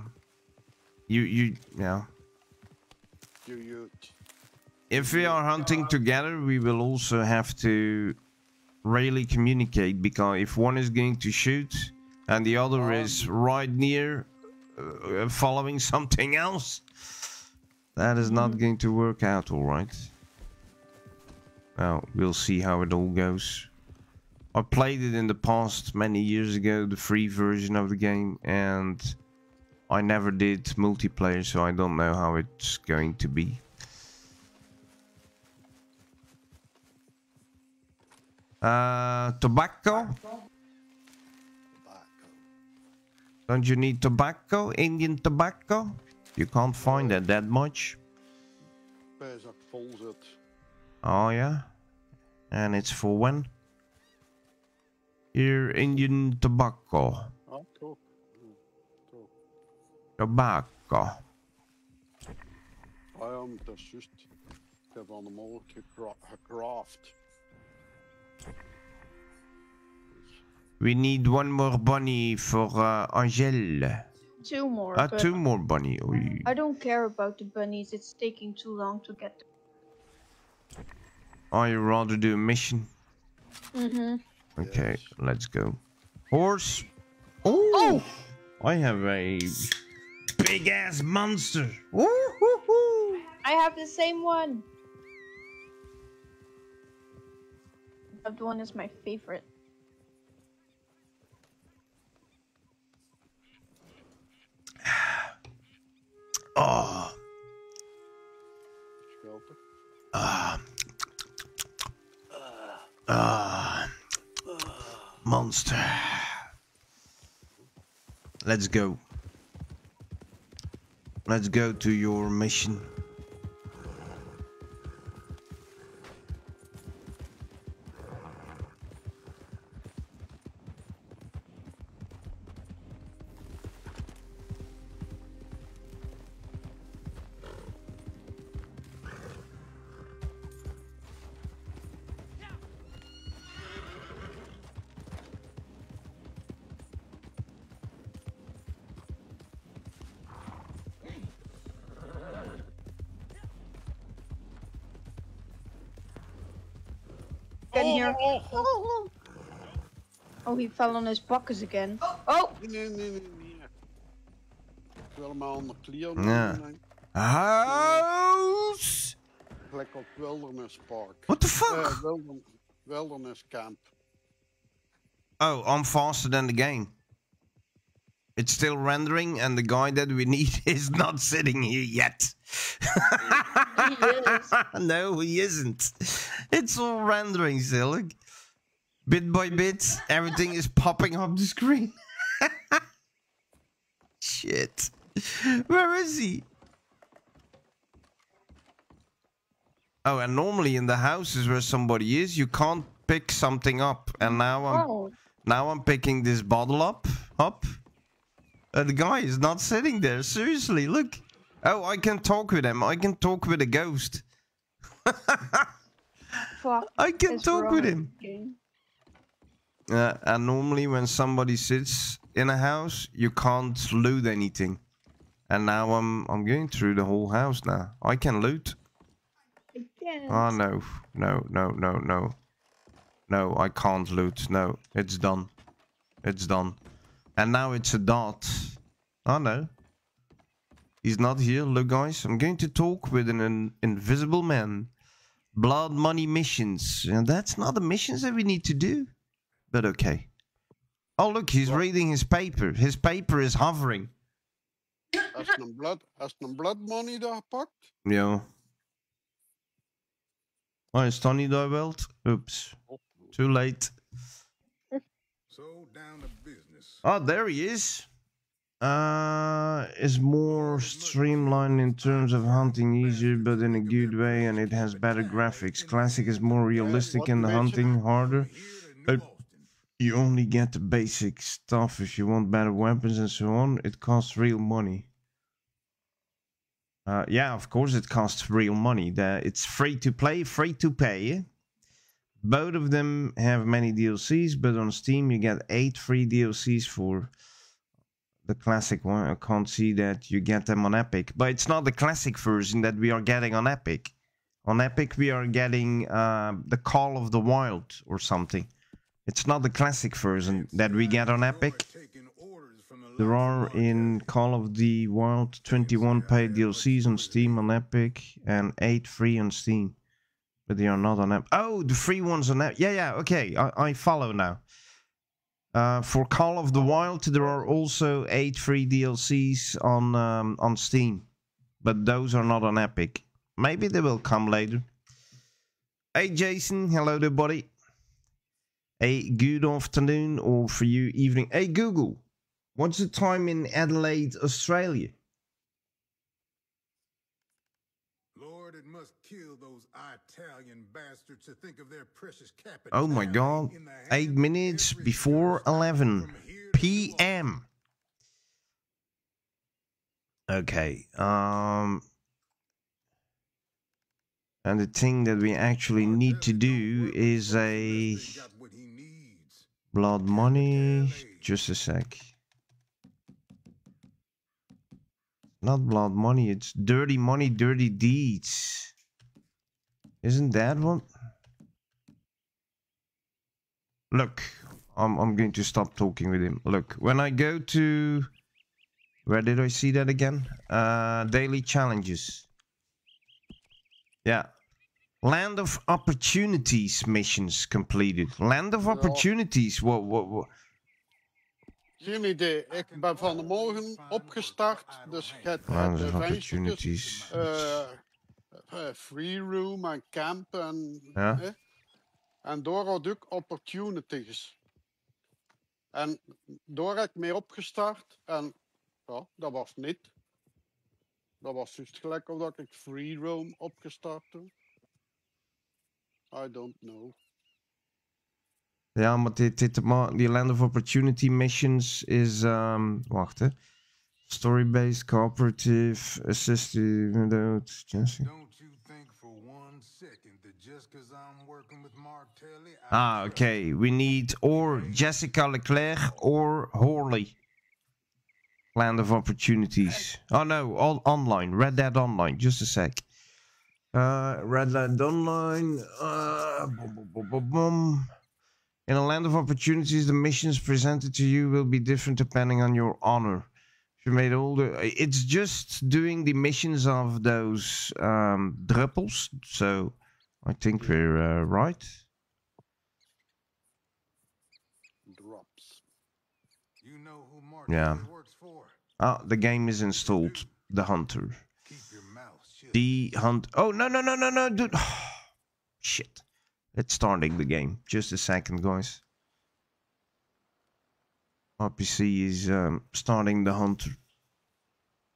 You, you, yeah. You, you. if we are hunting together, we will also have to really communicate because if one is going to shoot and the other is right near uh, following (laughs) something else, that is not going to work out all right. Well, we'll see how it all goes. I played it in the past many years ago, the free version of the game, and I never did multiplayer, so I don't know how it's going to be. Uh, tobacco? Tobacco. Don't you need tobacco? Indian tobacco? You can't find it that much. Pijs dat ik vol. Oh yeah? And it's for when? Here, Indian tobacco. Tobacco. Ja, maar dat is juist. Ik heb aan de mogelijk gekra gecraft. We need one more bunny for uh, Angel. Two more. Ah, two more bunny. Oei. I don't care about the bunnies. It's taking too long to get them. Oh, you rather do a mission? Mm-hmm. Okay, let's go. Horse. Oh, I have a big ass monster. Woo-hoo-hoo. I have the same one. That one is my favorite. (sighs) Oh, Schelpen. ah, ah, monster. Let's go. Let's go to your mission. He fell on his buckets again. Oh! Nee, nee, nee, nee. nee. Ik wil hem aan de kleren. Ja. House. Gelijk op Wilderness Park. What the Eh, fuck? Wilder- Wilderness Camp. Oh, I'm faster than the game. It's still rendering, and the guy that we need (laughs) is not sitting here yet. He is. (laughs) no, he isn't. It's all rendering still. Bit by bit, everything is popping up the screen. (laughs) Shit. Where is he? Oh, and normally in the houses where somebody is, you can't pick something up. And now I'm Oh, now I'm picking this bottle up, up. And the guy is not sitting there. Seriously, look. Oh, I can talk with him. I can talk with a ghost. (laughs) I can talk wrong with him. Uh, and normally when somebody sits in a house, you can't loot anything. And now I'm I'm going through the whole house now. I can loot. Again. Oh no, no, no, no, no. No, I can't loot. No, it's done. It's done. And now it's a dot. Oh no. He's not here. Look guys, I'm going to talk with an, in- invisible man. Blood money missions. And that's not the missions that we need to do. But okay. Oh look, he's reading his paper. His paper is hovering. Als je een blood, als je een blood money daar pakt. Ja. Oh, is Tony daar weld? Oops. Too late. So down to business. Oh, there he is. Uh, it's more streamlined in terms of hunting easier, but in a good way, and it has better graphics. Classic is more realistic in the hunting harder. But you only get the basic stuff if you want better weapons and so on. It costs real money. Uh, yeah, of course it costs real money. It's free to play, free to pay. Both of them have many DLCs, but on Steam you get eight free DLCs for the classic one. I can't see that you get them on Epic, but it's not the classic version that we are getting on Epic. On Epic we are getting uh, the Call of the Wild or something. It's not the classic version that we get on Epic. There are in Call of the Wild 21 paid DLCs on Steam on Epic and 8 free on Steam. But they are not on Epic. Oh, the free ones on Epic. Yeah, yeah, okay. I, I follow now. Uh, for Call of the Wild, there are also eight free DLCs on um, on Steam, but those are not on Epic. Maybe they will come later. Hey Jason, hello there, buddy. A good afternoon, or for you, evening. Hey Google, what's the time in Adelaide, Australia? Lord, it must kill those Italian bastards to think of their precious capital. Oh my god, eight minutes before 11 p.m. Okay, um, and the thing that we actually need to do is a blood money. Just a sec. Not blood money, it's dirty money, dirty deeds. Isn't that one? Look, I'm, I'm going to stop talking with him. Look, when I go to... Where did I see that again? Uh, daily challenges. Yeah. Land of Opportunities missions completed. Land of Opportunities. What, what? Geen idee. Ik ben van de morgen opgestart. Dus je hebt Land de of venstertjes, Opportunities. eh, free room en camp en... Ja. En door had ik opportunities. En door heb ik mee opgestart. En ja, dat was niet. Dat was juist gelijk of dat ik free roam opgestart toen. I don't know. Ja, maar dit, dit, maar die Land of Opportunity missions is... Um, wacht, hè. Story-based, cooperative, assistive, without... Jesse. Ah, okay. We need or Jessica Leclerc or Horley. Land of Opportunities. Oh no, all online. Red Dead Online. Just a sec. Uh, Red Dead Online. Uh, boom, boom, boom, boom. In a land of opportunities, the missions presented to you will be different depending on your honor. If you made all the, it's just doing the missions of those um, druppels. So I think we're uh, right. Drops. You know who Mark Yeah. Ah, the game is installed. The Hunter. The Hunt. Oh no no no no no, dude. (sighs) Shit. It's starting the game. Just a second, guys. My PC is um, starting the hunt.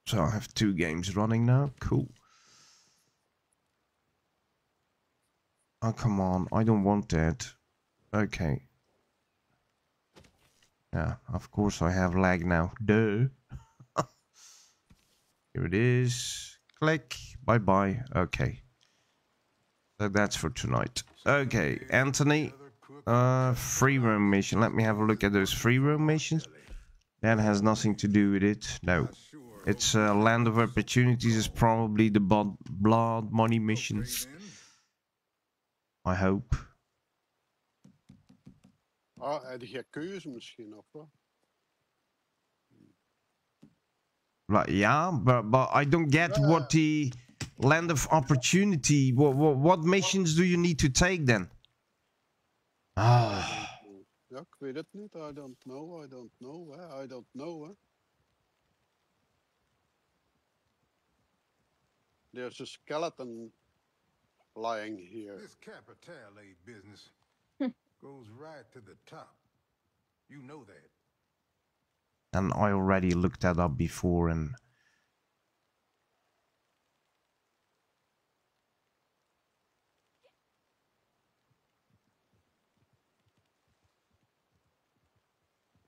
So I have two games running now. Cool. Oh come on! I don't want that. Okay. Yeah, of course I have lag now. Duh. (laughs) Here it is. Click. Bye bye. Okay. So that's for tonight. Okay, Anthony. Uh, free roam mission. Let me have a look at those free roam missions. That has nothing to do with it. No. It's uh, Land of Opportunities is probably the blood money missions. I hope. Ah, heb je keuze misschien of wat? Like, yeah, but but I don't get what the land of opportunity. What what what missions do you need to take then? Ah, Ja, ik weet het niet. I don't know, I don't know. I don't know. There's a skeleton lying here. This Capitale business goes right to the top. You know that. and I already looked that up before, and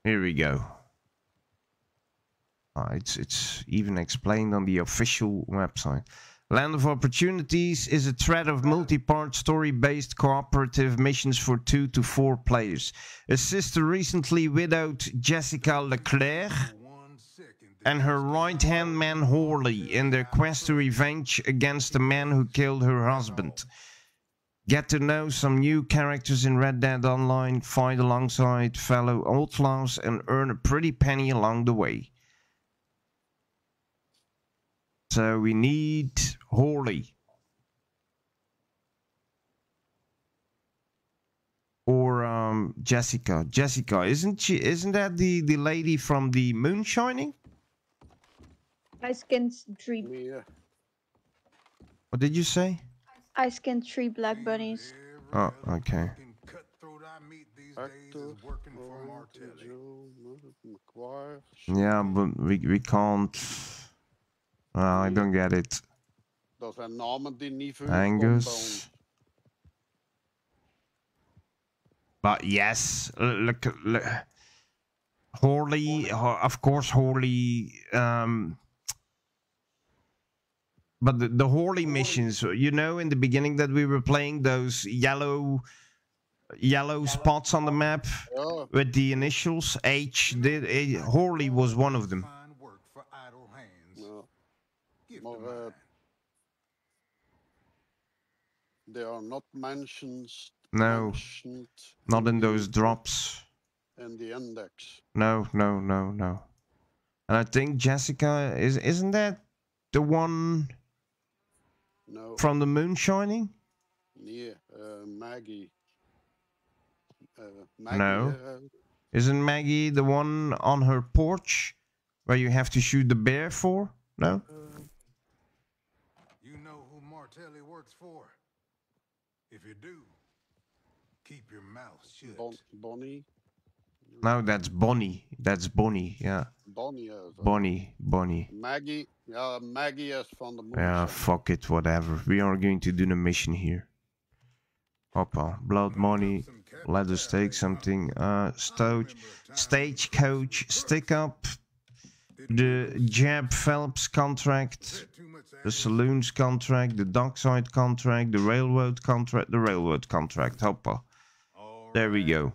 here we go. Ah, it's it's even explained on the official website. Land of Opportunities is a thread of multi-part story-based cooperative missions for two to four players. Assist the recently widowed Jessica Leclerc and her right-hand man Horley in their quest to revenge against the man who killed her husband. Get to know some new characters in Red Dead Online, fight alongside fellow outlaws, and earn a pretty penny along the way. So we need Horley. Or um, Jessica. Jessica, isn't she? Isn't that the the lady from the Moon Shining? I skinned three. Me, uh, What did you say? I skinned three black bunnies. Oh, okay. Fucking cutthroat I meet these days Hector, is working for Warrington, Martelli. Joe, McGuire. Yeah, but we we can't. Well, I don't get it. Dat zijn namen die niet voor Angus. But yes, l- look, look Horley, of course, Horley. Um, but the, the Horley missions, you know, in the beginning that we were playing those yellow, yellow spots on the map Ja, with the initials H. Did eh, Horley was one of them. Fine work for idle hands. ja. Gift Maar, of eh, mine. they are not mentioned. No, mentioned not in those drops. in the index. No, no, no, no. And I think Jessica is isn't that the one No, from the Moon Shining? nee, uh, Maggie. Uh, Maggie No. uh, Isn't Maggie the one on her porch where you have to shoot the bear for? No? You know who Martelli works for? If you do, keep your mouth shut. Bon, Bonnie. No, that's Bonnie. That's Bonnie. Yeah. Bonnie uh, Bonnie. Bonnie. Maggie. Ja, Maggie is van de Yeah, moonshine. fuck it, whatever. We are going to do the mission here. Hoppa. Blood money. Let us take something. Uh, stage, stagecoach, stick up. The Jab Phelps contract. The saloons contract, the dockside contract, the railroad contract, the railroad contract. Hoppa. There we go.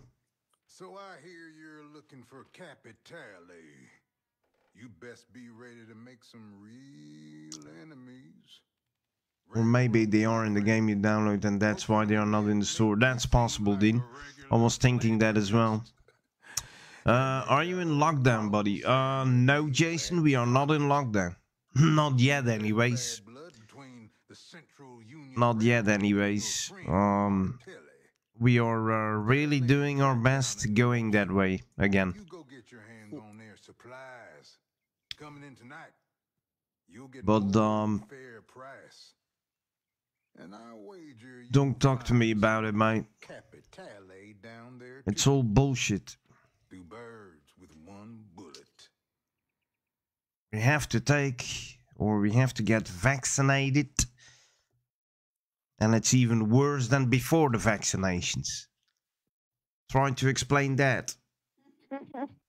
So I hear you're looking for Capitale. You best be ready to make some real enemies. Or maybe they are in the game you download and that's why they are not in the store. That's possible, Dean. I was thinking that as well. Uh, are you in lockdown, buddy? Uh, no, Jason, we are not in lockdown. (laughs) Not yet, anyways. Not yet, anyways. Um, we are uh, really doing our best going that way again. You go get your hands on their supplies. Coming in tonight. You'll get But, more than um, fair price. And I wager you Don't talk to me about it, mate. Down there It's all bullshit. Two birds with one bullet. we have to take or we have to get vaccinated. And it's even worse than before the vaccinations. Trying to explain that. (laughs)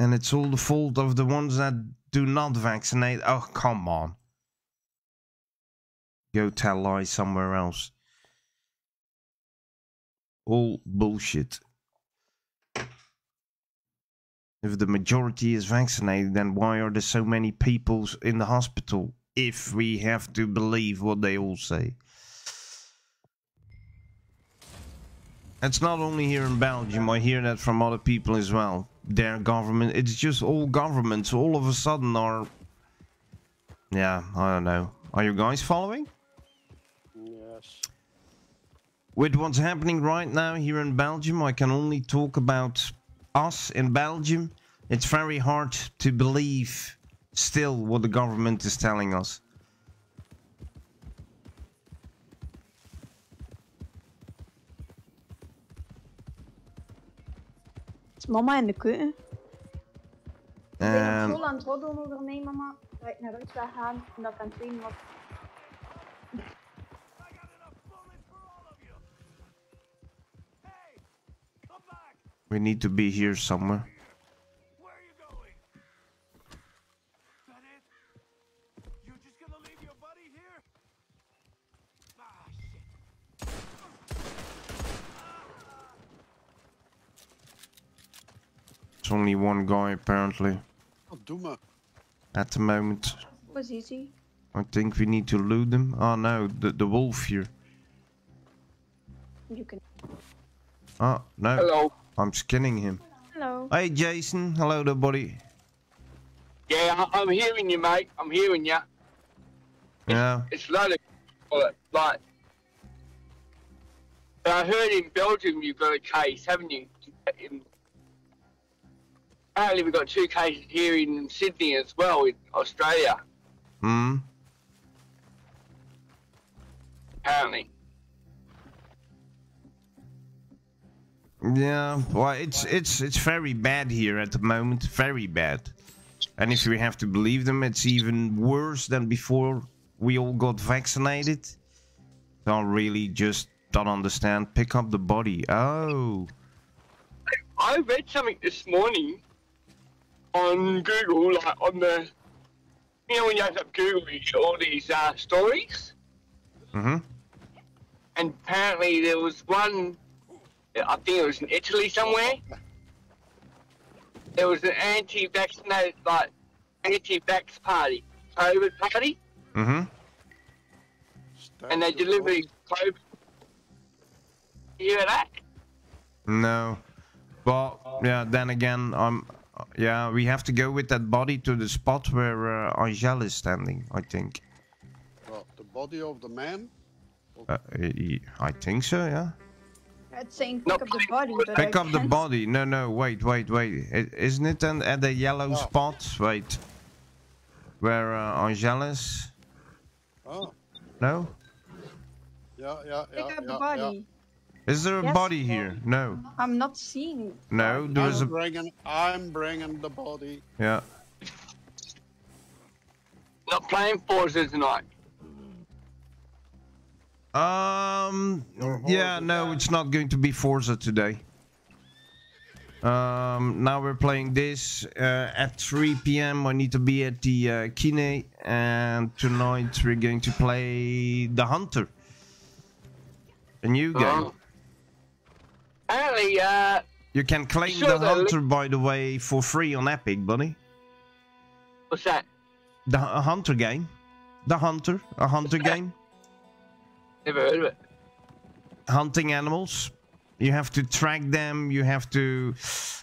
And it's all the fault of the ones that do not vaccinate. Oh, come on. Go tell lies somewhere else. All bullshit. If the majority is vaccinated, then why are there so many people in the hospital? If we have to believe what they all say. It's not only here in Belgium, I hear that from other people as well. Their government, it's just all governments all of a sudden are. Yeah, I don't know. Are you guys following? Yes. With what's happening right now here in Belgium, I can only talk about us in Belgium. It's very hard to believe still what the government is telling us. Is mama in de keuken? Ik ben op school aan het roddelen over mij, mama. Dat ik naar huis ga gaan en dat ik aan het trainen was. we need to be here somewhere. It's only one guy apparently Oh, doe at the moment. was easy. I think we need to loot them. Oh no, the, the wolf here. You can. Oh no, Hello. I'm skinning him. Hello. Hey Jason, hello there buddy. Yeah, I- I'm hearing you, mate. I'm hearing you. Yeah, It's slowly, well, like But I heard in Belgium you've got a case, haven't you? In, apparently we've got two cases here in Sydney as well, in Australia. Hmm. Apparently. Yeah, well, it's it's it's very bad here at the moment, very bad. And if we have to believe them, it's even worse than before we all got vaccinated. So I really just don't understand. Pick up the body. Oh, I read something this morning on Google, like on the, you know, when you open up Google, you get all these uh, stories. mm-hmm. And apparently there was one, I think it was in Italy somewhere. There was an anti-vaccinated, like, anti-vax party, COVID party, Mm-hmm. and they delivered COVID. You hear that? No, but yeah. Then again, um, yeah, we have to go with that body to the spot where uh, Angel is standing. I think. Well, the body of the man. Uh, I I think so. Yeah. It's saying pick up the body, but Pick I up the can't- body. No, no, wait, wait, wait. I- Isn't it an, at the yellow Oh. spot? Wait. Where uh, Angel is? Oh, No? yeah, yeah, yeah. Pick up the yeah, body. Is there a Yes. body here? No. I'm not seeing. No, Yeah. there's I'm a... bringing, I'm bringing the body. Yeah. Not playing Forza tonight. Um, yeah, no, it's not going to be Forza today. Um, now we're playing this uh, at 3 p.m. I need to be at the uh, Kine, and tonight we're going to play The Hunter. A new game. Oh. Apparently, uh, You can claim Sure, The the Hunter, by the way, for free on Epic, buddy. what's that? The Hu- Hunter game. The Hunter, a Hunter game. Never heard of it. hunting animals. You have to track them. You have to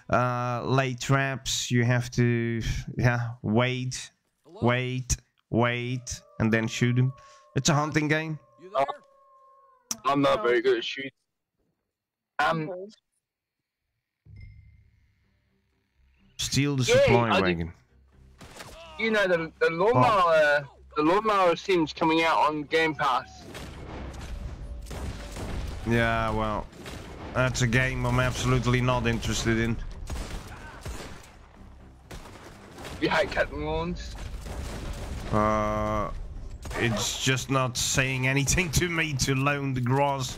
uh, lay traps. You have to, yeah, wait, wait, wait, and then shoot them. It's a hunting game. You there? I'm not very good at shooting. Um, Steal the Yeah, supply I did- wagon. you know the the lawnmower, uh, the lawnmower Sims coming out on Game Pass. Yeah, well, that's a game I'm absolutely not interested in. You hate cutting lawns. Uh, it's just not saying anything (laughs) to me to loan the grass,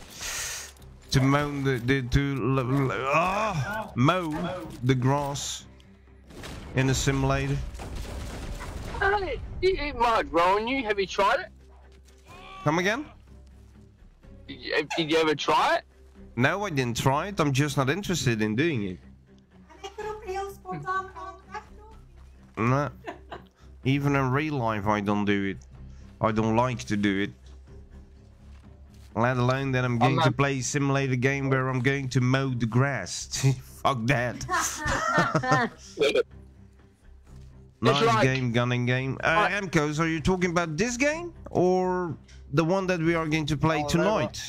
to mow the, the to l- ah, mow the grass in a simulator. Uh, it, it might grow on you. Have you tried it? Come again? Did you, did you ever try it? No, I didn't try it. I'm just not interested in doing it. En ik roep heel spontaan aan het doen. Nah. Even in real life, I don't do it. I don't like to do it. Let alone that I'm going to play a simulator game where I'm going to mow the grass. (laughs) Fuck that. (laughs) nice like- game, gunning game. Uh, I- Amcos, are you talking about this game or the one that we are going to play Oh, tonight?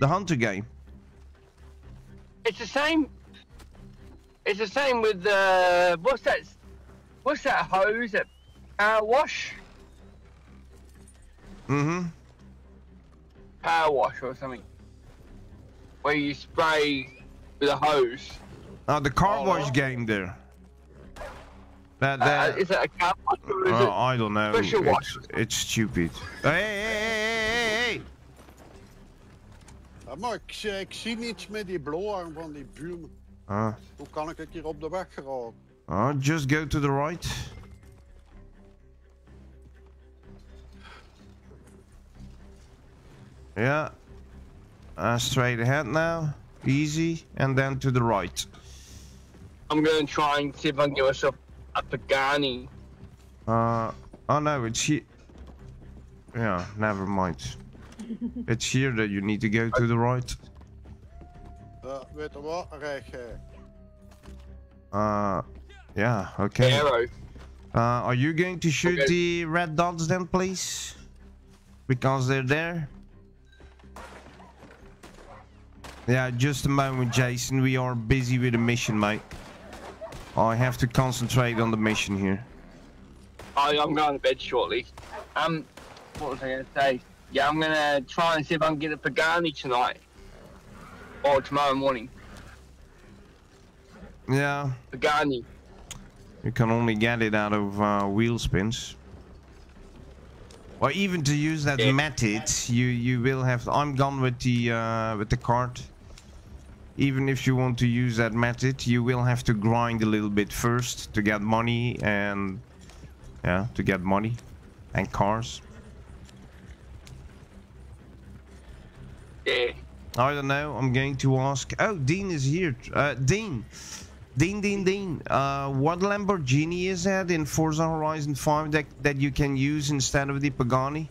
The Hunter game. It's the same. It's the same with uh, what's that? What's that hose? That power wash? Mm-hmm. Power wash or something? Where you spray with a hose. Oh, the car Oh, wash game there. That, Uh, that, is it a car wash or is Oh, it? I don't know. Pressure It's, wash. it's stupid. Hey, hey, hey, hey, hey, Ja, maar ik, zie- ik zie niets met die blower van die buurman. hey. Uh, Hoe kan ik hier op de weg geraken? uh, just go to the right. Yeah. Uh, straight ahead now. Easy. And then to the right. I'm gonna try and see if I can get myself a Pagani. Uh, oh no, it's here. Yeah, never mind. (laughs) it's here that you need to go to the right. Ja, weet je wat? Rijd. Uh, yeah, okay. Arrow. Uh, are you going to shoot Okay. the red dots then, please? Because they're there. Yeah, just a moment, Jason. We are busy with a mission, mate. I have to concentrate on the mission here. I, I'm going to bed shortly. Um, what was I going to say? Yeah, I'm going to try and see if I can get a Pagani tonight. Or tomorrow morning. Yeah, Pagani. you can only get it out of uh, wheel spins. Or even to use that Yeah. method, you you will have. I'm gone with the uh, with the cart. Even if you want to use that method, you will have to grind a little bit first to get money and yeah, to get money and cars. Yeah. I don't know. I'm going to ask. Oh, Dean is here. Uh, Dean. Dean, Dean, Dean. Uh, what Lamborghini is that in Forza Horizon 5 that, that you can use instead of the Pagani?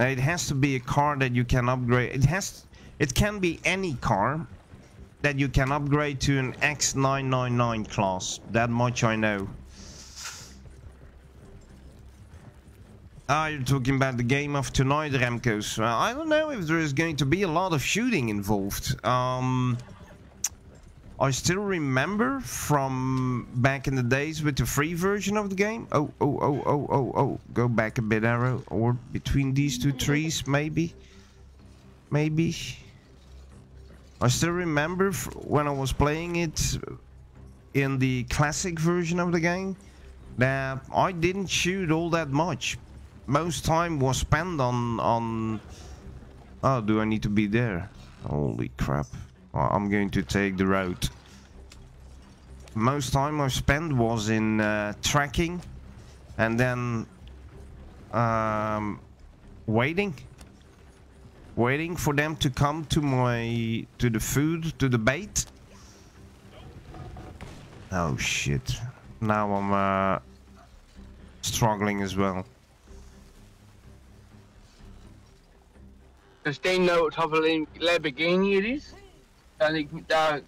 It has to be a car that you can upgrade. It has. It can be any car that you can upgrade to an X999 class. That much I know. Ah, you're talking about the game of tonight, Remco's. Uh, I don't know if there is going to be a lot of shooting involved. Um, I still remember from back in the days with the free version of the game. Oh, oh, oh, oh, oh, oh. Go back a bit, Arrow. Or between these two trees, maybe. Maybe. I still remember when I was playing it in the classic version of the game that I didn't shoot all that much. Most time was spent on on. Oh, do I need to be there? Holy crap! I'm going to take the road. Most time I spent was in uh, tracking, and then um, waiting, waiting for them to come to my to the food to the bait. Oh shit! Now I'm uh, struggling as well. Does Dean know what type of Lamborghini it is? Don't, don't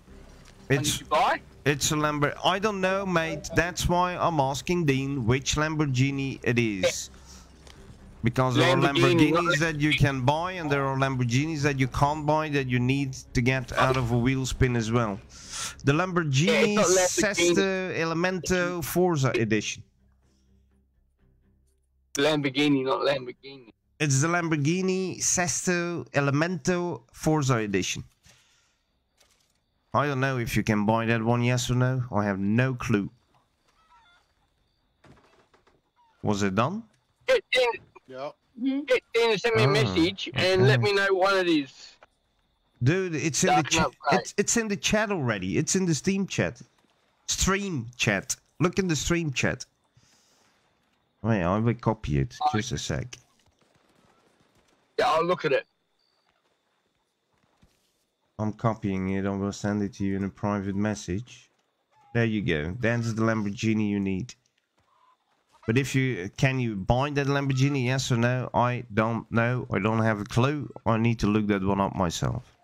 It's you buy? it's a Lamborghini. I don't know, mate. That's why I'm asking Dean which Lamborghini it is. Because there are Lamborghinis that you can buy, and there are Lamborghinis that you can't buy that you need to get out of a wheel spin as well. The Lamborghini not Lamborghini. Sesto Elemento Forza Edition. Lamborghini, not Lamborghini. It's the Lamborghini Sesto Elemento Forza Edition. I don't know if you can buy that one, yes or no. I have no clue. Was it done? Get Dean, Ja. get Dean to send me a Ah, message and let me know what it is. Dude, it's in Yeah, the I can chat. It's, it's in the chat already. It's in the Steam chat. Stream chat. Look in the stream chat. Wait, I will copy it. Just a sec. Yeah, I'll look at it. I'm copying it. I will send it to you in a private message. There you go. That's the Lamborghini you need. But if you can you buy that Lamborghini, yes or no? I don't know. I don't have a clue. I need to look that one up myself.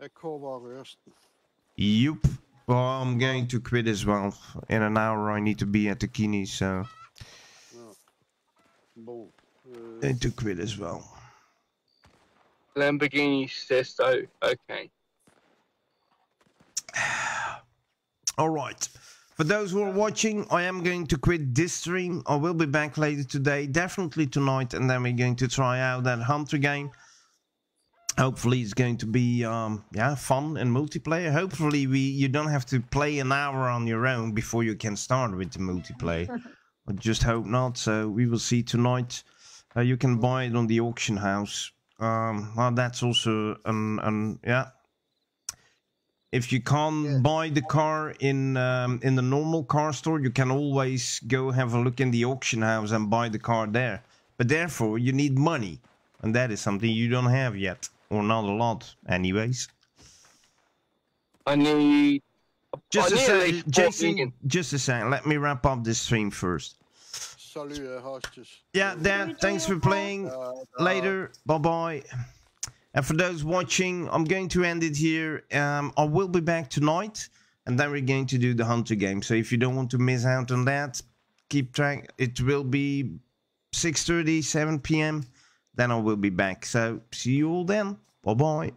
Ik hoor wel rust. Yup. Well, I'm going to quit as well. In an hour, I need to be at the kini, so Boom. Eh, need to quit as well. Lamborghini says so. Okay. (sighs) All right. For those who are watching, I am going to quit this stream. I will be back later today, definitely tonight, and then we're going to try out that Hunter game. Hopefully, it's going to be um, yeah fun and multiplayer. Hopefully, we you don't have to play an hour on your own before you can start with the multiplayer. (laughs) I just hope not. So we will see tonight. Uh, you can buy it on the auction house. Um, well, that's also an, an yeah if you can't buy the car in um, in the normal car store, you can always go have a look in the auction house and buy the car there. But therefore, you need money, and that is something you don't have yet, or not a lot, anyways. I need. Just I a need at sec, Jason. Just a second. Let me wrap up this stream first. Salut, eh, hostess. Yeah, Dan, thanks for playing. Uh, uh, Later. Bye-bye. And for those watching, I'm going to end it here. Um, I will be back tonight, and then we're going to do the Hunter game. So if you don't want to miss out on that, keep track. It will be 6.30, 7 p.m. Then I will be back. So see you all then. Bye-bye.